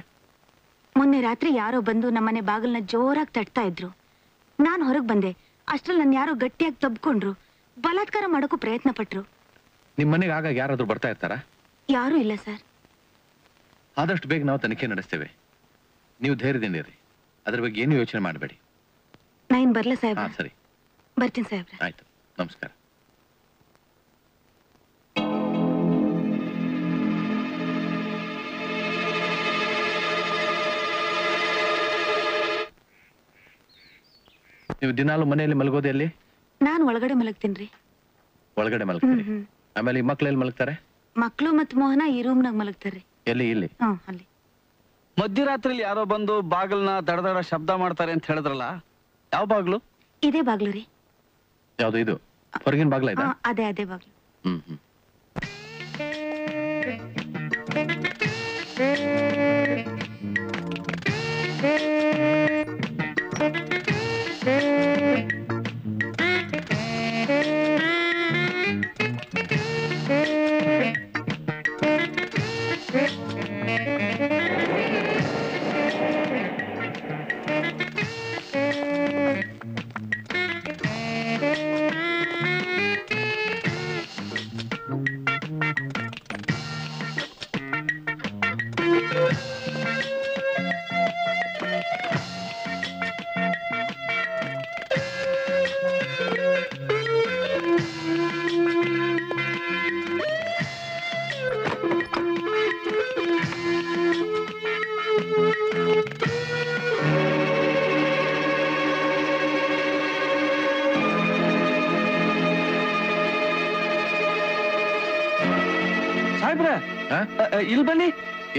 ಮೊನ್ನೆ ರಾತ್ರಿ ಯಾರೋ ಬಂದು ನಮ್ಮನೆ ಬಾಗಿಲ್ನ ಜೋರಾಗಿ ತಟ್ತಾ ಇದ್ರು. ನಾನು ಹೊರಗೆ ಬಂದೆ. ಅಷ್ಟ್ರಲ್ಲಿ ನನ್ನ ಯಾರೋ ಗಟ್ಟಿಯಾಗಿ ತಬ್ಕೊಂಡ್ರು. ಬಲಾತ್ಕಾರ ಮಾಡೋಕ್ಕೂ ಪ್ರಯತ್ನ ಪಟ್ರು. ನಿಮ್ಮ ಮನೆಗೆ ಆಗಾಗ ಯಾರಾದ್ರೂ ಬರ್ತಾ ಇರ್ತಾರಾ? ಯಾರು ಇಲ್ಲ ಸರ್. ಆದಷ್ಟು ಬೇಗ ನಾವು ತನಿಖೆ ನಡೆಸ್ತೇವೆ. ನೀವು ಧೈರ್ಯದಿಂದ ಇರಿ. ಅದ್ರ ಬಗ್ಗೆ ಏನು ಯೋಚನೆ ಮಾಡಬೇಡಿ. ನಾನು ಬರ್ಲ ಹಾ ಸಾಹೇಬ್ರ ಸರಿ. ಬರ್ತೀನಿ ಸಾಹೇಬ್ರ. ಆಯ್ತು. ನಮಸ್ಕಾರ. ನೀವು ದಿನಾಲು ಮನೆಯಲ್ಲಿ ಮಲಗೋದೆ ಎಲ್ಲಿ ನಾನು ಒಳಗಡೆ ಮಲಗ್ತೀನಿ ಒಳಗಡೆ ಮಲಗ್ತೀನಿ ಮಲಗ್ತೀರಿ ಆಮೇಲೆ ಈ ಮಕ್ಳು ಎಲ್ಲಿ ಮಲಗ್ತಾರೆ? ಮಕ್ಕಳು ಮತ್ತು ಮೋಹನ ಈ ರೂಮ್ನಾಗ ಮಲಗ್ತಾರೆ ಎಲ್ಲಿ ಇಲ್ಲಿ? ಹಾ ಅಲ್ಲಿ. ಮಧ್ಯರಾತ್ರಿಲಿ ಯಾರೋ ಬಂದು ಬಾಗಿಲ್ನ ದಡದಡ ಶಬ್ದ ಮಾಡ್ತಾರೆ ಅಂತ ಹೇಳಿದ್ರಲ್ಲ ಯಾವ ಬಾಗ್ಲು? ಇದೇ ಬಾಗ್ಲು ರೀ. ಯಾವ್ದು ಇದು? ಹೊರಗಿನ ಬಾಗ್ಲ ಇದೆ? ಅದೇ ಅದೇ ಬಾಗ್ಲು. ಹ್ಮ್ ಹ್ಮ್.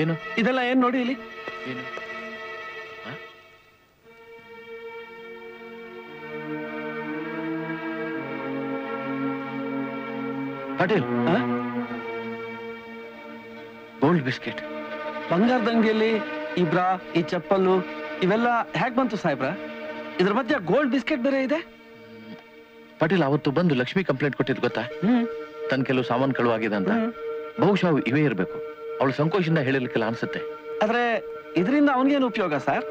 ಏನು? ಇದೆಲ್ಲ ಏನ್ ನೋಡಿ ಇಲ್ಲಿ? ಏನು? ಪಾಟೀಲ್ ಗೋಲ್ಡ್ ಬಿಸ್ಕೆಟ್ ಬಂಗಾರದ ಅಂಗಡಿಯಲ್ಲಿ ಈ ಚಪ್ಪಲು ಇವೆಲ್ಲ ಹೇಗ್ ಬಂತು ಸಾಹೇಬ್ರ? ಇದ್ರ ಮಧ್ಯೆ ಗೋಲ್ಡ್ ಬಿಸ್ಕೆಟ್ ಬೇರೆ ಇದೆ? ಪಾಟೀಲ್ ಅವತ್ತು ಬಂದು ಲಕ್ಷ್ಮಿ ಕಂಪ್ಲೇಂಟ್ ಕೊಟ್ಟಿದ್ ಗೊತ್ತಾ? ತನ್ನ ಕೆಲವು ಸಾಮಾನು ಕಳುವಾಗಿದೆ ಅಂತ ಬಹುಶಃ ಇವೇ ಇರಬೇಕು. ಅವಳು ಸಂಕೋಚದಿಂದ ಹೇಳಿರ್ಲಿಕ್ಕಿಲ್ಲ ಅನ್ಸುತ್ತೆ. ಆದ್ರೆ ಇದರಿಂದ ಅವನಿಗೇನು ಉಪಯೋಗ ಸರ್?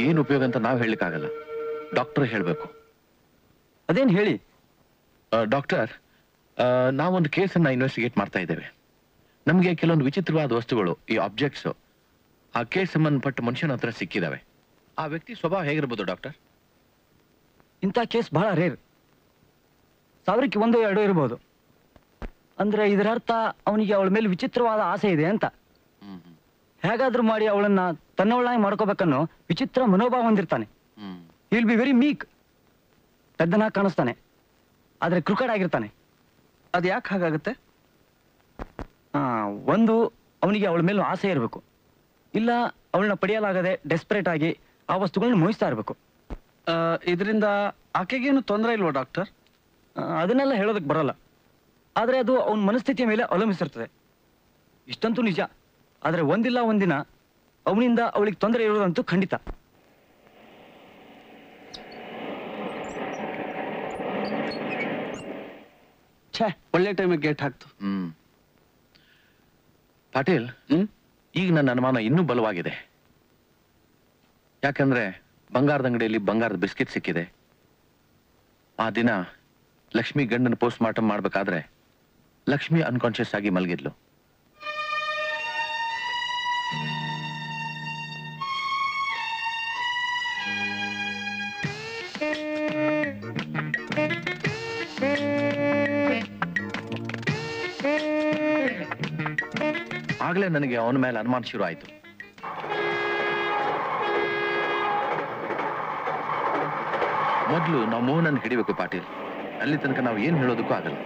ಏನ್ ಉಪಯೋಗ ಅಂತ ನಾವು ಹೇಳಲಿಕ್ಕಾಗಲ್ಲ. ಡಾಕ್ಟರ್ ಹೇಳಬೇಕು. ಅದೇನ್ ಹೇಳಿ? ಡಾಕ್ಟರ್ ನಾವೊಂದು ಕೇಸನ್ನ ಇನ್ವೆಸ್ಟಿಗೇಟ್ ಮಾಡ್ತಾ ಇದ್ದೇವೆ. ನಮಗೆ ಕೆಲವೊಂದು ವಿಚಿತ್ರವಾದ ವಸ್ತುಗಳು ಈ ಆಬ್ಜೆಕ್ಟ್ಸ್ ಆ ಕೇಸ್ ಸಂಬಂಧಪಟ್ಟ ಮನುಷ್ಯನ ಹತ್ರ ಸಿಕ್ಕಿದಾವೆ. ಆ ವ್ಯಕ್ತಿ ಸ್ವಭಾವ ಹೇಗಿರ್ಬೋದು ಡಾಕ್ಟರ್? ಇಂಥ ಕೇಸ್ ಬಹಳ ರೇರ್ ಸಾವಿರಕ್ಕೆ ಒಂದು ಎರಡು ಇರ್ಬೋದು. ಅಂದ್ರೆ ಇದರ ಅರ್ಥ ಅವನಿಗೆ ಅವಳ ಮೇಲೆ ವಿಚಿತ್ರವಾದ ಆಸೆ ಇದೆ ಅಂತ. ಹೇಗಾದ್ರೂ ಮಾಡಿ ಅವಳನ್ನ ತನ್ನವಳಾಗಿ ಮಾಡ್ಕೋಬೇಕನ್ನೋ ವಿಚಿತ್ರ ಮನೋಭಾವ ಹೊಂದಿರ್ತಾನೆ. ವಿಲ್ ಬಿ ವೆರಿ ಮೀಕ್ ಪೆದ್ದನ ಕಾಣಿಸ್ತಾನೆ. ಆದ್ರೆ ಕ್ರಿಕೆಟ್ ಆಗಿರ್ತಾನೆ. ಅದ್ ಯಾಕೆ ಹಾಗಾಗುತ್ತೆ? ಆ, ಒಂದು ಅವನಿಗೆ ಅವಳ ಮೇಲೆ ಆಸೆ ಇರಬೇಕು. ಇಲ್ಲ ಅವಳನ್ನ ಪಡೆಯಲಾಗದೆ ಡೆಸ್ಪರೇಟ್ ಆಗಿ ಆ ವಸ್ತುಗಳನ್ನ ಮುಗಿಸ್ತಾ ಇರಬೇಕು. ಇದರಿಂದ ಆಕೆಗೇನು ತೊಂದರೆ ಇಲ್ವಾ ಡಾಕ್ಟರ್? ಅದನ್ನೆಲ್ಲ ಹೇಳೋದಕ್ಕೆ ಬರಲ್ಲ. ಆದ್ರೆ ಅದು ಅವನ ಮನಸ್ಥಿತಿಯ ಮೇಲೆ ಅವಲಂಬಿಸಿರ್ತದೆ. ಇಷ್ಟಂತೂ ನಿಜ. ಆದರೆ ಒಂದಿಲ್ಲ ಒಂದಿನ ಅವನಿಂದ ಅವಳಿಗೆ ತೊಂದರೆ ಇರೋದಂತೂ ಖಂಡಿತ. ಛೇ ಒಳ್ಳೆ ಟೈಮಿಗೆ ಗೇಟ್ ಹಾಕ್ತು. ಹ್ಮ್. ಪಾಟೀಲ್ ಈಗ ನನ್ನ ಅನುಮಾನ ಇನ್ನೂ ಬಲವಾಗಿದೆ. ಯಾಕಂದ್ರೆ ಬಂಗಾರದ ಅಂಗಡಿಯಲ್ಲಿ ಬಂಗಾರದ ಬಿಸ್ಕೆಟ್ ಸಿಕ್ಕಿದೆ. ಆ ದಿನ ಲಕ್ಷ್ಮಿ ಗಂಡನ ಪೋಸ್ಟ್ ಮಾರ್ಟಮ್ ಮಾಡ್ಬೇಕಾದ್ರೆ ಲಕ್ಷ್ಮಿ ಅನ್ಕಾನ್ಶಿಯಸ್ ಆಗಿ ಮಲಗಿದ್ಲು. ಆಗಲೇ ನನಗೆ ಅವನ ಮೇಲೆ ಅನುಮಾನ ಶುರು ಆಯಿತು. ಮೊದಲು ನಾವು ಮೋಹನನ್ನು ಹಿಡಿಬೇಕು ಪಾಟೀಲ್. ಅಲ್ಲಿ ತನಕ ನಾವು ಏನು ಹೇಳೋದಕ್ಕೂ ಆಗಲ್ಲ.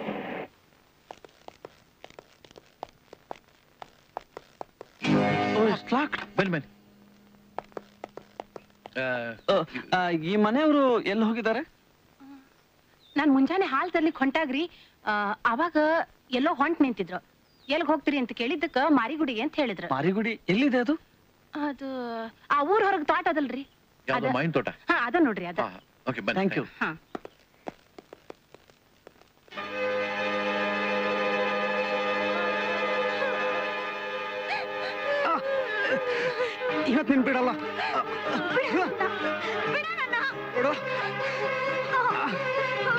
ಬನ್ನಿ ಬನ್ನಿ. ಆ, ಈ ಮನೆಯವರು ಎಲ್ಲಿ ಹೋಗಿದ್ದಾರೆ? ನಾನು ಮುಂಜಾನೆ ಹಾಲ್ ತರ್ಲಿಕ್ ಹೊಂಟಾಗ್ರಿ. ಆ, ಅವಾಗ ಎಲ್ಲೋ ಹೊಂಟ್ ನಿಂತಿದ್ರು. ಎಲ್ಗ್ ಹೋಗ್ತೀರಿ ಅಂತ ಕೇಳಿದ್ದಕ್ಕ ಮಾರಿಗುಡಿಗೆ ಅಂತ ಹೇಳಿದ್ರು. ಮಾರಿಗುಡಿ ಎಲ್ಲಿದೆ ಅದು? ಅದು ಆ ಊರ್ ಹೊರಗ್ ತೋಟ ಅದಲ್ರಿ. ಯಾವ್ದೋ ಅದ- ಮಾವಿನ ತೋಟ. ಹಾ ಅದ ನೋಡ್ರಿ ಅದ. ಓಕೆ ಬನ್ನಿ ಥ್ಯಾಂಕ್ ಯು ಹಾ. ಇವತ್ತು ನಿನ್ ಬಿಡಲ್ಲ ಬಿಡು.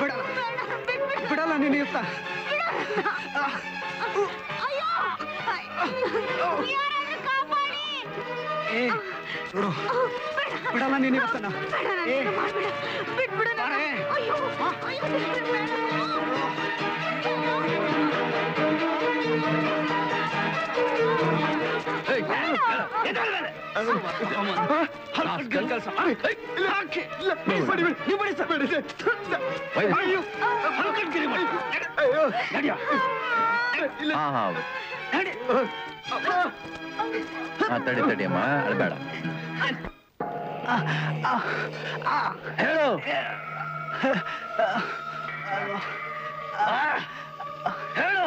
ಬಿಡಲ್ಲ ಬಿಡಲ್ಲ ನೀನು ಇವತ್ತ ಏ ನೋಡು. ಬಿಡಲ್ಲ ನೀನು ಇವತ್ತನ ಹಾ ತಡಿ ಅಮ್ಮ ಅಳ್ಬೇಡ ಹೇಳು. ಹೇಳು.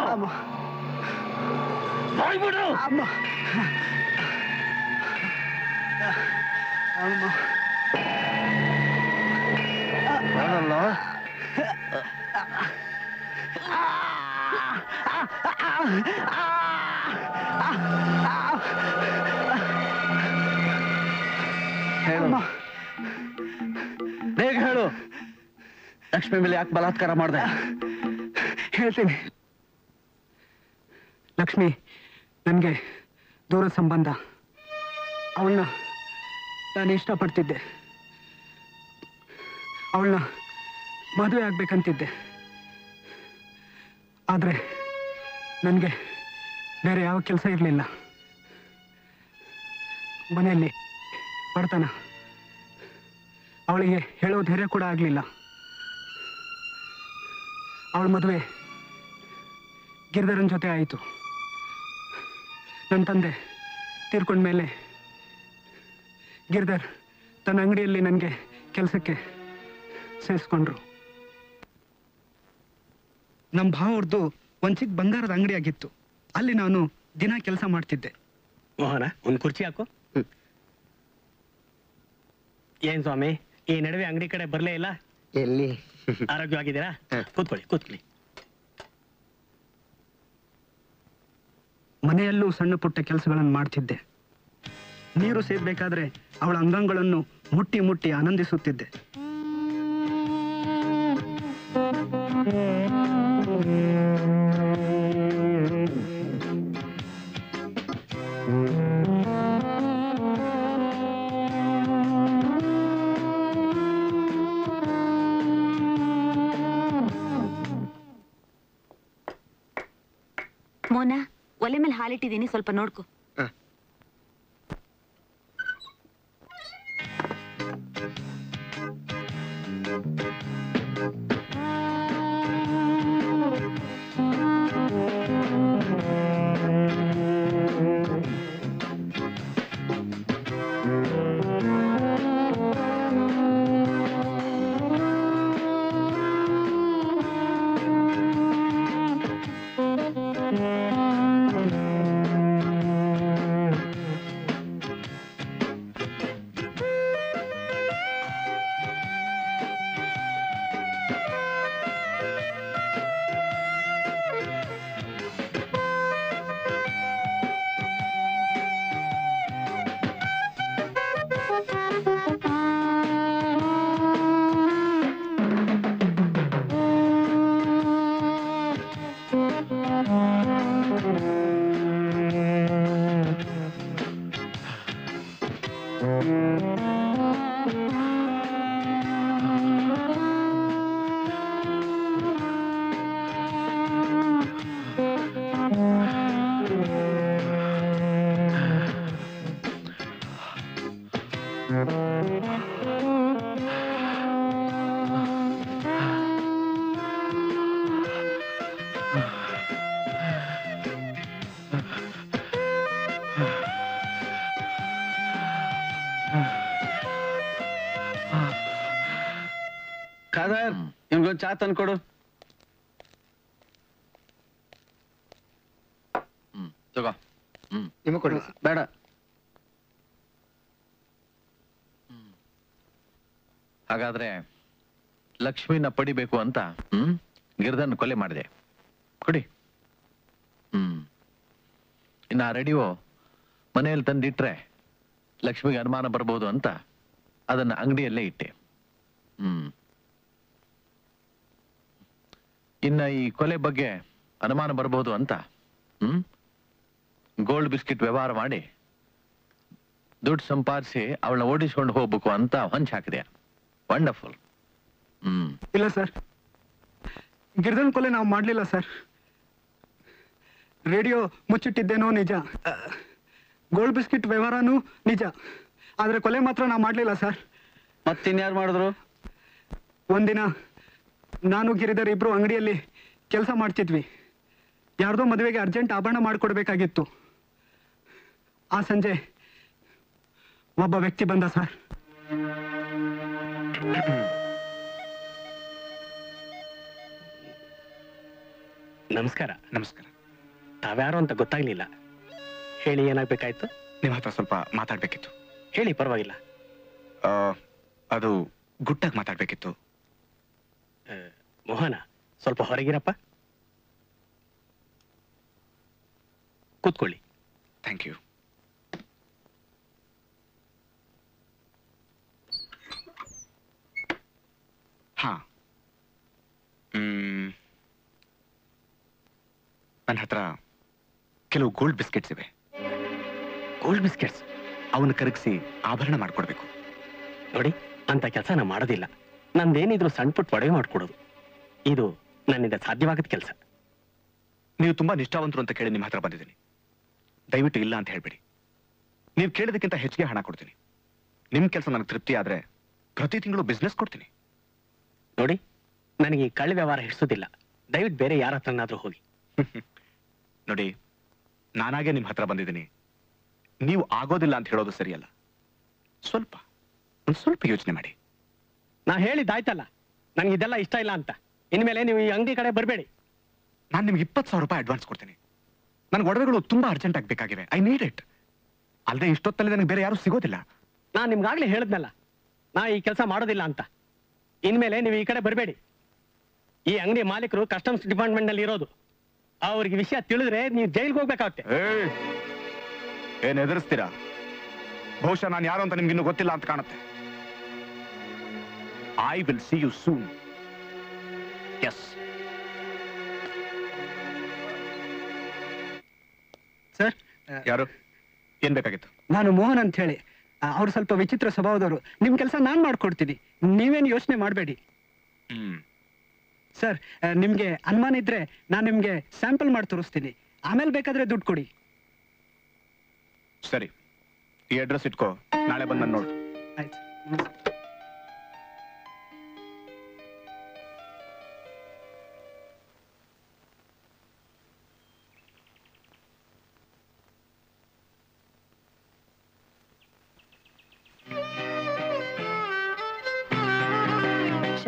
ಬಾಯ್ಬಿಡು ಅಮ್ಮ ಬೇಗ ಹೇಳು ಲಕ್ಷ್ಮಿ ಮೇಲೆ ಯಾಕೆ ಬಲಾತ್ಕಾರ ಮಾಡಿದೆ ಹೇಳ್ತೀನಿ ಲಕ್ಷ್ಮಿ ನನಗೆ ದೂರ ಸಂಬಂಧ ಅವಳನ್ನ ನಾನು ಇಷ್ಟಪಡ್ತಿದ್ದೆ. ಅವಳನ್ನ ಮದುವೆ ಆಗ್ಬೇಕಂತಿದ್ದೆ. ಆದರೆ ನನಗೆ ಬೇರೆ ಯಾವ ಕೆಲಸ ಇರಲಿಲ್ಲ. ಮನೆಯಲ್ಲಿ ಬರ್ತಾನ ಅವಳಿಗೆ ಹೇಳೋ ಧೈರ್ಯ ಕೂಡ ಆಗಲಿಲ್ಲ. ಅವಳ ಮದುವೆ ಗಿರಿಧರನ್ ಜೊತೆ ಆಯಿತು. ನನ್ನ ತಂದೆ ತೀರ್ಕೊಂಡ್ಮೇಲೆ ಗಿರಿಧರ್ ತನ್ನ ಅಂಗಡಿಯಲ್ಲಿ ನನಗೆ ಕೆಲಸಕ್ಕೆ ಸೇರಿಸ್ಕೊಂಡ್ರು. ನಮ್ಮ ಭಾವರ್ದು ಒಂದು ಚಿಕ್ಕ ಬಂಗಾರದ ಅಂಗಡಿ ಆಗಿತ್ತು ಅಲ್ಲಿ ನಾನು ದಿನ ಕೆಲಸ ಮಾಡ್ತಿದ್ದೆ. ಮೋಹನ ಒಂದು ಕುರ್ಚಿ ಹಾಕು. ಏನ್ ಸ್ವಾಮಿ ಈ ನಡುವೆ ಅಂಗಡಿ ಕಡೆ ಬರ್ಲೇ ಇಲ್ಲ? ಎಲ್ಲಿ? ಆರೋಗ್ಯವಾಗಿದ್ದೀರಾ? ಕೂತ್ಕೊಳ್ಳಿ ಕೂತ್ಕೊಳ್ಳಿ. ಮನೆಯಲ್ಲೂ ಸಣ್ಣ ಪುಟ್ಟ ಕೆಲಸಗಳನ್ನು ಮಾಡ್ತಿದ್ದೆ. ನೀರು ಸೇರ್ಬೇಕಾದ್ರೆ ಅವಳ ಅಂಗಗಳನ್ನು ಮುಟ್ಟಿ ಮುಟ್ಟಿ ಆನಂದಿಸುತ್ತಿದ್ದೆ. ಮೋನಾ ಒಲೆ ಮೇಲೆ ಹಾಲಿಟ್ಟಿದ್ದೀನಿ ಸ್ವಲ್ಪ ನೋಡ್ಕೊ. ಚಾ ತಂದ್ಕೊಡು ಹ್ಮ್ ತಗೋ. ಹ್ಮ್. ನಿಮಗೆ ಕೊಡಿ ಬೇಡ. ಹಾಗಾದ್ರೆ ಲಕ್ಷ್ಮಿನ ಪಡಿಬೇಕು ಅಂತ ಹ್ಮ್ ಗಿರ್ಧನ್ ಕೊಲೆ ಮಾಡಿದೆ. ಕೊಡಿ. ಹ್ಮ್. ಇನ್ನ ರೆಡಿಯೋ ಮನೆಯಲ್ಲಿ ತಂದಿಟ್ರೆ ಲಕ್ಷ್ಮಿಗೆ ಅನುಮಾನ ಬರ್ಬೋದು ಅಂತ ಅದನ್ನ ಅಂಗಡಿಯಲ್ಲೇ ಇಟ್ಟೆ. ಹ್ಮ್. ಇನ್ನ ಈ ಕೊಲೆ ಬಗ್ಗೆ ಅನುಮಾನ ಬರಬಹುದು ಅಂತ. ಹ್ಮ್? ಗೋಲ್ಡ್ ಬಿಸ್ಕಿಟ್ ವ್ಯವಹಾರ ಮಾಡಿ ದುಡ್ಡು ಸಂಪಾದಿಸಿ ಅವಳನ್ನ ಓಡಿಸ್ಕೊಂಡು ಹೋಗ್ಬೇಕು ಅಂತ ಹೊಂಚ್ ಹಾಕಿದೆ. Wonderful hmm. ಇಲ್ಲ ಸರ್. ಗಿರ್ಧನ್ ಕೊಲೆ ನಾವು ಮಾಡಲಿಲ್ಲ ಸರ್. ರೇಡಿಯೋ ಮುಚ್ಚಿಟ್ಟಿದ್ದೇನೋ ನಿಜ. ಗೋಲ್ಡ್ ಬಿಸ್ಕಿಟ್ ವ್ಯವಹಾರನೂ ನಿಜ. ಆದರೆ ಕೊಲೆ ಮಾತ್ರ ನಾವು ಮಾಡಲಿಲ್ಲ ಸರ್. ಮತ್ತಿನ್ಯಾರು ಮಾಡಿದ್ರು? ಒಂದಿನ ನಾನು ಗಿರಿಧರ್ ಇಬ್ರು ಅಂಗಡಿಯಲ್ಲಿ ಕೆಲಸ ಮಾಡ್ತಿದ್ವಿ. ಯಾರ್ದೋ ಮದುವೆಗೆ ಅರ್ಜೆಂಟ್ ಆಭರಣ ಮಾಡಿಕೊಡ್ಬೇಕಾಗಿತ್ತು. ಆ ಸಂಜೆ ಒಬ್ಬ ವ್ಯಕ್ತಿ ಬಂದ ಸರ್. ನಮಸ್ಕಾರ. ನಮಸ್ಕಾರ. ತಾವ್ಯಾರು ಅಂತ ಗೊತ್ತಾಗ್ಲಿಲ್ಲ. ಹೇಳಿ ಏನಾಗ್ಬೇಕಾಯ್ತು? ನಿಮ್ಮ ಹತ್ರ ಸ್ವಲ್ಪ ಮಾತಾಡ್ಬೇಕಿತ್ತು. ಹೇಳಿ ಪರವಾಗಿಲ್ಲ. ಆ, ಅದು ಗುಟ್ಟಾಗಿ ಮಾತಾಡ್ಬೇಕಿತ್ತು. ಮೋಹನ ಸ್ವಲ್ಪ ಹೊರಗಿರಪ್ಪ. ಕೂತ್ಕೊಳ್ಳಿ. Thank you. ಹಾ. ನನ್ನ ಹತ್ರ ಕೆಲವು ಗೋಲ್ಡ್ ಬಿಸ್ಕೆಟ್ಸ್ ಇವೆ. ಗೋಲ್ಡ್ ಬಿಸ್ಕೆಟ್ಸ್ ಅವನ್ನ ಕರಗಿಸಿ ಆಭರಣ ಮಾಡಿಕೊಡ್ಬೇಕು. ನೋಡಿ ಅಂತ ಕೆಲಸ ನಾನು ಮಾಡೋದಿಲ್ಲ. ನಂದೇನಿದ್ರು ಸಣ್ಣ ಪುಟ್ಟ ಒಡವೆ ಮಾಡ್ಕೊಡೋದು. ಇದು ನನ್ನಿಂದ ಸಾಧ್ಯವಾಗದ ಕೆಲಸ. ನೀವು ತುಂಬಾ ನಿಷ್ಠಾವಂತರು ಅಂತ ಕೇಳಿ ನಿಮ್ಮ ಹತ್ರ ಬಂದಿದ್ದೀನಿ. ದಯವಿಟ್ಟು ಇಲ್ಲ ಅಂತ ಹೇಳ್ಬೇಡಿ. ನೀವು ಕೇಳೋದಕ್ಕಿಂತ ಹೆಚ್ಚಿಗೆ ಹಣ ಕೊಡ್ತೀನಿ. ನಿಮ್ ಕೆಲಸ ನನಗೆ ತೃಪ್ತಿ ಆದ್ರೆ ಪ್ರತಿ ತಿಂಗಳು ಬಿಸ್ನೆಸ್ ಕೊಡ್ತೀನಿ. ನೋಡಿ ನನಗೆ ಈ ಕಳ್ಳ ವ್ಯವಹಾರ ಹಿಡಿಸೋದಿಲ್ಲ. ದಯವಿಟ್ಟು ಬೇರೆ ಯಾರ ಹತ್ರನಾದ್ರೂ ಹೋಗಿ. ನೋಡಿ ನಾನಾಗೆ ನಿಮ್ ಹತ್ರ ಬಂದಿದ್ದೀನಿ. ನೀವು ಆಗೋದಿಲ್ಲ ಅಂತ ಹೇಳೋದು ಸರಿಯಲ್ಲ. ಸ್ವಲ್ಪ ಒಂದು ಸ್ವಲ್ಪ ಯೋಚನೆ ಮಾಡಿ. ನಾ ಹೇಳಿದ್ದಾಯ್ತಲ್ಲ ನನ್ಗೆ ಇದೆಲ್ಲ ಇಷ್ಟ ಇಲ್ಲ ಅಂತ. ಇನ್ಮೇಲೆ ನೀವು ಈ ಅಂಗಡಿ ಕಡೆ ಬರಬೇಡಿ. ನಾನು ನಿಮ್ಗೆ ಇಪ್ಪತ್ತು ಸಾವಿರ ರೂಪಾಯಿ ಅಡ್ವಾನ್ಸ್ ಕೊಡ್ತೀನಿ. ನನಗೆ ಒಡವೆಗಳು ತುಂಬಾ ಅರ್ಜೆಂಟ್ ಆಗಬೇಕಾಗಿವೆ ಐ ನೀಡ್ ಇಟ್ ಅಲ್ಲದೆ ಇಷ್ಟೊತ್ತಲ್ಲಿ ನನಗೆ ಬೇರೆ ಯಾರು ಸಿಗೋದಿಲ್ಲ. ನಾನು ನಿಮ್ಗಾಗ್ಲೇ ಹೇಳಿದ್ನಲ್ಲ. ನಾ ಈ ಕೆಲಸ ಮಾಡೋದಿಲ್ಲ ಅಂತ. ಇನ್ಮೇಲೆ ನೀವು ಈ ಕಡೆ ಬರಬೇಡಿ. ಈ ಅಂಗಡಿ ಮಾಲೀಕರು ಕಸ್ಟಮ್ಸ್ ಡಿಪಾರ್ಟ್ಮೆಂಟ್ನಲ್ಲಿ ಇರೋದು. ಅವ್ರಿಗೆ ವಿಷಯ ತಿಳಿದ್ರೆ ನೀವು ಜೈಲಿಗೆ ಹೋಗ್ಬೇಕಾಗುತ್ತೆ. ಏನ್ ಎದುರಿಸ್ತೀರಾ? ಬಹುಶಃ ನಾನು ಯಾರು ಅಂತ ನಿಮ್ಗೆ ಇನ್ನೂ ಗೊತ್ತಿಲ್ಲ ಅಂತ ಕಾಣುತ್ತೆ. I will see you soon yes sir ಯಾರು? ಏನ್ ಬೇಕಾಗಿತ್ತು? ನಾನು ಮೋಹನ್ ಅಂತ ಹೇಳಿ ಅವ್ರು ಸ್ವಲ್ಪ ವಿಚಿತ್ರ ಸ್ವಭಾವದವರು. ನಿಮ್ ಕೆಲಸ ನಾನ್ ಮಾಡ್ಕೊಡ್ತೀನಿ. ನೀವೇನು ಯೋಚನೆ ಮಾಡಬೇಡಿ. ಹ್ಮ್. ಸರ್ ನಿಮ್ಗೆ ಅನುಮಾನ ಇದ್ರೆ ನಾನು ನಿಮ್ಗೆ ಸ್ಯಾಂಪಲ್ ಮಾಡಿ ತೋರಿಸ್ತೀನಿ. ಆಮೇಲೆ ಬೇಕಾದ್ರೆ ದುಡ್ಡು ಕೊಡಿ. ಸರಿ. ಈ ಅಡ್ರೆಸ್ ಇಟ್ಕೋ. ನಾಳೆ ಬಂದ್ ನಾನು ನೋಡು. ಆಯ್ತು.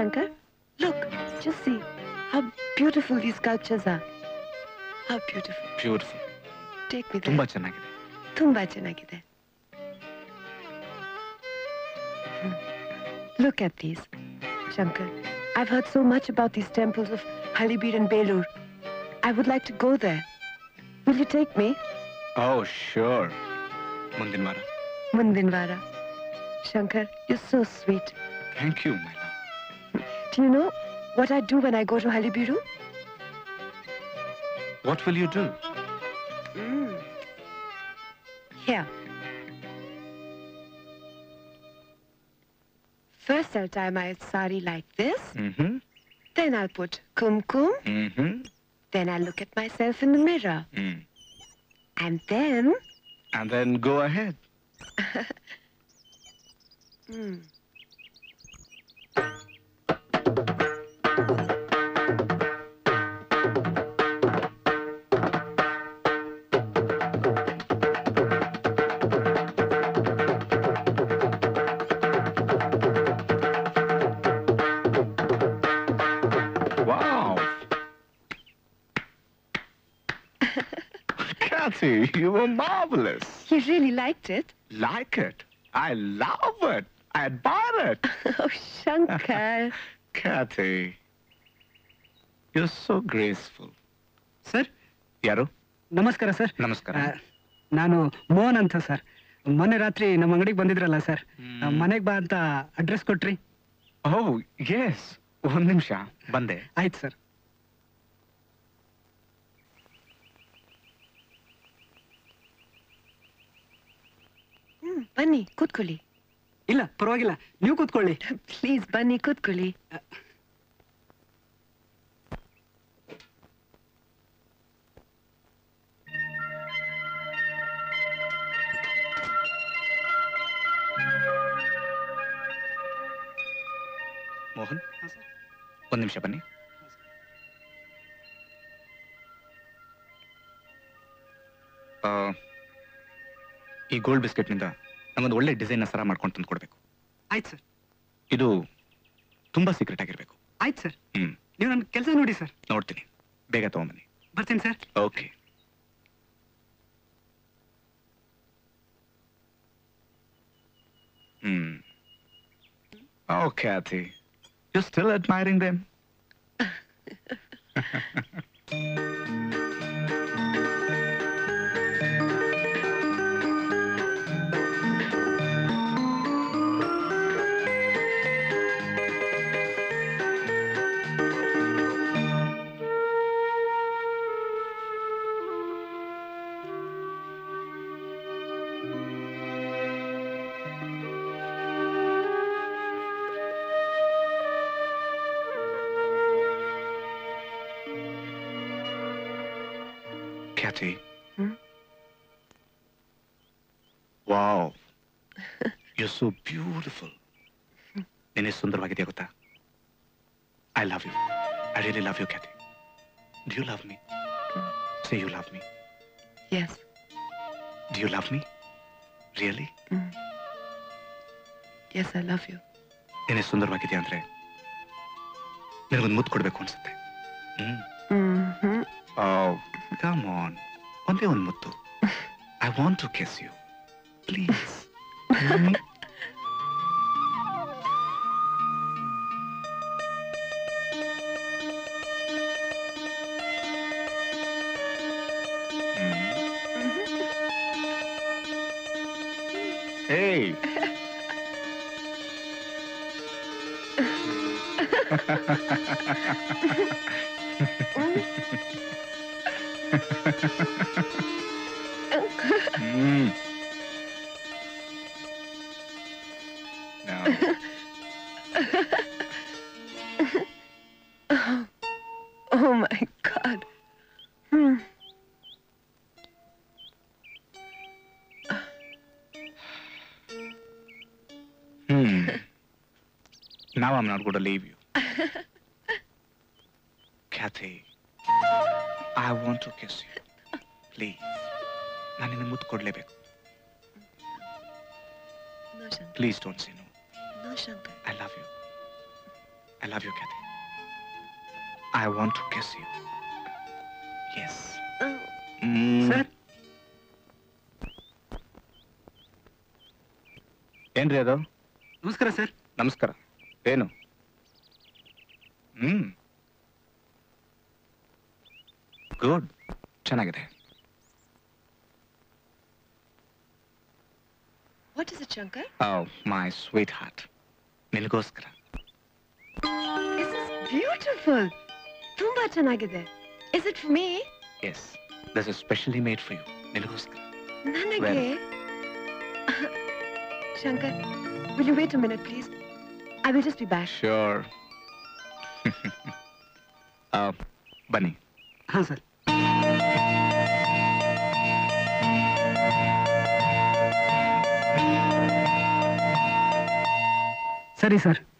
Shankar, look, just see how beautiful these sculptures are. How beautiful. Beautiful Take me there. ತುಂಬಾ ಚೆನ್ನಾಗಿದೆ ತುಂಬಾ ಚೆನ್ನಾಗಿದೆ. Hmm. Look at these. Shankar, I've heard so much about these temples of Halibir and Belur. I would like to go there. Will you take me? Oh sure ಮುಂದಿನ ವಾರ Mundinvara. Shankar, you're so sweet. Thank you my do you know what I do when I go to Halibiru? What will you do? Mm. Here. First, I'll tie my sari like this. Mm -hmm. Then I'll put kumkum. Mm -hmm. Then I'll look at myself in the mirror. Mm. And then... And then go ahead. mm. Kathy, you were marvelous. You really liked it? Like it. I love it. I admire it. oh, Shankar. Kathy, you're so graceful. Sir ಯಾರು ನಮಸ್ಕಾರ ಸರ್ ನಮಸ್ಕಾರ ನಾನು ಮೋಹನ್ ಅಂತ ಸರ್ ಮೊನ್ನೆ ರಾತ್ರಿ ನಮ್ಮ ಅಂಗಡಿಗೆ ಬಂದಿದ್ರಲ್ಲ ಸರ್ ಮನೆಗೆ ಬಾ ಅಂತ ಅಡ್ರೆಸ್ ಕೊಟ್ರಿ ಓ ಎಸ್ ಒಂದ್ ನಿಮಿಷ ಬಂದೆ ಆಯ್ತು ಸರ್ ಬನ್ನಿ ಕೂತ್ಕೊಳ್ಳಿ. ಇಲ್ಲ ಪರವಾಗಿಲ್ಲ. ನೀವು ಕೂತ್ಕೊಳ್ಳಿ. ಪ್ಲೀಸ್ ಬನ್ನಿ ಕೂತ್ಕೊಳ್ಳಿ. ಮೋಹನ್ ಒಂದ್ ನಿಮಿಷ ಬನ್ನಿ. ಆ, ಈ ಗೋಲ್ಡ್ ಬಿಸ್ಕೆಟ್ನಿಂದ ನಮ್ಮೊಂದು ಒಳ್ಳೆ ಡಿಸೈನ್ ಸರ ಮಾಡ್ಕೊಂಡು ತಂದು ಕೊಡ್ಬೇಕು. ಆಯ್ತು ಸರ್. ಇದು ತುಂಬಾ ಸೀಕ್ರೆಟ್ ಆಗಿರ್ಬೇಕು. ಆಯ್ತು ಸರ್. ಹ್ಮ್. ನೀವು ನನ್ನ ಕೆಲಸ ನೋಡಿ ಸರ್. ನೋಡ್ತೀನಿ. ಬೇಗ ತಗೊಂಬನ್ನಿ. ಬರ್ತೀನಿ sir. Okay. Hmm. Okay Kathy you still admiring them beautiful. ನೀನೇ ಸುಂದರವಾಗಿದೆಯಾ ಗೊತ್ತಾ? I love you I really love you Kathy do you love me say you love me yes do you love me really yes I love you you. ನೀನೇ ಸುಂದರವಾಗಿದೆಯಾ ಅಂದ್ರೆ? ನಿನಗೊಂದು ಮುತ್ತು ಕೊಡಬೇಕು ಅನ್ಸುತ್ತೆ. Come Mm-hmm. Oh, come on. ಒಂದೇ ಒಂದು ಮುತ್ತು. I want to kiss you please sweetheart. ನಿನಗೋಸ್ಕರ This is beautiful. ತುಂಬಾ ಚೆನ್ನಾಗಿದೆ. Is it for me? Yes this is specially made for you ನಿನಗೋಸ್ಕರ ನನಗೆ Shankar, will you wait a minute, please? I will just be back. Sure ಬನ್ನಿ ಹಾಂ ಸರ್ ಸರಿ Sir ಆ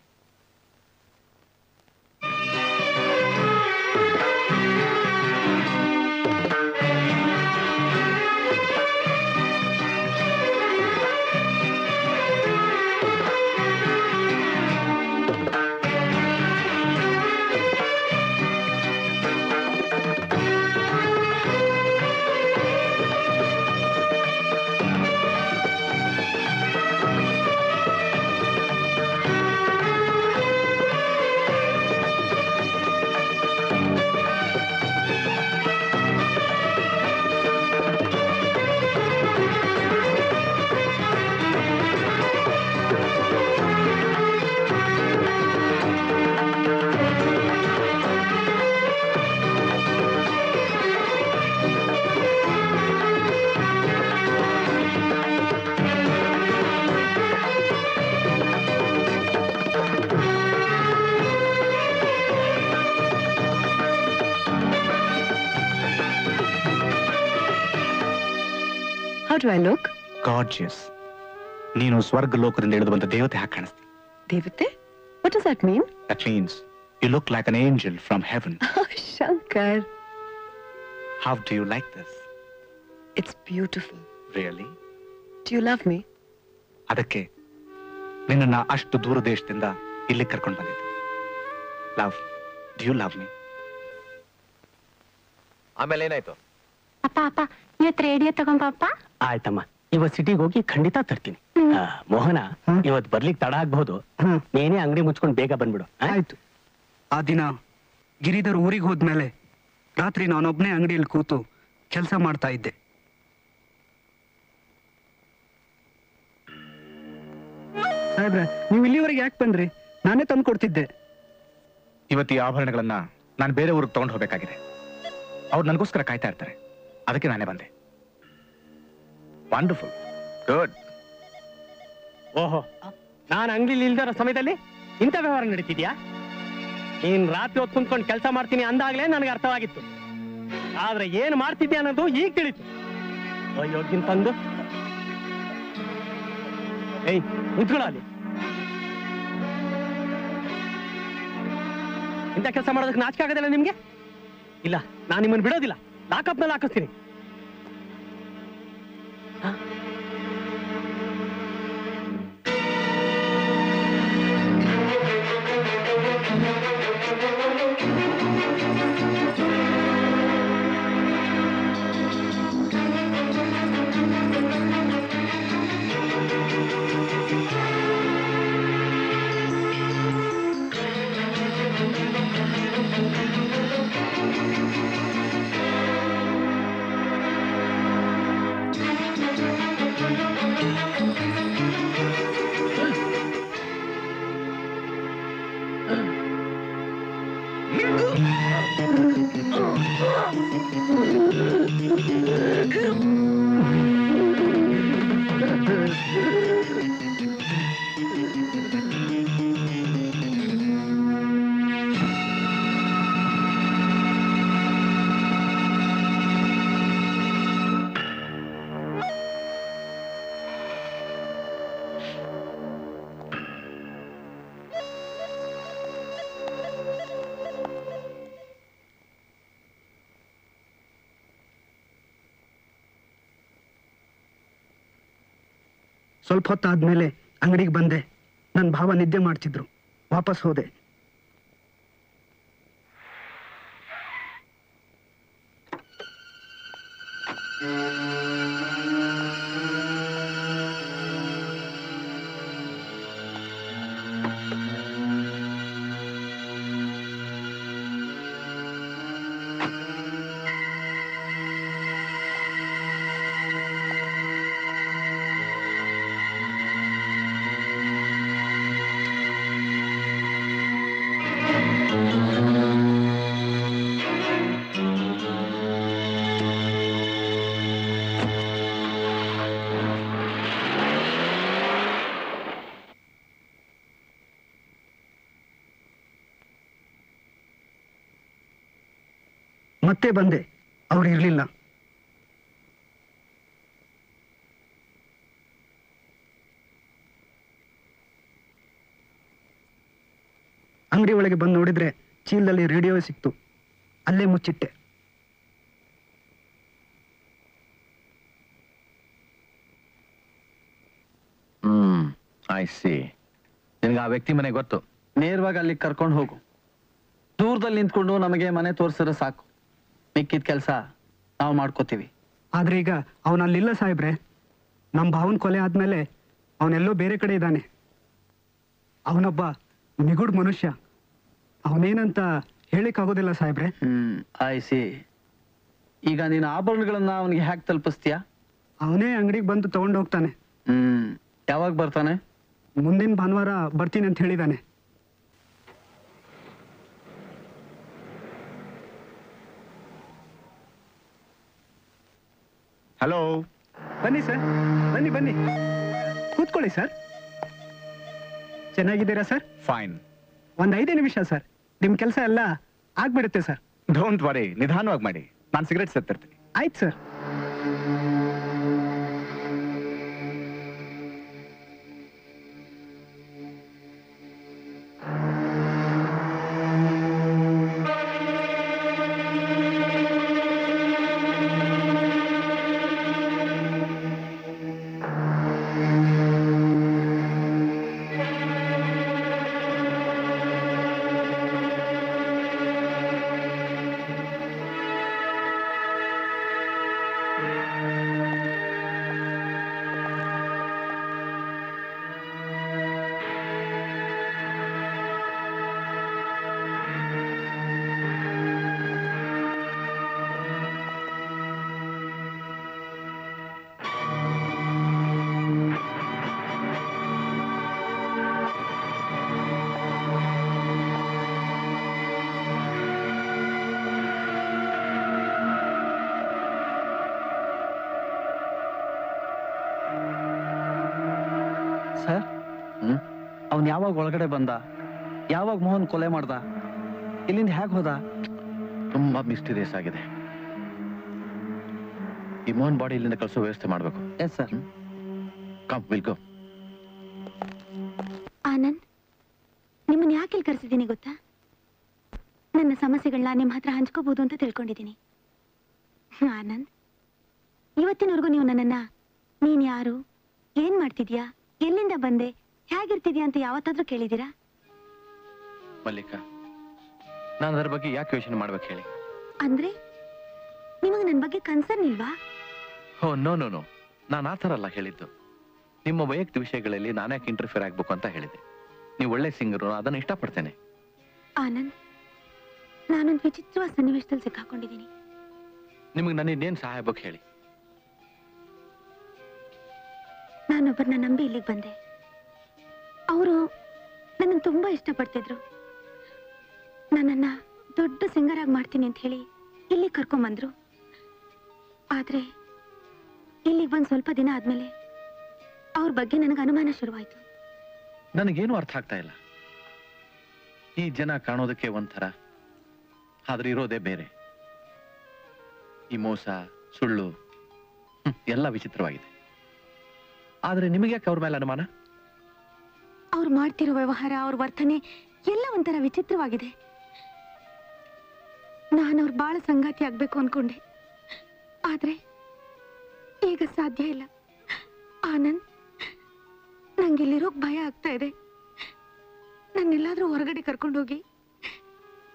do I look? ಗಾರ್ಜಿಯಸ್ ನೀನು ಸ್ವರ್ಗ ಲೋಕದಿಂದ ಇಳಿದು ಬಂದ ದೇವತೆ ಹಾಗೆ ಕಾಣಿಸ್ತಿ. ದೇವತೆ? What does that mean that means you look like an angel from heaven Shankar how do you like this it's beautiful really do you love me ಅದಕ್ಕೆ ನಿನ್ನನ್ನ ಅಷ್ಟು ದೂರ ದೇಶದಿಂದ ಇಲ್ಲಿ ಕರ್ಕೊಂಡು ಬಂದಿದ್ದೆ. Love do you love me ಆಮೇಲೆ ಏನಾಯ್ತು? ಅಪ್ಪ ಅಪ್ಪ ಇವತ್ತು ರೇಡಿಯೋ ತಗೊಂಬಪ್ಪ ಆಯ್ತಮ್ಮ. ಇವತ್ ಸಿಟಿಗೆ ಹೋಗಿ ಖಂಡಿತ ತರ್ತೀನಿ. ಆ, ಮೋಹನ ಇವತ್ ಬರ್ಲಿಕ್ ತಡ ಆಗ್ಬಹುದು ನೀನೇ ಅಂಗಡಿ ಮುಚ್ಕೊಂಡು ಬೇಗ ಬಂದ್ಬಿಡು. ಆ? ಆಯ್ತು. ಆ ದಿನ ಗಿರಿಧರ್ ಊರಿಗೆ ಹೋದ್ಮೇಲೆ ರಾತ್ರಿ ನಾನೊಬ್ನೇ ಅಂಗಡಿಯಲ್ಲಿ ಕೂತು ಕೆಲಸ ಮಾಡ್ತಾ ಇದ್ದೆ. ಸಾಹೇಬ್ರೆ ನೀವು ಇಲ್ಲಿವರೆಗೆ ಯಾಕೆ ಬಂದ್ರಿ? ನಾನೇ ತಂದು ಕೊಡ್ತಿದ್ದೆ. ಇವತ್ತು ಈ ಆಭರಣಗಳನ್ನ ನಾನು ಬೇರೆ ಊರಿಗೆ ತಗೊಂಡು ಹೋಗ್ಬೇಕಾಗಿದೆ. ಅವ್ರು ನನಗೋಸ್ಕರ ಕಾಯ್ತಾ ಇರ್ತಾರೆ. ಅದಕ್ಕೆ ನಾನೇ ಬಂದೆ. ವಂಡರ್ಫುಲ್ ಗುಡ್ ಓಹೋ, ನಾನು ಅಂಗಡಿಲಿ ಇಲ್ದಿರೋ ಸಮಯದಲ್ಲಿ ಇಂಥ ವ್ಯವಹಾರ ನಡೀತಿದ್ಯಾ? ನೀನ್ ರಾತ್ರಿ ಹೊತ್ತು ಕುಂತ್ಕೊಂಡು ಕೆಲಸ ಮಾಡ್ತೀನಿ ಅಂದಾಗ್ಲೇ ನನಗೆ ಅರ್ಥವಾಗಿತ್ತು. ಆದ್ರೆ ಏನ್ ಮಾಡ್ತಿದ್ದೆ ಅನ್ನೋದು ಈಗ ತಿಳಿತು. ಅಯ್ಯೋಗಿನ್ ತಂದು. ಏಯ್, ನಿಂತ್ಕೊಳ್ಳೋ ಅಲ್ಲಿ. ಇಂಥ ಕೆಲಸ ಮಾಡೋದಕ್ಕೆ ನಾಚಿಕೆ ಆಗೋದಿಲ್ಲ ನಿಮ್ಗೆ? ಇಲ್ಲ, ನಾನು ನಿಮ್ಮನ್ನು ಬಿಡೋದಿಲ್ಲ. ಲಾಕಪ್ನಲ್ಲಿ ಹಾಕಿಸ್ತೀನಿ. 啊？ಸ್ವಲ್ಪ ಹೊತ್ತಾದ್ಮೇಲೆ ಅಂಗಡಿಗೆ ಬಂದೆ. ನನ್ನ ಭಾವ ನಿದ್ದೆ ಮಾಡ್ತಿದ್ರು. ವಾಪಸ್ ಹೋದೆ. ಮತ್ತೆ ಬಂದೆ. ಅವ್ರು ಇರಲಿಲ್ಲ. ಅಂಗಡಿ ಒಳಗೆ ಬಂದು ನೋಡಿದ್ರೆ ಚೀಲದಲ್ಲಿ ರೇಡಿಯೋ ಸಿಕ್ತು. ಅಲ್ಲೇ ಮುಚ್ಚಿಟ್ಟೆ. ಹ್ಮ್ ಐ ಸಿ ಆ ವ್ಯಕ್ತಿ ಮನೆ ಗೊತ್ತು. ನೇರವಾಗಿ ಅಲ್ಲಿ ಕರ್ಕೊಂಡು ಹೋಗು. ದೂರದಲ್ಲಿ ನಿಂತ್ಕೊಂಡು ನಮಗೆ ಮನೆ ತೋರಿಸಿದ್ರೆ ಸಾಕು. ಮಿಕ್ಕಿದ ಕೆಲಸ ನಾವು ಮಾಡ್ಕೋತೀವಿ. ಆದ್ರೆ ಈಗ ಅವನ ಅಲ್ಲಿಲ್ಲ ಸಾಹೇಬ್ರೆ. ನಮ್ಮ ಭಾವನ್ ಕೊಲೆ ಆದ್ಮೇಲೆ ಅವನೆಲ್ಲೋ ಬೇರೆ ಕಡೆ ಇದ್ದಾನೆ. ಅವನೊಬ್ಬ ನಿಗೂಢ ಮನುಷ್ಯ. ಅವನೇನಂತ ಹೇಳಿಕ್ಕಾಗೋದಿಲ್ಲ ಸಾಹೇಬ್ರೆ. ಹ್ಮ್ ಆಯ್ಸಿ ಈಗ ನೀನು ಆಭರಣಗಳನ್ನ ಅವನಿಗೆ ಹ್ಯಾಕ್ ತಲುಪಿಸ್ತೀಯಾ? ಅವನೇ ಅಂಗಡಿಗೆ ಬಂದು ತಗೊಂಡು ಹೋಗ್ತಾನೆ ಹ್ಮ್ ಯಾವಾಗ ಬರ್ತಾನೆ? ಮುಂದಿನ ಭಾನುವಾರ ಬರ್ತೀನಿ ಅಂತ ಹೇಳಿದಾನೆ. ಹಲೋ ಬನ್ನಿ ಸರ್. ಬನ್ನಿ ಬನ್ನಿ. ಕೂತ್ಕೊಳ್ಳಿ ಸರ್. ಚೆನ್ನಾಗಿದ್ದೀರಾ ಸರ್? ಫೈನ್ ಒಂದ್ ಐದೇ ನಿಮಿಷ ಸರ್. ನಿಮ್ ಕೆಲಸ ಎಲ್ಲ ಆಗ್ಬಿಡುತ್ತೆ ಸರ್. ಡೋಂಟ್ ವರಿ ನಿಧಾನವಾಗಿ ಮಾಡಿ. ನಾನು ಸಿಗರೇಟ್ ಸತ್ತಿರ್ತೀನಿ ಆಯ್ತು ಸರ್. ಒಳಗಡೆ ಬಂದ. ಯಾವಾಗ ಮೋಹನ್ ಕೊಲೆ ಮಾಡ್ದ? ಇಲ್ಲಿಂದ ಹೇಗೆ ಹೋದ? ತುಂಬಾ ಮಿಸ್ಟೀರಿಯಸ್ ಆಗಿದೆ. ಈ ಮೋಹನ್ ಬಾಡಿ ಇಲ್ಲಿಂದ ಕಳಿಸೋ ವ್ಯವಸ್ಥೆ ಮಾಡಬೇಕು. Yes sir come will go Anand ನಿಮ್ಮನ್ನ ಯಾಕೆ ಇಲ್ಲಿ ಕರೆಸಿದ್ದೀನಿ ಗೊತ್ತಾ? ನನ್ನ ಸಮಸ್ಯೆಗಳನ್ನ ನಿಮ್ಮ ಹತ್ರ ಹಂಚ್ಕೋಬಹುದು ಅಂತ ತಿಳ್ಕೊಂಡಿದ್ದೀನಿ ಆನಂದ್ ಇವತ್ತಿನವರೆಗೂ ನೀವು ನನ್ನನ್ನ ನೀನ್ ಯಾರು ಏನ್ ಮಾಡ್ತಿದ್ಯಾ ಎಲ್ಲಿಂದ ಬಂದೆ ಹೇಗಿರ್ತಿದ್ಯಾ ಅಂತ ಮಲ್ಲಿಕ ಮಲ್ಲಿಕಾ ನಾನು ಅದರ ಬಗ್ಗೆ ಯಾಕೆ ಯೋಚನೆ ಮಾಡ್ಬೇಕು ಹೇಳಿ. ಅಂದ್ರೆ ನಿಮಗೆ ನನ್ನ ಬಗ್ಗೆ ಕನ್ಸರ್ನ್ ಇಲ್ವಾ? ಹೋ ನೋ ನೋ ನೋ. ನಾನು ಆ ಥರ ಅಲ್ಲ ಹೇಳಿದ್ದು. ನಿಮ್ಮ ವೈಯಕ್ತಿಕ ವಿಷಯಗಳಲ್ಲಿ ನಾನು ಯಾಕೆ ಇಂಟರ್ಫಿಯರ್ ಆಗ್ಬೇಕು ಅಂತ ಹೇಳಿದೆ. ನೀವು ಒಳ್ಳೆ ಸಿಂಗರು ಅದನ್ನು ಇಷ್ಟಪಡ್ತೇನೆ. ಆನಂದ್ ನಾನೊಂದು ವಿಚಿತ್ರವಾದ ಸನ್ನಿವೇಶದಲ್ಲಿ ಸಿಕ್ಕಾಕೊಂಡಿದ್ದೀನಿ. ನಿಮಗೆ ನನ್ನ ಇನ್ನೇನು ಸಹಾಯ ಬೇಕು ಹೇಳಿ. ನಾನೊಬ್ಬರನ್ನ ನಂಬಿ ಇಲ್ಲಿಗೆ ಬಂದೆ. ಅವರು ತುಂಬಾ ಇಷ್ಟಪಡ್ತಿದ್ರು. ನನ್ನನ್ನ ದೊಡ್ಡ ಸಿಂಗರ್ ಆಗಿ ಮಾಡ್ತೀನಿ ಅಂತ ಹೇಳಿ ಇಲ್ಲಿ ಕರ್ಕೊಂಬಂದ್ರು. ಆದ್ರೆ ಇಲ್ಲಿಗೆ ಬಂದ್ ಸ್ವಲ್ಪ ದಿನ ಆದ್ಮೇಲೆ ಅವ್ರ ಬಗ್ಗೆ ನನಗೆ ಅನುಮಾನ ಶುರುವಾಯ್ತು. ನನಗೇನು ಅರ್ಥ ಆಗ್ತಾ ಇಲ್ಲ. ಈ ಜನ ಕಾಣೋದಕ್ಕೆ ಒಂಥರ, ಆದ್ರೆ ಇರೋದೇ ಬೇರೆ. ಈ ಮೋಸ, ಸುಳ್ಳು ಎಲ್ಲ ವಿಚಿತ್ರವಾಗಿದೆ. ಆದ್ರೆ ನಿಮಗೆ ಯಾಕೆ ಅವ್ರ ಮೇಲೆ ಅನುಮಾನ? ಅವ್ರು ಮಾಡ್ತಿರೋ ವ್ಯವಹಾರ, ಅವ್ರ ವರ್ತನೆ ಎಲ್ಲ ಒಂಥರ ವಿಚಿತ್ರವಾಗಿದೆ. ನಾನು ಅವ್ರ ಬಾಳ ಸಂಗಾತಿ ಆಗ್ಬೇಕು ಅನ್ಕೊಂಡೆ. ಆದ್ರೆ ಈಗ ಸಾಧ್ಯ ಇಲ್ಲ. ಆನಂದ್ ನಂಗೆ ಇಲ್ಲಿರೋಕ್ ಭಯ ಆಗ್ತಾ ಇದೆ. ನನ್ನೆಲ್ಲಾದ್ರೂ ಹೊರಗಡೆ ಕರ್ಕೊಂಡೋಗಿ,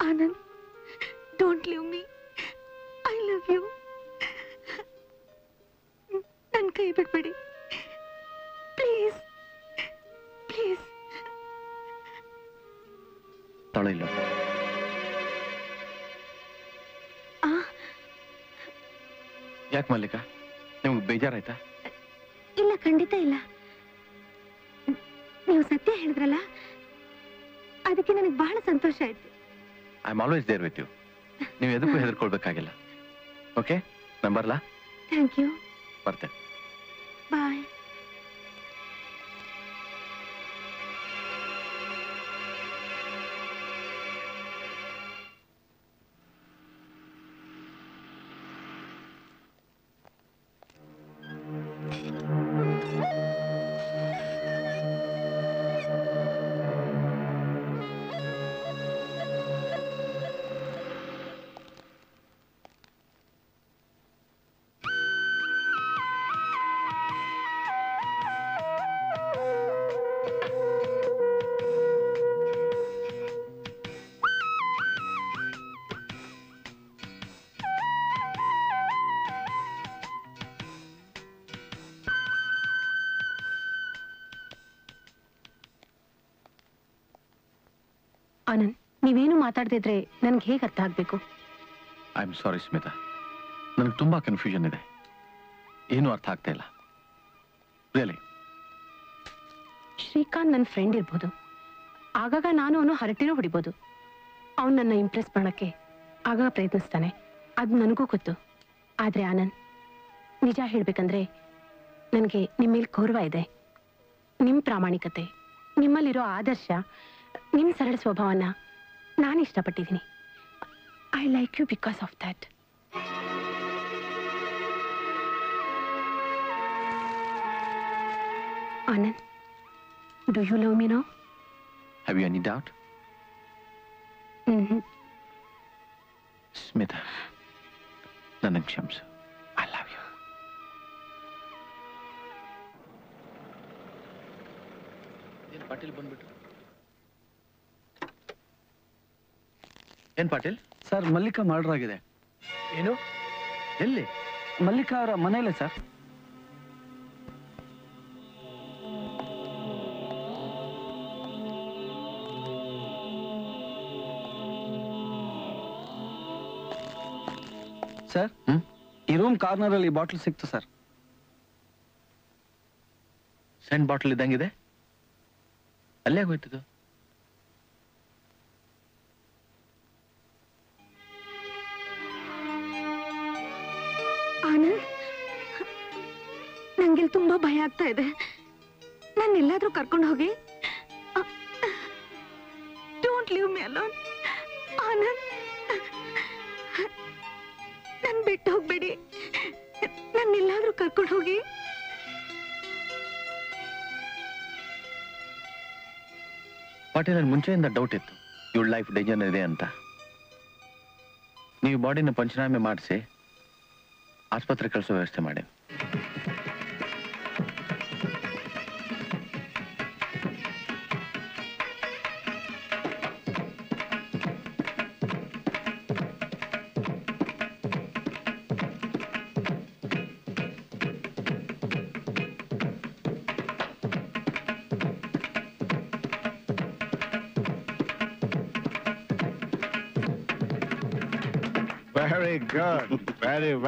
Anand don't leave me I love you ನನ್ನ ಕೈ ಬಿಡ್ಬೇಡಿ ತೊಳೆಯಿಲ್ಲ ಆ? ಯಾಕೆ ಮಲ್ಲಿಕಾ? ನಿಮ್ಗೆ ಬೇಜಾರಾಯ್ತಾ? ಇಲ್ಲ ಖಂಡಿತ ಇಲ್ಲ. ನೀವು ಸತ್ಯ ಹೇಳಿದ್ರಲ್ಲ ಅದಕ್ಕೆ ನನಗೆ ಬಹಳ ಸಂತೋಷ ಆಯ್ತು. I am always there with you ನೀವು ಎದಕ್ಕೂ ಹೆದರ್ಕೊಳ್ಬೇಕಾಗಿಲ್ಲ. ಓಕೆ ನಂಬರ್ಲಾ? ಥ್ಯಾಂಕ್ ಯು ಬರ್ತೇನೆ ಮಾತಾಡ್ತಿದ್ರೆ ನನ್ಗೆ ಹೇಗೆ ಅರ್ಥ ಆಗ್ಬೇಕು? ಐ ಆಮ್ ಸಾರಿ ಸ್ಮಿತಾ ನನಗೆ ತುಂಬಾ ಕನ್ಫ್ಯೂಷನ್ ಇದೆ. ಏನು ಅರ್ಥ ಆಗ್ತಾ ಇಲ್ಲ. ರಿಯಲಿ ಶ್ರೀಕಾಂತ್ ನನ್ನ ಫ್ರೆಂಡ್ ಇರ್ಬೋದು. ಆಗಾಗ ನಾನು ಅವನು ಹರಟಿನೂ ಹೊಡಿಬೋದು. ಅವನು ನನ್ನ ಇಂಪ್ರೆಸ್ ಮಾಡಕ್ಕೆ ಆಗಾಗ ಪ್ರಯತ್ನಿಸ್ತಾನೆ. ಅದು ನನಗೂ ಗೊತ್ತು. ಆದ್ರೆ ಆನಂದ್ ನಿಜ ಹೇಳ್ಬೇಕಂದ್ರೆ ನನಗೆ ನಿಮ್ಮ ಮೇಲೆ ಗೌರವ ಇದೆ. ನಿಮ್ಮ ಪ್ರಾಮಾಣಿಕತೆ ನಿಮ್ಮಲ್ಲಿರೋ ಆದರ್ಶ ನಿಮ್ಮ ಸರಳ ಸ್ವಭಾವನ ನಾನು ಇಷ್ಟಪಟ್ಟಿದ್ದೀನಿ. I like you because of that Anand do you love me no have you any doubt Smita ನನ್ನ ಕ್ಷಮಿಸು. ಐ ಲವ್ ಯು ಏನ್ ಪಾಟೀಲ್ ಬಂದ್ಬಿಟ್ರು? ಏನ್ ಪಾಟೀಲ್? ಸರ್ ಮಲ್ಲಿಕಾ ಮರ್ಡರ್ ಆಗಿದೆ. ಏನು? ಎಲ್ಲಿ? ಮಲ್ಲಿಕಾ ಅವರ ಮನೆಯಲ್ಲೇ ಸರ್. ಸರ್ ಈ ರೂಮ್ ಕಾರ್ನರ್ ಅಲ್ಲಿ ಬಾಟ್ಲ್ ಸಿಕ್ತು ಸರ್. ಸೆಂಟ್ ಬಾಟಲ್ ಇದ್ದಂಗಿದೆ? ಅಲ್ಲೇ ಹೋಯ್ತದು ತುಂಬಾ ಭಯ ಆಗ್ತಾ ಇದೆ. ನಾನು ಎಲ್ಲಾದ್ರೂ ಕರ್ಕೊಂಡು ಹೋಗಿ. Don't leave me alone Anand, ನನ್ ಬಿಟ್ಟು ಹೋಗ್ಬೇಡಿ. ನನ್ನ ಎಲ್ಲಾದ್ರೂ ಕರ್ಕೊಂಡು ಹೋಗಿ. ಪಾಟೀಲ್, ನನ್ ಮುಂಚೆಯಿಂದ ಡೌಟ್ ಇತ್ತು. ಇವಳ ಲೈಫ್ ಡೇಂಜರ್ ಇದೆ ಅಂತ. ನೀವು ಬಾಡಿನ ಪಂಚನಾಮೆ ಮಾಡಿಸಿ ಆಸ್ಪತ್ರೆ ಕಳಿಸೋ ವ್ಯವಸ್ಥೆ ಮಾಡಿ.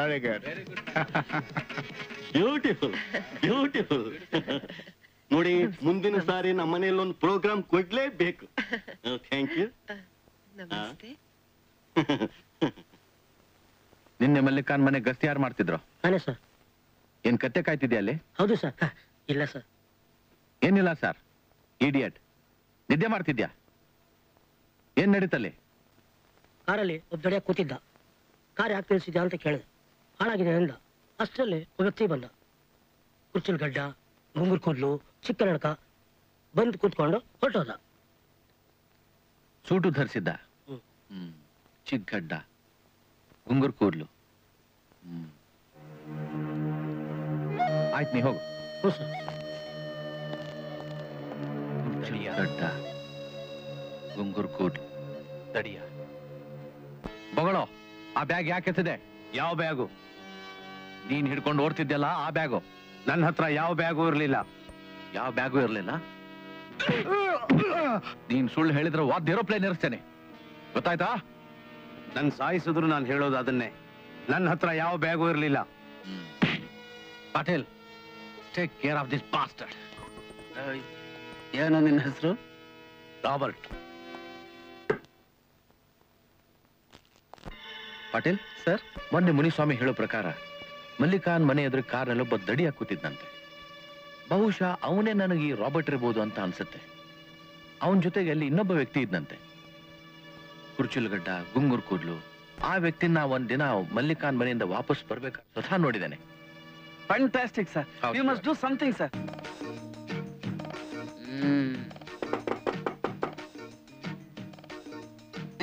Very, good good. Beautiful beautiful ನೋಡಿ ಮುಂದಿನ ಸಾರಿ ನಮ್ಮ ಮನೆಯಲ್ಲಿ ಒಂದು ಪ್ರೋಗ್ರಾಮ್ ಕೊಡ್ಲೇಬೇಕು ಥ್ಯಾಂಕ್ ಯು ನಮಸ್ತೆ. ನಿನ್ನೆ ಮಲ್ಲಿಕಾನ್ ಮನೆ ಗಸ್ತಿ ಯಾರು ಮಾಡ್ತಿದ್ರು? ನಾನೇ ಸರ್ ಏನ್ ಕತ್ತೆ ಕಾಯ್ತಿದ್ಯಾ ಅಲ್ಲಿ? ಹೌದು ಸರ್ ಇಲ್ಲ ಸರ್ ಏನಿಲ್ಲ ಸರ್ ಇಡಿಯಟ್ ನಿದ್ದೆ ಮಾಡ್ತಿದ್ಯಾ? ಏನ್ ನಡೀತಲ್ಲಿ? ಕಾರಲ್ಲಿ ಒಬ್ಬ ದೊಡ್ಡ ಕೂತಿದ್ದ. ಕಾರ್ ಯಾಕೆ ನಿಲ್ಸಿದ್ಯಾ ಅಂತ ಕೇಳಿದೆ. ಹಾಳಾಗಿದೆ ಅಂದ. ಅಷ್ಟರಲ್ಲಿ ವ್ಯಕ್ತಿ ಬಂದ. ಕುರ್ಚಿಲ್ಗಡ್ಡ ಗಡ್ಡ ಗುಂಗುರ್ ಕೂದ್ಲು ಚಿಕ್ಕ ನಡಕ ಬಂದು ಕೂತ್ಕೊಂಡು ಹೊರಟೋದ. ಸೂಟು ಧರಿಸಿದ್ದ. ಚಿಕ್ಕಡ್ಡ ಗುಂಗುರ್ ಕೂರ್ಲು ಆಯ್ತು ನೀ ಹೋಗು. ಗಡ್ಡ ಗುಂಗುರ್ ಕೂಡ್ಲು ತಡಿಯ. ಬಗಳೋ ಆ ಬ್ಯಾಗ್ ಯಾಕೆ ಎತ್ತಿದೆ? ಯಾವ ಬ್ಯಾಗು? ನೀನ್ ಹಿಡ್ಕೊಂಡು ಓಡ್ತಿದ್ದೆಲ್ಲ ಆ ಬ್ಯಾಗು? ನನ್ನ ಹತ್ರ ಯಾವ ಬ್ಯಾಗು ಇರ್ಲಿಲ್ಲ. ಯಾವ ಬ್ಯಾಗು ಇರ್ಲಿಲ್ಲ? ನೀನ್ ಸುಳ್ಳು ಹೇಳಿದ್ರೆ ವಾದ್ ಏರೋಪ್ಲೇನ್ ಇರ್ತೇನೆ ಗೊತ್ತಾಯ್ತಾ? ನನ್ ಸಾಯಿಸಿದ್ರು ನಾನು ಹೇಳೋದು ಅದನ್ನೇ. ನನ್ನ ಹತ್ರ ಯಾವ ಬ್ಯಾಗು ಇರ್ಲಿಲ್ಲ. Patil take care of this pastor ಏನೋ ನಿನ್ನ ಹೆಸರು? ರಾಬರ್ಟ್. ಪಾಟೀಲ್ ಸರ್? ಮೊನ್ನೆ ಮುನಿಸ್ವಾಮಿ ಹೇಳೋ ಪ್ರಕಾರ ಮಲ್ಲಿಕಾನ್ ಮನೆ ಎದುರು ಕಾರ್ನಲ್ಲೊಬ್ಬ ದಡಿ ಹಾಕುತ್ತಿದ್ದಂತೆ ಬಹುಶಃ ಅವನೇ ನನಗೆ ಈ ರಾಬರ್ಟ್ ಇರಬಹುದು ಅಂತ ಅನ್ಸುತ್ತೆ. ಅವನ ಜೊತೆಗೆ ಅಲ್ಲಿ ಇನ್ನೊಬ್ಬ ವ್ಯಕ್ತಿ ಇದ್ದಂತೆ. ಕುರ್ಚುಲ್ಗಡ್ಡ ಗುಂಗುರ್ ಕೂದ್ಲು ಆ ವ್ಯಕ್ತಿನ ಒಂದ್ ದಿನ ಮಲ್ಲಿಕಾನ್ ಮನೆಯಿಂದ ವಾಪಸ್ ಬರ್ಬೇಕು ಸ್ವತಃ ನೋಡಿದ್ದೇನೆ. Fantastic sir you must do something sir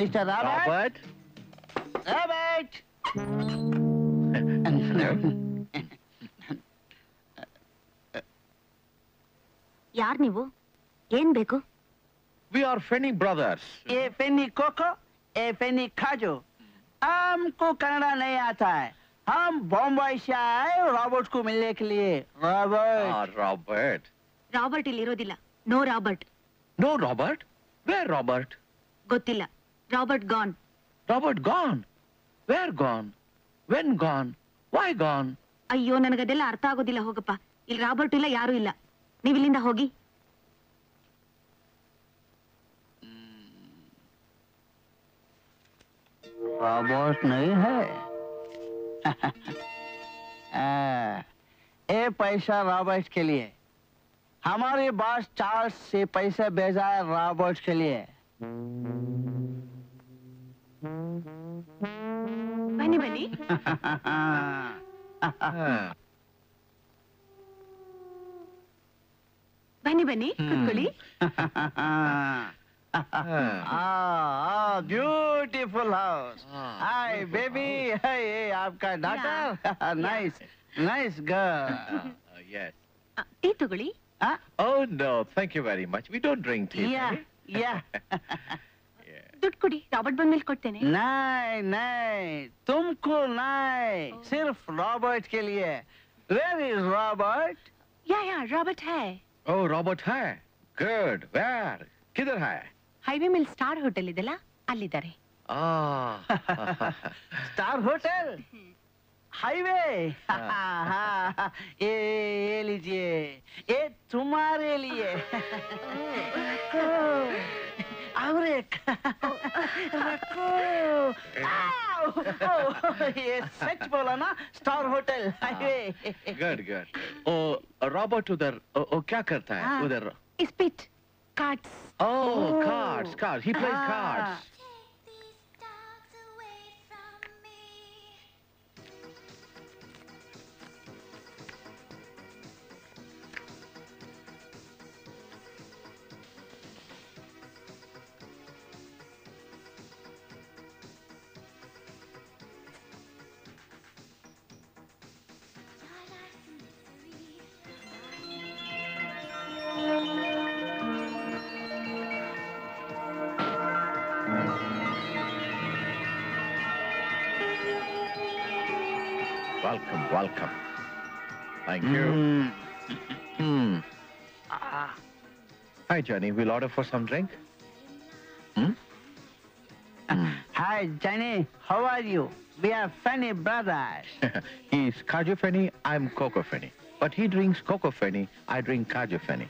ಇಷ್ಟ ರಾಬರ್ಟ್ ರಾಬರ್ಟ್ ಯಾರ್ ನೀವು ಏನ್ ಬೇಕು we are Feni brothers A Penney cocoa ए पेनी खाजो हमको कनाडा नहीं आता है हम बॉम्बे से आए रॉबर्ट को मिलने के लिए रॉबर्ट ರಾಬರ್ಟ್ ರಾಬರ್ಟ್ ಇಲ್ಲಿ ಇರೋದಿಲ್ಲ no Robert no Robert where Robert ಗೊತ್ತಿಲ್ಲ Robert gone Robert gone where gone when gone Y gone ಅಯ್ಯೋ ನನಗದೆಲ್ಲ ಅರ್ಥ ಆಗೋದಿಲ್ಲ ಹೋಗಪ್ಪ ಇಲ್ಲಿ ರಾಬರ್ಟ್ ಇಲ್ಲ ಯಾರು ಇಲ್ಲ ನೀವ್ ಇಲ್ಲಿಂದ ಹೋಗಿ रॉबर्ट नहीं है आ, ये पैसा रॉबर्ट के लिए हमारे बॉस चार्ल्स से पैसा भेजा है रॉबर्ट के लिए ಬನ್ನಿ ಬನ್ನಿ ಬನ್ನಿ ಬನ್ನಿ ಕೂತ್ಕೊಳ್ಳಿ ah, beautiful house. Hi, baby. Hey, hey, आपका daughter. nice, nice girl. yes tea ತಗೊಳ್ಳಿ oh no thank you very much we don't drink tea Yeah, eh? yeah. ದುಡ್ಡು ಕೊಡಿ ರಾಬರ್ಟ್ ಬಂದ್ಮೇಲೆ ಕೊಡ್ತೇನೆ नहीं नहीं तुमको नहीं सिर्फ रॉबर्ट के लिए where is Robert yeah yeah Robert high O Robert high good wear ಕಿಧರ್ high highway ಮೇಲೆ ಸ್ಟಾರ್ ಹೋಟೆಲ್ ಇದೆಲ್ಲ ಅಲ್ಲಿದ್ದಾರೆ ಆ स्टार होटल हाईवे ये ये लीजिए ये तुम्हारे लिए आओ, ये सच बोला ना star hotel highway good good oh Robert उधर ओ, क्या करता है हाँ। उधर spit cards Oh, cards, cards. He plays Ah. Johnny. We'll order for some drink. Hmm? Hi, Johnny. How are you? We are Fanny brothers. He's Kaju Fanny, I'm Coco Fanny. But he drinks Coco Fanny, I drink Kaju Feni.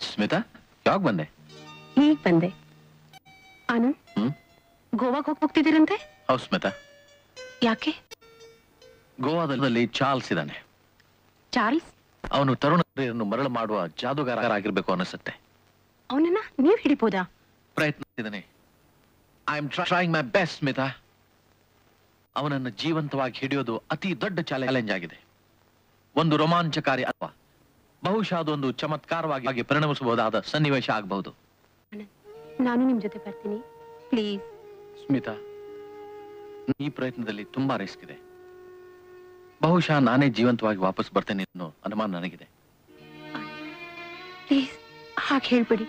Smita ಯಾವಾಗ ಬಂದೆ ಈಗ ಬಂದೆ ಆನಂದ್ ಹ್ಮ್? ಗೋವಾಗ್ ಹೋಗ್ ಹೋಗ್ತಿದ್ದೀರಂತೆ ಹೌದು ಸ್ಮಿತಾ ಯಾಕೆ ಗೋವಾದಲ್ಲಿ ಚಾರ್ಲ್ಸ್ ಇದ್ದಾನೆ ಚಾರ್ಲ್ಸ್ ಅವನು ತರುಣ ಮರಳು ಮಾಡುವ ಜಾದುಗಾರ ಆಗಿರ್ಬೇಕು ಅನಿಸುತ್ತೆ ಅವನನ್ನ ನೀವ್ ಹಿಡಿಬೋದಾ? ಪ್ರಯತ್ನಿಸಿದ್ದಾನೆ I am trying my best Smita. ಅವನನ್ನು ಜೀವಂತವಾಗಿ ಹಿಡಿಯೋದು ಅತಿ ದೊಡ್ಡ ಚಾಲೆಂಜ್ ಆಗಿದೆ. ಒಂದು ರೋಮಾಂಚಕಾರಿ ಅಥವಾ ಬಹುಶಃ ಅದೊಂದು ಚಮತ್ಕಾರವಾಗಿ ಪರಿಣಮಿಸಬಹುದಾದ ಸನ್ನಿವೇಶ ಆಗಬಹುದು. ನಾನು ನಿಮ್ ಜೊತೆ ಬರ್ತೀನಿ. ಪ್ಲೀಸ್. ಸ್ಮಿತಾ ಈ ಪ್ರಯತ್ನದಲ್ಲಿ ತುಂಬಾ ರಿಸ್ಕ್ ಇದೆ. ಬಹುಶಃ ನಾನೇ ಜೀವಂತವಾಗಿ ವಾಪಸ್ ಬರ್ತೇನೆ ಅನ್ನೋ ಅನುಮಾನ ನನಗಿದೆ. ಪ್ಲೀಸ್ ಹಾಗೆ ಹೇಳ್ಬೇಡಿ.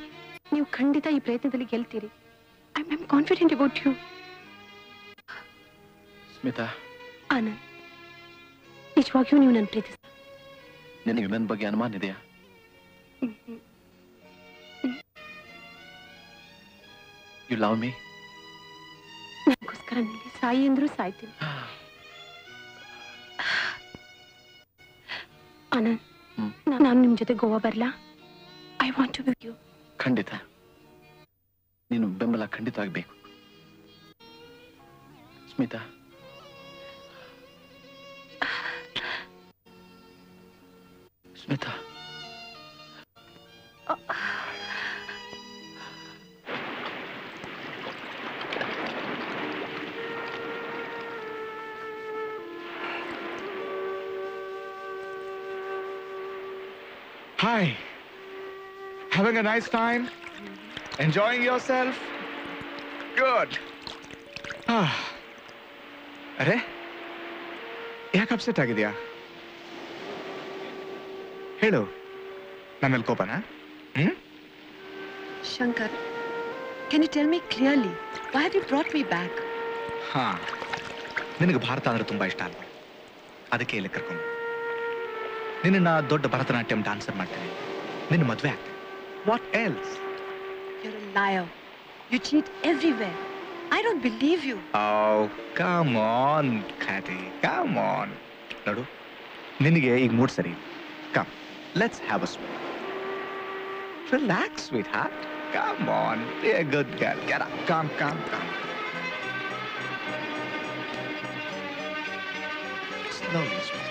ನೀವು ಖಂಡಿತ ಈ ಪ್ರಯತ್ನದಲ್ಲಿ ಗೆಲ್ತೀರಿ. I am confident about you Smita. Anand ನಿಜವಾಗಿಯೂ ನೀವು ನನ್ನ ಪ್ರೀತಿಸ ನಿನಗೆ ನನ್ನ ಬಗ್ಗೆ ಅನುಮಾನ ಇದೆಯಾ? ಯು ಲವ್ ಮೀ ನನಗೋಸ್ಕರ ನಿಲ್ಲಿ ಸಾಯಿ ಅಂದ್ರೂ ಸಾಯ್ತೀನಿ. ಆನಂದ್ ನಾನು ನಿಮ್ ಜೊತೆ ಗೋವಾ ಬರ್ಲಾ? ಐ ವಾಂಟ್ ಟು ಯು ಖಂಡಿತ. ನೀನು ಬೆಂಬಲ ಖಂಡಿತ ಆಗ್ಬೇಕು. Smita. Smita. Hi Having a nice time? Enjoying yourself? Good. Ah. ಅರೆ? अरे ಯಾಕೆ ಅಪ್ಸೆಟ್ ಆಗಿದೆಯಾ? ಹೇಳು. ನನ್ನ ಕೋಪನಾ? ಕೋಪನ Shankar can you tell me clearly why have brought me back ಹಾ. ನಿನಗೆ ಭಾರತ ಅಂದ್ರೆ ತುಂಬಾ ಇಷ್ಟ ಅಲ್ವಾ? ಅದಕ್ಕೆ ಇಲ್ಲಿ ಕರ್ಕೊಂಡು. ನಿನ್ನ ದೊಡ್ಡ ಭರತನಾಟ್ಯಂ ಡಾನ್ಸರ್ ಮಾಡ್ತೇನೆ ನಿನ್ನ ಮದುವೆ ಆಗ್ತೇನೆ what else You're a liar. You cheat everywhere. I don't believe you. Oh, come on, Kathy. Come on. ನೋಡು ನಿನಗೆ ಈಗ ಮೂಡ್ ಸರಿ come let's have a sweet relax sweetheart come on be a good girl get up come come come slowly sweetheart.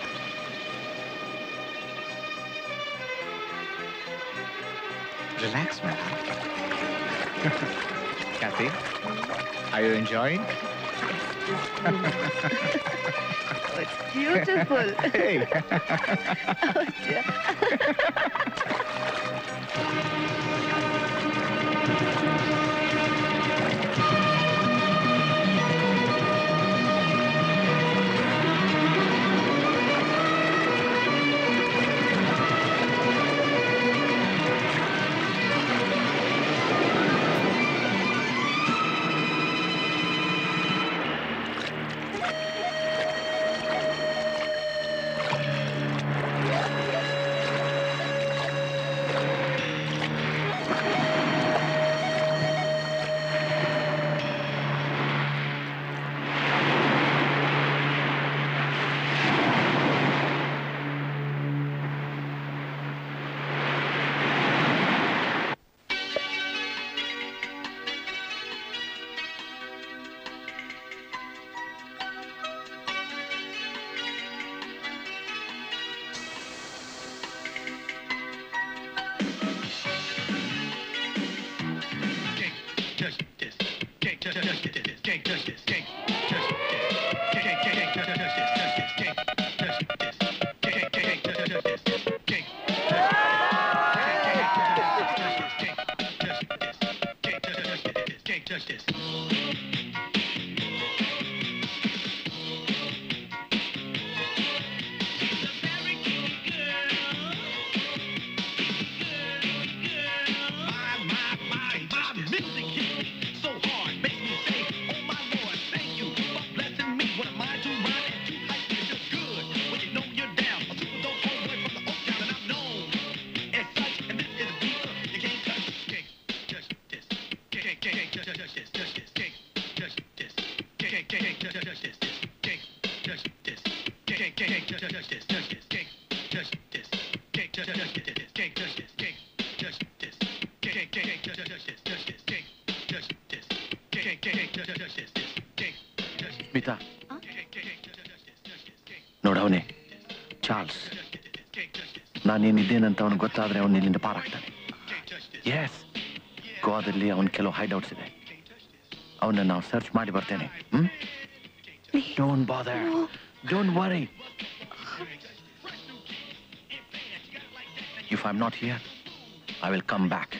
Relax, heart. Kathy, are you enjoying? it's beautiful. hey. oh dear. Smita. ನೋಡವನೇ Charles. ನಾನೇನಿದ್ದೇನಂತ ಅವನಿಗೆ ಗೊತ್ತಾದ್ರೆ ಅವನು ಇಲ್ಲಿಂದ ಪಾರಾಗ್ತಾನೆ. ಎಸ್ ಗೋವಾದಲ್ಲಿ ಅವನ ಕೆಲವು ಹೈಡೌಟ್ಸ್ ಇದೆ. ಅವನ್ನ ನಾವು ಸರ್ಚ್ ಮಾಡಿ ಬರ್ತೇನೆ. ಹ್ಮ್? Don't bother don't worry if I am not here I will come back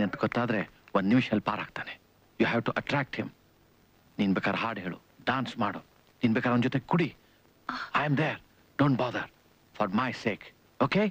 ಅವ್ನು ಅಂತ ಗೊತ್ತಾದ್ರೆ ಒಂದು ನಿಮಿಷದಲ್ಲಿ ಪಾರಾಗ್ತಾನೆ you have to attract him ನೀನ್ ಬೇಕಾದ್ರೆ ಹಾಡು ಹೇಳು ಡಾನ್ಸ್ ಮಾಡು. ನೀನು ಬೇಕಾದ್ರೆ ಅವನ ಜೊತೆ ಕುಡಿ. I am there don't bother for my sake okay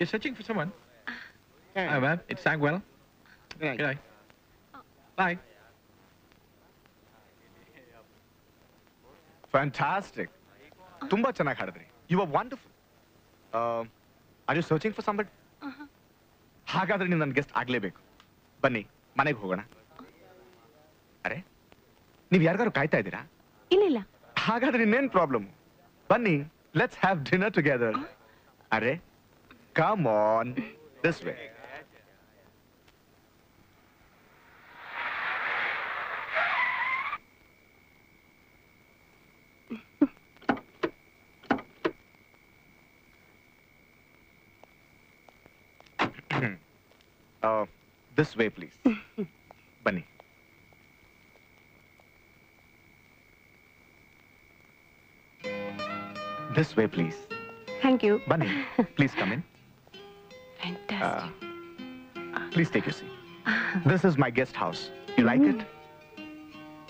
You're searching for someone? Hi, ma'am. It's Sangwell. Good night. Bye. Fantastic ತುಂಬಾ ಚೆನ್ನಾಗಿ ಹಾಡಿದ್ರಿ. You are wonderful are you searching for somebody ಹಾಗಾದ್ರೆ ನೀವು ನನ್ನ ಗೆಸ್ಟ್ ಆಗ್ಲೇಬೇಕು. ಬನ್ನಿ ಮನೆಗೆ ಹೋಗೋಣ. ಅರೆ ನೀವು ಯಾರಿಗಾರು ಕಾಯ್ತಾ ಇದ್ದೀರಾ? ಇಲ್ಲ ಇಲ್ಲ. ಹಾಗಾದ್ರೆ ಇನ್ನೇನ್ ಪ್ರಾಬ್ಲಮ್ ಬನ್ನಿ ಲೆಟ್ಸ್ ಹ್ಯಾವ್ ಡಿನ್ನರ್ ಟುಗೆದರ್ ಅರೆ Come on, this way. uh, this way, please. Bunny. This way, please. Thank you. Bunny, please come in. In please take you see this is my guest house you like it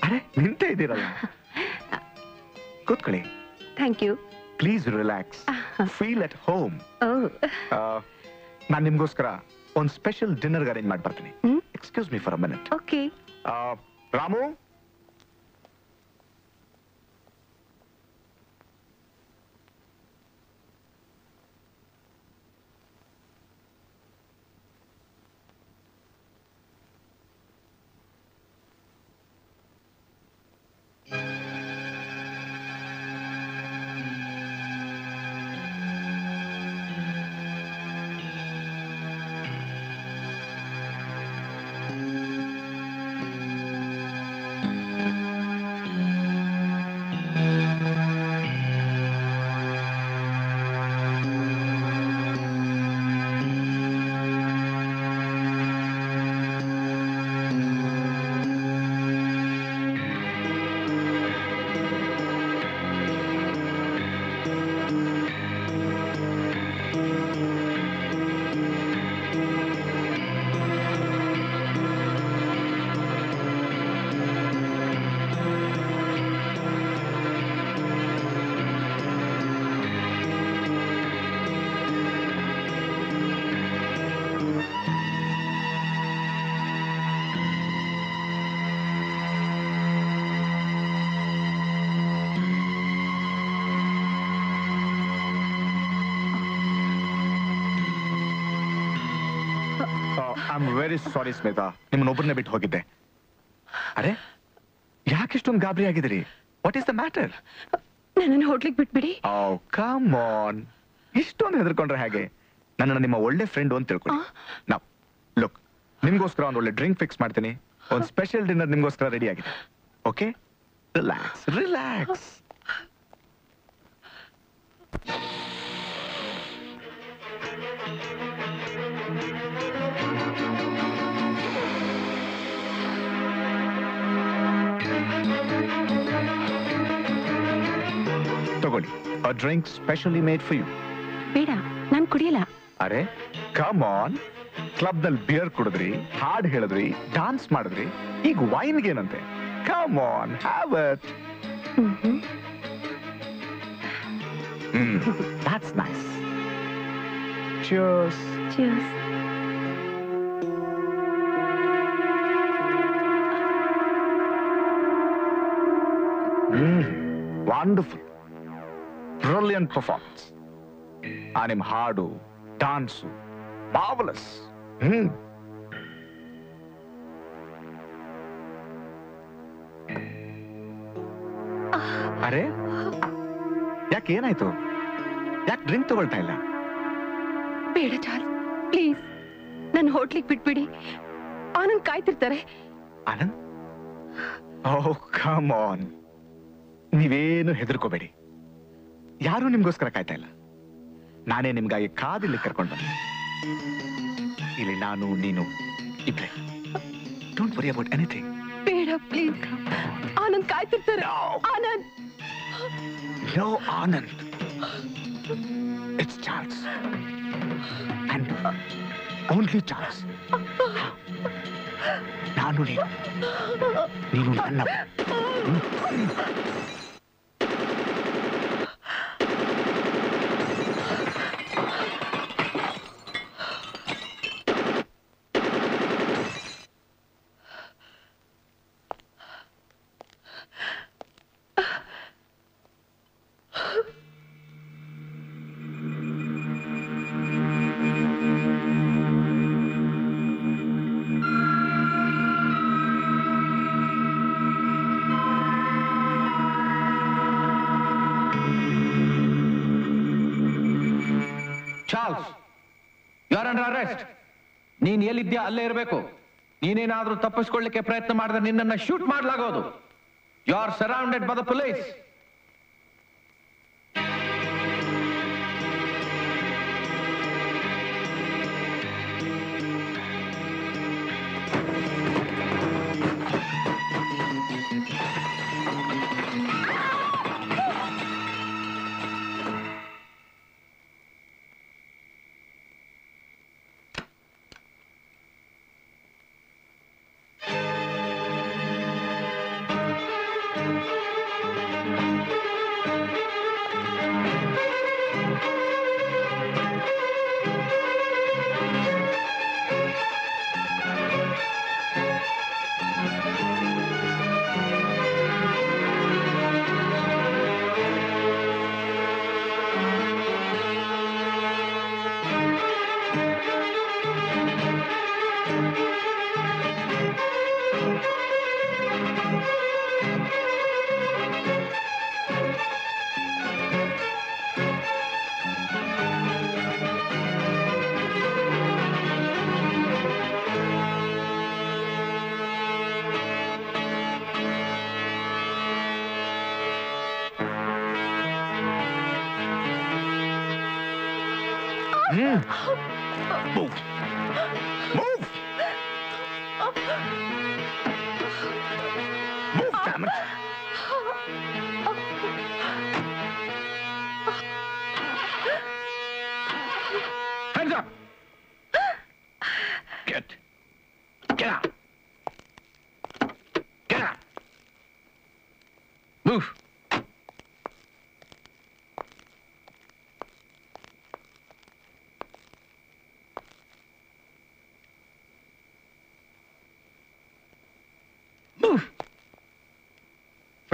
ಅರೆ ನಿಂತೇ ಇದ್ದೀರಲ್ಲ ಕೂತ್ಕೊಳ್ಳಿ thank you please relax feel at home oh ನಾನು ನಿಮ್ಗೋಸ್ಕರ ಒಂದು ಸ್ಪೆಷಲ್ ಡಿನ್ನರ್ಗೆ ಅರೇಂಜ್ ಮಾಡಿ ಬರ್ತೀನಿ excuse me for a minute okay Ramu sorry Smita ನಿಮ್ಮನ್ನ ಒಬ್ಬರನ್ನೇ ಬಿಟ್ಟು ಹೋಗಿದ್ದೆ. ಅರೆ ಯಾಕೆ ಇಷ್ಟೊಂದು ಗಾಬರಿ ಆಗಿದ್ರಿ ವಾಟ್ ಈಸ್ ದ ಮ್ಯಾಟರ್ ನನ್ನನ್ನು ಹೋಟ್ಲಿಗೆ ಬಿಟ್ಬಿಡಿ. ಕಮ್ ಆನ್ ಇಷ್ಟೊಂದು ಹೆದರ್ಕೊಂಡ್ರೆ ಹಾಗೆ? ನನ್ನನ್ನು ನಿಮ್ಮ ಒಳ್ಳೆ ಫ್ರೆಂಡ್ ಅಂತ ತಿಳ್ಕೊಳ್ಳಿ. ನಾವು ಲುಕ್ ನಿಮ್ಗೋಸ್ಕರ ಒಂದು ಒಳ್ಳೆ ಡ್ರಿಂಕ್ ಫಿಕ್ಸ್ ಮಾಡ್ತೀನಿ. ಒಂದು ಸ್ಪೆಷಲ್ ಡಿನ್ನರ್ ನಿಮ್ಗೋಸ್ಕರ ರೆಡಿ ಆಗಿದೆ. ಓಕೆ ರಿಲ್ಯಾಕ್ಸ್ ರಿಲ್ಯಾಕ್ಸ್ ತಗೊಳ್ಳಿ a drink specially made for you ಬೇಡ ನಾನು ಕುಡಿಯಲ್ಲ. ಅರೆ ಕಮ್ ಆನ್ ಕ್ಲಬ್ನಲ್ಲಿ ಬಿಯರ್ ಕುಡಿದ್ರಿ ಹಾಡ್ ಹೇಳಿದ್ರಿ ಡಾನ್ಸ್ ಮಾಡಿದ್ರಿ ಈಗ ವೈನ್ ಏನಂತೆ come on have it hmm that's nice cheers Cheers. Hmm wonderful brilliant performance ಆ ನಿಮ್ ಹಾಡು ಡಾನ್ಸು ಮಾವಲಸ್ ಹ್ಮ್ ಅರೆ? ಯಾಕೆ ಏನಾಯ್ತು? ಯಾಕೆ ಡ್ರಿಂಕ್ ತಗೊಳ್ತಾ ಇಲ್ಲ? ಬೇಡ ಚಾರ್ಲ್ಸ್ ಪ್ಲೀಸ್ ನನ್ನ ಹೋಟ್ಲಿಗೆ ಬಿಟ್ಬಿಡಿ. ಆನಂದ್ ಕಾಯ್ತಿರ್ತಾರೆ. ಆನಂದ್? ಓ ಕಮ್ ಆನ್ ನೀವೇನು ಹೆದರ್ಕೋಬೇಡಿ. ಯಾರು ನಿಮ್ಗೋಸ್ಕರ ಕಾಯ್ತಾ ಇಲ್ಲ. ನಾನೇ ನಿಮ್ಗಾಗಿ ಕಾದಿಲ್ಲಿ ಕರ್ಕೊಂಡು ಬಂದೆ. ಇಲ್ಲಿ ನಾನು ನೀನು ಇಬ್ರೆ. ಡೋಂಟ್ ವರಿ ಅಬೌಟ್ ಎನಿಥಿಂಗ್ ಬೇಡ please Anand ಕಾಯ್ತಿರ್ತಾರೆ. Anand. No Anand. It's Charles and only Charles ನಾನು ನೀನು. ನೀನು ನನ್ನ. ಅರೆಸ್ಟ್ ನೀನ್ ಎಲ್ಲಿದ್ಯಾ? ಅಲ್ಲೇ ಇರಬೇಕು. ನೀನೇನಾದ್ರೂ ತಪ್ಪಿಸ್ಕೊಳ್ಳಿಕ್ಕೆ ಪ್ರಯತ್ನ ಮಾಡಿದ್ರೆ ನಿನ್ನನ್ನು shoot ಮಾಡಲಾಗೋದು. You are surrounded by the police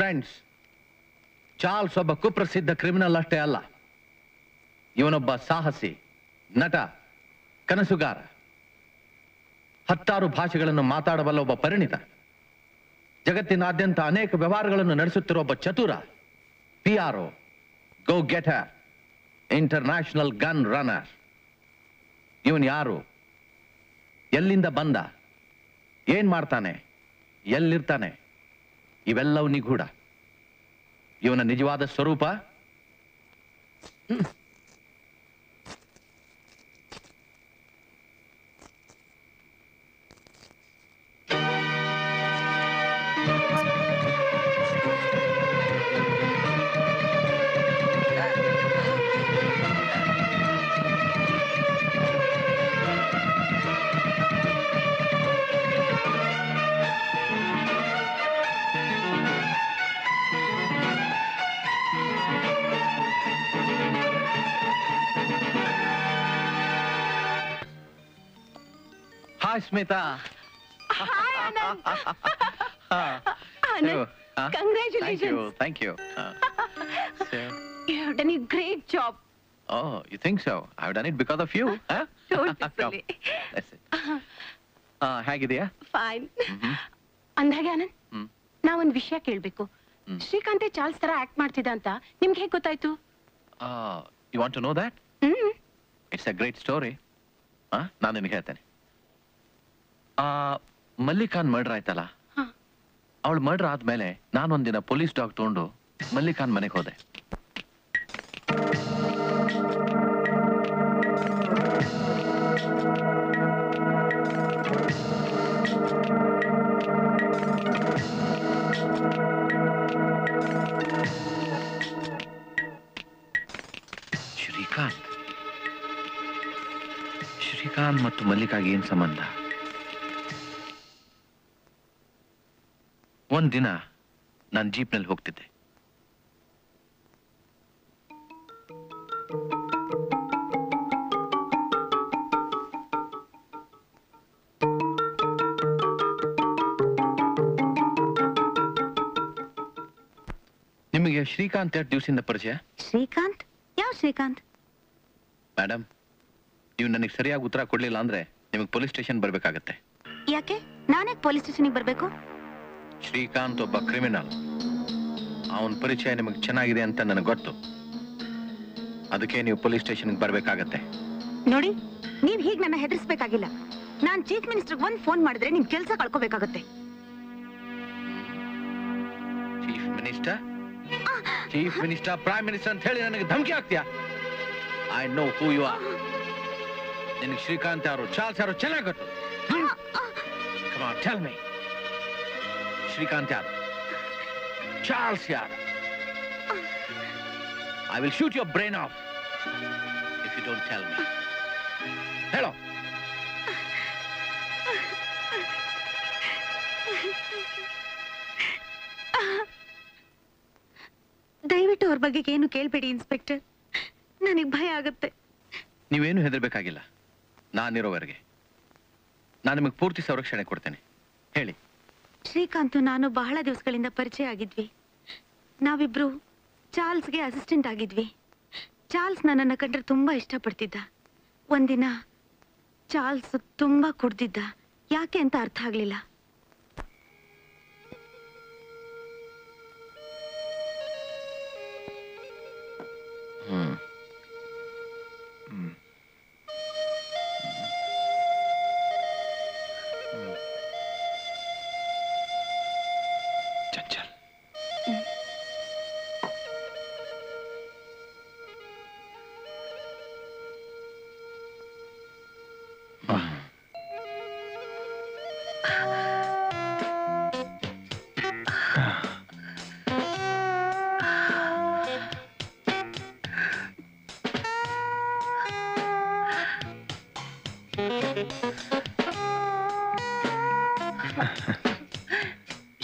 friends Charles ಒಬ್ಬ ಕುಪ್ರಸಿದ್ಧ ಕ್ರಿಮಿನಲ್ ಅಷ್ಟೇ ಅಲ್ಲ. ಇವನೊಬ್ಬ ಸಾಹಸಿ, ನಟ, ಕನಸುಗಾರ. ಹತ್ತಾರು ಭಾಷೆಗಳನ್ನು ಮಾತಾಡಬಲ್ಲ ಒಬ್ಬ ಪರಿಣಿತ. ಜಗತ್ತಿನಾದ್ಯಂತ ಅನೇಕ ವ್ಯವಹಾರಗಳನ್ನು ನಡೆಸುತ್ತಿರುವ ಒಬ್ಬ ಚತುರ P R go get international gun runner ಇವನು ಯಾರು? ಎಲ್ಲಿಂದ ಬಂದ? ಏನ್ ಮಾಡ್ತಾನೆ? ಎಲ್ಲಿರ್ತಾನೆ? ಇವೆಲ್ಲವೂ ನಿಗೂಢ. ಇವನ ನಿಜವಾದ ಸ್ವರೂಪ? Smita. Thank you a great oh you think so I done it because of you Don't be silly. ಹೇಗಿದೆಯಾ Fine. ಅಂದಾಗೆ ಆನಂದ್ ಹ್ಮ್. ನಾವೊಂದ್ ವಿಷಯ ಕೇಳಬೇಕು. ಶ್ರೀಕಾಂತೆ ಚಾರ್ಲ್ಸ್ ತರ ಆಕ್ಟ್ ಮಾಡ್ತಿದ್ದ ಅಂತ. ನಿಮ್ಗೆ ಹೇಗೆ ಗೊತ್ತಾಯ್ತು? You want to know that hmm. It's a great story ನಾನು ನಿಮಗೆ ಹೇಳ್ತೇನೆ. ಆ, ಮಲ್ಲಿಕಾನ್ ಮರ್ಡರ್ ಆಯ್ತಲ್ಲ? ಅವಳು ಮರ್ಡರ್ ಆದ್ಮೇಲೆ ನಾನೊಂದಿನ ಪೊಲೀಸ್ ಡಾಗ್ ತಗೊಂಡು ಮಲ್ಲಿಕಾನ್ ಮನೆಗೆ ಹೋದೆ. ಶ್ರೀಕಾಂತ್. ಶ್ರೀಕಾಂತ್ ಮತ್ತು ಮಲ್ಲಿಕಾಗಿ ಏನ್ ಸಂಬಂಧ? ಒಂದಿನ ನಾನು ಜೀಪ್ನಲ್ಲಿ ಹೋಗ್ತಿದ್ದೆ. ನಿಮಗೆ ಶ್ರೀಕಾಂತ್ ಎರಡು ದಿವಸದಿಂದ ಪರಿಚಯ? ಶ್ರೀಕಾಂತ್? ಯಾವ ಶ್ರೀಕಾಂತ್? ಮೇಡಮ್ ನೀವು ನನಗೆ ಸರಿಯಾಗಿ ಉತ್ತರ ಕೊಡ್ಲಿಲ್ಲ ಅಂದ್ರೆ ನಿಮಗೆ ಪೊಲೀಸ್ ಸ್ಟೇಷನ್ ಬರ್ಬೇಕಾಗತ್ತೆ. ಯಾಕೆ? ನಾನೇ ಪೊಲೀಸ್ ಸ್ಟೇಷನ್ ಬರ್ಬೇಕು? ಶ್ರೀಕಾಂತ್ ಒಬ್ಬ ಕ್ರಿಮಿನಲ್. ಅವನ ಪರಿಚಯ ನಿಮಗೆ ಚೆನ್ನಾಗಿದೆ ಅಂತ ನನಗೆ ಗೊತ್ತು. ಅದಕ್ಕೆ ನೀವು ಪೊಲೀಸ್ ಸ್ಟೇಷನ್ಗೆ ಬರಬೇಕಾಗತ್ತೆ. ನೋಡಿ ನೀವ್ ಹೀಗೆ ನನ್ನ ಹೆದರ್ಸ್ಬೇಕಾಗಿಲ್ಲ. ನಾನ್ ಚೀಫ್ ಮಿನಿಸ್ಟರ್ ಒಂದ್ ಫೋನ್ ಮಾಡಿದ್ರೆ ನಿಮ್ಮ ಕೆಲಸ ಕಳ್ಕೋಬೇಕಾಗತ್ತೆ. Chief minister? Chief minister prime minister ಅಂತ ಹೇಳಿ ನನಗೆ ಧಮಕಿ ಆಗ್ತೀಯಾ I know who you are. ನಿನಗೆ ಶ್ರೀಕಾಂತ್ ಯಾರು ಚಾರ್ಲ್ಸ್ ಯಾರು ಚೆನ್ನಾಗಿ ಗೊತ್ತು. Come on, tell me. Srikanth ಯಾರು? ಚಾರ್ಲ್ಸ್ ಯಾರ್? I will shoot your brain off if you don't tell me ಹೇಳೋ. ದಯವಿಟ್ಟು ಅವ್ರ ಬಗ್ಗೆ ಏನು ಕೇಳ್ಬೇಡಿ ಇನ್ಸ್ಪೆಕ್ಟರ್. ನನಗೆ ಭಯ ಆಗುತ್ತೆ. ನೀವೇನು ಹೆದರ್ಬೇಕಾಗಿಲ್ಲ. ನಾನಿರೋವರೆಗೆ. ನಾನು ನಿಮಗೆ ಪೂರ್ತಿ ಸಂರಕ್ಷಣೆ ಕೊಡ್ತೇನೆ. ಹೇಳಿ. ಶ್ರೀಕಾಂತ್ ನಾನು ಬಹಳ ದಿವಸಗಳಿಂದ ಪರಿಚಯ ಆಗಿದ್ವಿ. ನಾವಿಬ್ರು ಚಾರ್ಲ್ಸ್ಗೆ ಅಸಿಸ್ಟೆಂಟ್ ಆಗಿದ್ವಿ. ಚಾರ್ಲ್ಸ್ ನನ್ನನ್ನು ಕಂಡ್ರೆ ತುಂಬಾ ಇಷ್ಟಪಡ್ತಿದ್ದ. ಒಂದಿನ ಚಾರ್ಲ್ಸ್ ತುಂಬಾ ಕುಡ್ದಿದ್ದ. ಯಾಕೆ ಅಂತ ಅರ್ಥ ಆಗ್ಲಿಲ್ಲ.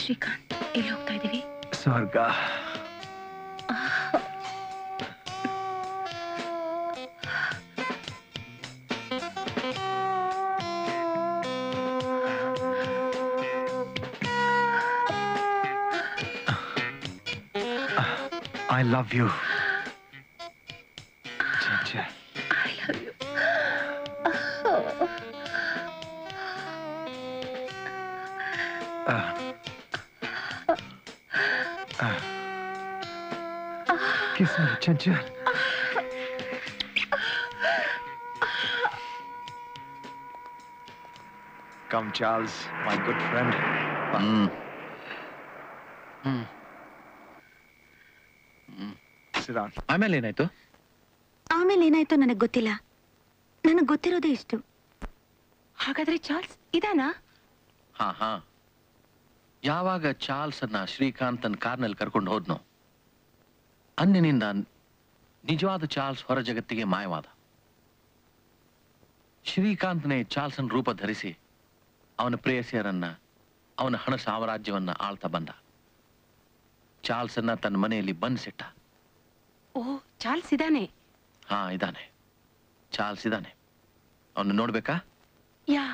ಶ್ರೀಕಾಂತ್ ಎಲ್ಲಿ ಹೋಗ್ತಾ ಇದೀವಿ ಸ್ವರ್ಗ I love you Kiss come. Come, Charles, my good friend. Hmm Sit down. ಆಮೇಲೆ ಏನಾಯ್ತು? ಆಮೇಲೆ ಏನಾಯ್ತು ನನಗ್ ಗೊತ್ತಿಲ್ಲ. ನನಗ್ ಗೊತ್ತಿರೋದೇ ಇಷ್ಟು. ಹಾಗಾದ್ರೆ ಚಾರ್ಲ್ಸ್ ಇದಾನಾ? ಹಾ ಹಾ. ಯಾವಾಗ ಚಾರ್ಲ್ಸ್ ಅನ್ನ ಶ್ರೀಕಾಂತನ್ ಕಾರ್ನಲ್ಲಿ ಕರ್ಕೊಂಡು ಹೋದ್ನೋ? ಅಂದಿನಿಂದ ನಿಜವಾದ ಚಾರ್ಲ್ಸ್ ಹೊರ ಜಗತ್ತಿಗೆ ಮಾಯವಾದ. ಶ್ರೀಕಾಂತ್ನೇ ಚಾರ್ಲ್ಸನ್ ರೂಪ ಧರಿಸಿ ಅವನ ಪ್ರೇಯಸಿಯರನ್ನ ಅವನ ಹಣ ಸಾಮ್ರಾಜ್ಯವನ್ನ ಆಳ್ತಾ ಬಂದ. ಚಾರ್ಲ್ಸನ್ನ ತನ್ನ ಮನೆಯಲ್ಲಿ ಬಂದ್ಸಿಟ್ಟ ಓ ಚಾರ್ಲ್ಸ್ ಇದಾನೆ ಹಾ ಇದಾನೆ ಚಾರ್ಲ್ಸ್ ಇದಾನೆ ಅವನು ನೋಡ್ಬೇಕಾ? ಯಾ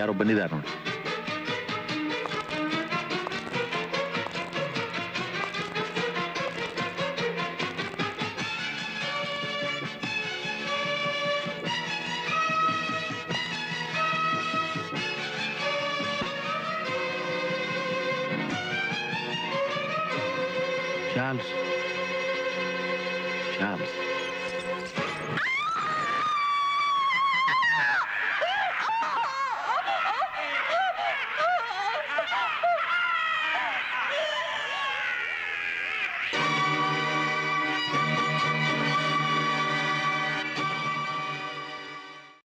ನೀನ್ ನೋಡಿದಕ್ಕೆ